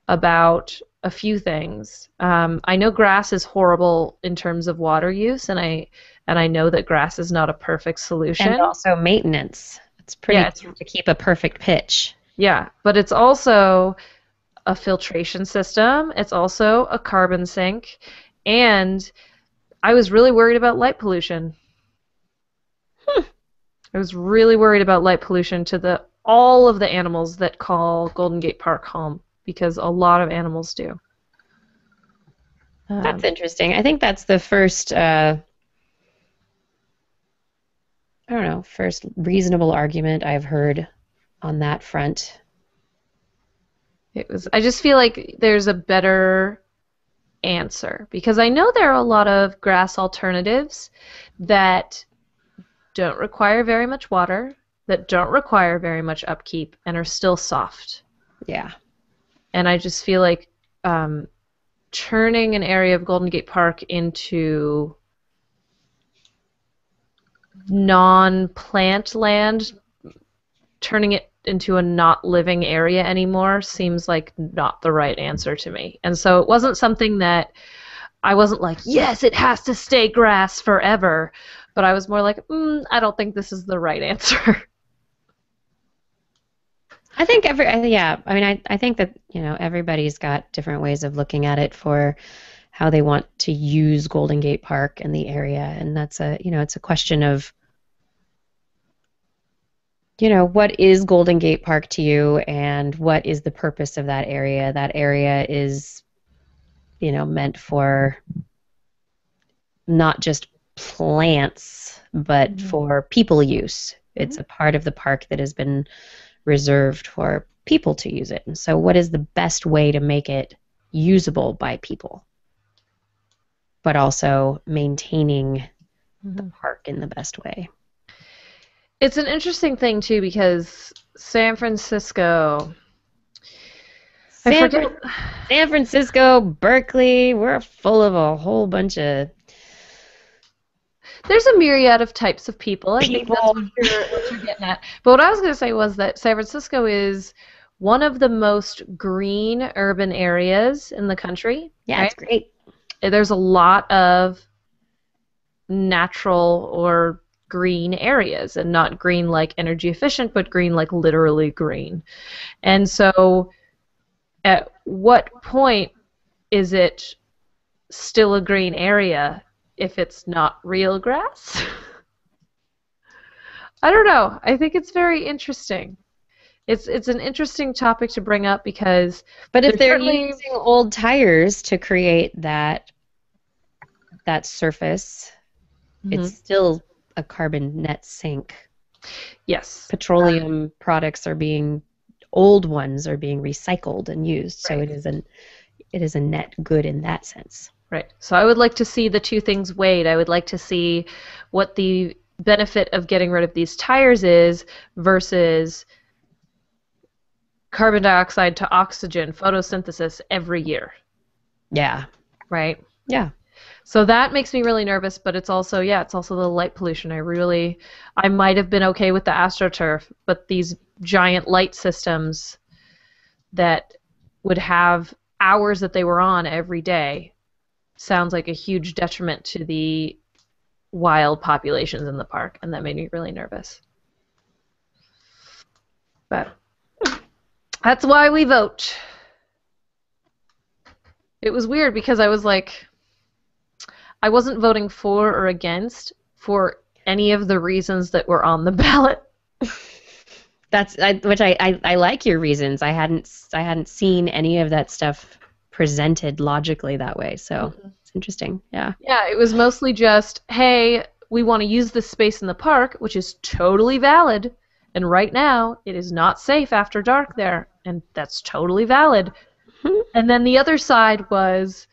about a few things. Um, I know grass is horrible in terms of water use, and I and I know that grass is not a perfect solution. And also maintenance. It's pretty Yeah, it's- to keep a perfect pitch. Yeah, but it's also a filtration system. It's also a carbon sink, and I was really worried about light pollution. I was really worried about light pollution to the all of the animals that call Golden Gate Park home because a lot of animals do. Um, That's interesting. I think that's the first, uh, I don't know, first reasonable argument I've heard on that front. It was. I just feel like there's a better answer because I know there are a lot of grass alternatives that don't require very much water, that don't require very much upkeep, and are still soft. Yeah. And I just feel like um, turning an area of Golden Gate Park into non-plant land, turning it into a not living area anymore seems like not the right answer to me. And so it wasn't something that I wasn't like, yes, it has to stay grass forever. But I was more like, mm, I don't think this is the right answer. I think every yeah. I mean, I I think that you know everybody's got different ways of looking at it for how they want to use Golden Gate Park and the area, and that's a you know it's a question of you know what is Golden Gate Park to you, and what is the purpose of that area. That area is you know meant for not just plants, but Mhm. for people use. It's a part of the park that has been reserved for people to use it. And so, what is the best way to make it usable by people, but also maintaining the mm-hmm. park in the best way? It's an interesting thing too because San Francisco. San. San Francisco, Berkeley, we're full of a whole bunch of There's a myriad of types of people. I think that's People. what you're, what you're getting at. But what I was going to say was that San Francisco is one of the most green urban areas in the country. yeah, it's great. Eh, there's a lot of natural or green areas, and not green like energy efficient, but green like literally green. And so, at what point is it still a green area if it's not real grass? I don't know. I think it's very interesting. It's it's an interesting topic to bring up because But if they're using old tires to create that that surface, Mhm. it's still a carbon net sink. yes, Petroleum products are being old ones are being recycled and used, so it is an it is a net good in that sense. Right. So I would like to see the two things weighed. I would like to see what the benefit of getting rid of these tires is versus carbon dioxide to oxygen photosynthesis every year, Yeah. right? Yeah. So that makes me really nervous, but it's also yeah, it's also the light pollution. I really I might have been okay with the astroturf, but these giant light systems that would have hours that they were on every day sounds like a huge detriment to the wild populations in the park, and that made me really nervous. But that's why we vote. It was weird because I was like, I wasn't voting for or against for any of the reasons that were on the ballot. That's I, which I, I I like your reasons. I hadn't I hadn't seen any of that stuff presented logically that way. So mm-hmm. it's interesting. Yeah. Yeah, it was mostly just, hey, we want to use this space in the park, which is totally valid. And right now, it is not safe after dark there, and that's totally valid. And then the other side was,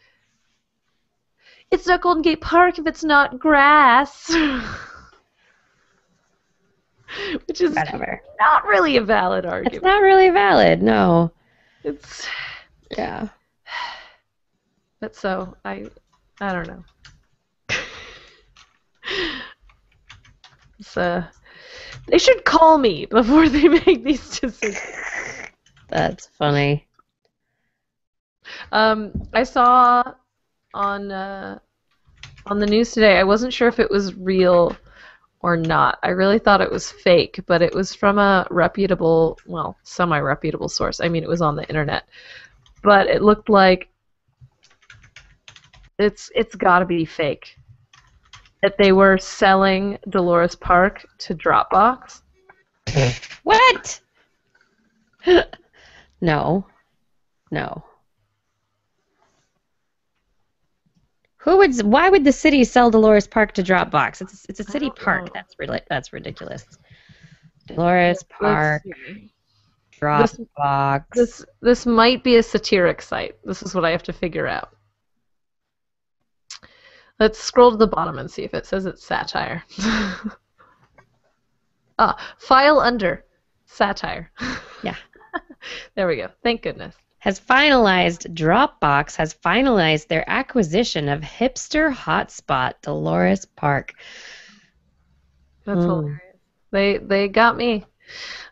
it's not Golden Gate Park if it's not grass. which is Whatever. not really a valid argument. It's not really valid. No. It's Yeah. But so I I don't know. so they should call me before they make these decisions. That's funny. Um, I saw on uh, on the news today. I wasn't sure if it was real or not. I really thought it was fake, but it was from a reputable, well, semi-reputable source. I mean, it was on the internet, but it looked like it's it's got to be fake. That they were selling Dolores Park to Dropbox. What? no. No. Who would? Why would the city sell Dolores Park to Dropbox? It's it's a city park. know. That's really that's ridiculous. Dolores Park. Dropbox. This this might be a satiric site. This is what I have to figure out. Let's scroll to the bottom and see if it says it's satire. ah, file under satire. Yeah. there we go. Thank goodness. has finalized, Dropbox has finalized their acquisition of hipster hotspot Dolores Park. That's Mm. hilarious. They they got me.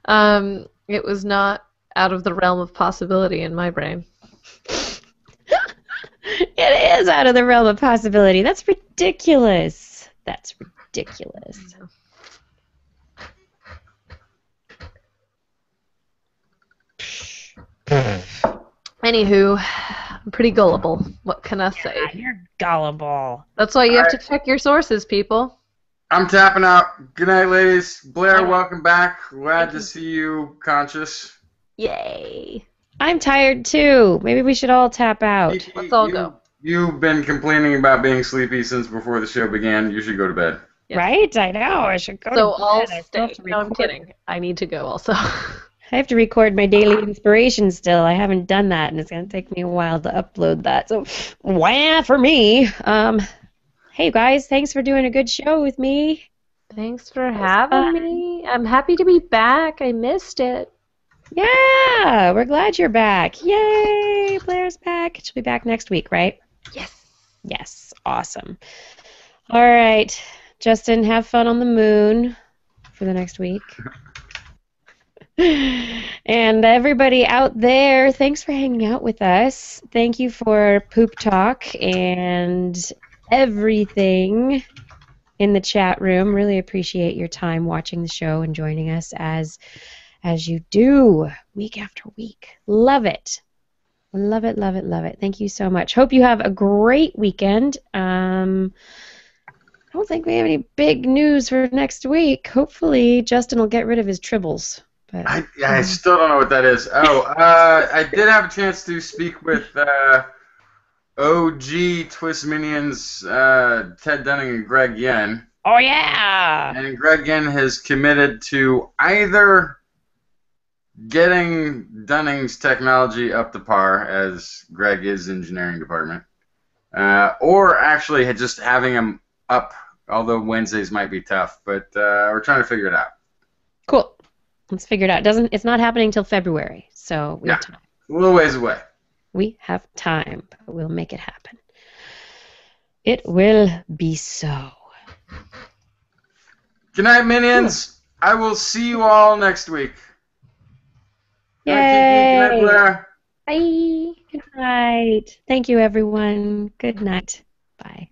Um, it was not out of the realm of possibility in my brain. It is out of the realm of possibility. That's ridiculous. That's ridiculous. Anywho, I'm pretty gullible. What can I say? You're gullible. That's why you have to check your sources, people. I'm tapping out. Good night, ladies. Blair, Alright. welcome back. Glad Thank to you. see you conscious. Yay! I'm tired too. Maybe we should all tap out. Let's all go. You've been complaining about being sleepy since before the show began. You should go to bed. Yes. Right? I know. I should go So to I'll bed. I still have stay. to No, I'm kidding. I need to go also. I have to record my daily inspiration still. I haven't done that, and it's going to take me a while to upload that. So, wah for me. Um, hey guys, thanks for doing a good show with me. Thanks for having me. I'm happy to be back. I missed it. Yeah, we're glad you're back. Yay, Blair's back. She'll be back next week, right? Yes. Yes, awesome. All right, Justin, have fun on the moon for the next week. and everybody out there, thanks for hanging out with us. Thank you for poop talk and everything in the chat room. Really appreciate your time watching the show and joining us as as you do week after week. Love it. Love it, love it, love it. Thank you so much. Hope you have a great weekend. Um, I don't think we have any big news for next week. Hopefully, Justin will get rid of his tribbles. But I, I still don't know what that is. Oh, uh, I did have a chance to speak with uh, OG TWIS Minions, uh, Ted Dunning and Greg Yen. oh yeah, And Greg Yen has committed to either getting Dunning's technology up to par, as Greg is engineering department, uh, or actually just having him up, although Wednesdays might be tough. But uh, we're trying to figure it out. cool. Let's figure it out. Doesn't it's not happening until February, so we have Yeah. time. A little ways away. We have time, but we'll make it happen. It will be so. Good night, minions. I will see you all next week. Good night, Good night, Yay! Bye. Good night. Thank you, everyone. Good night. Bye.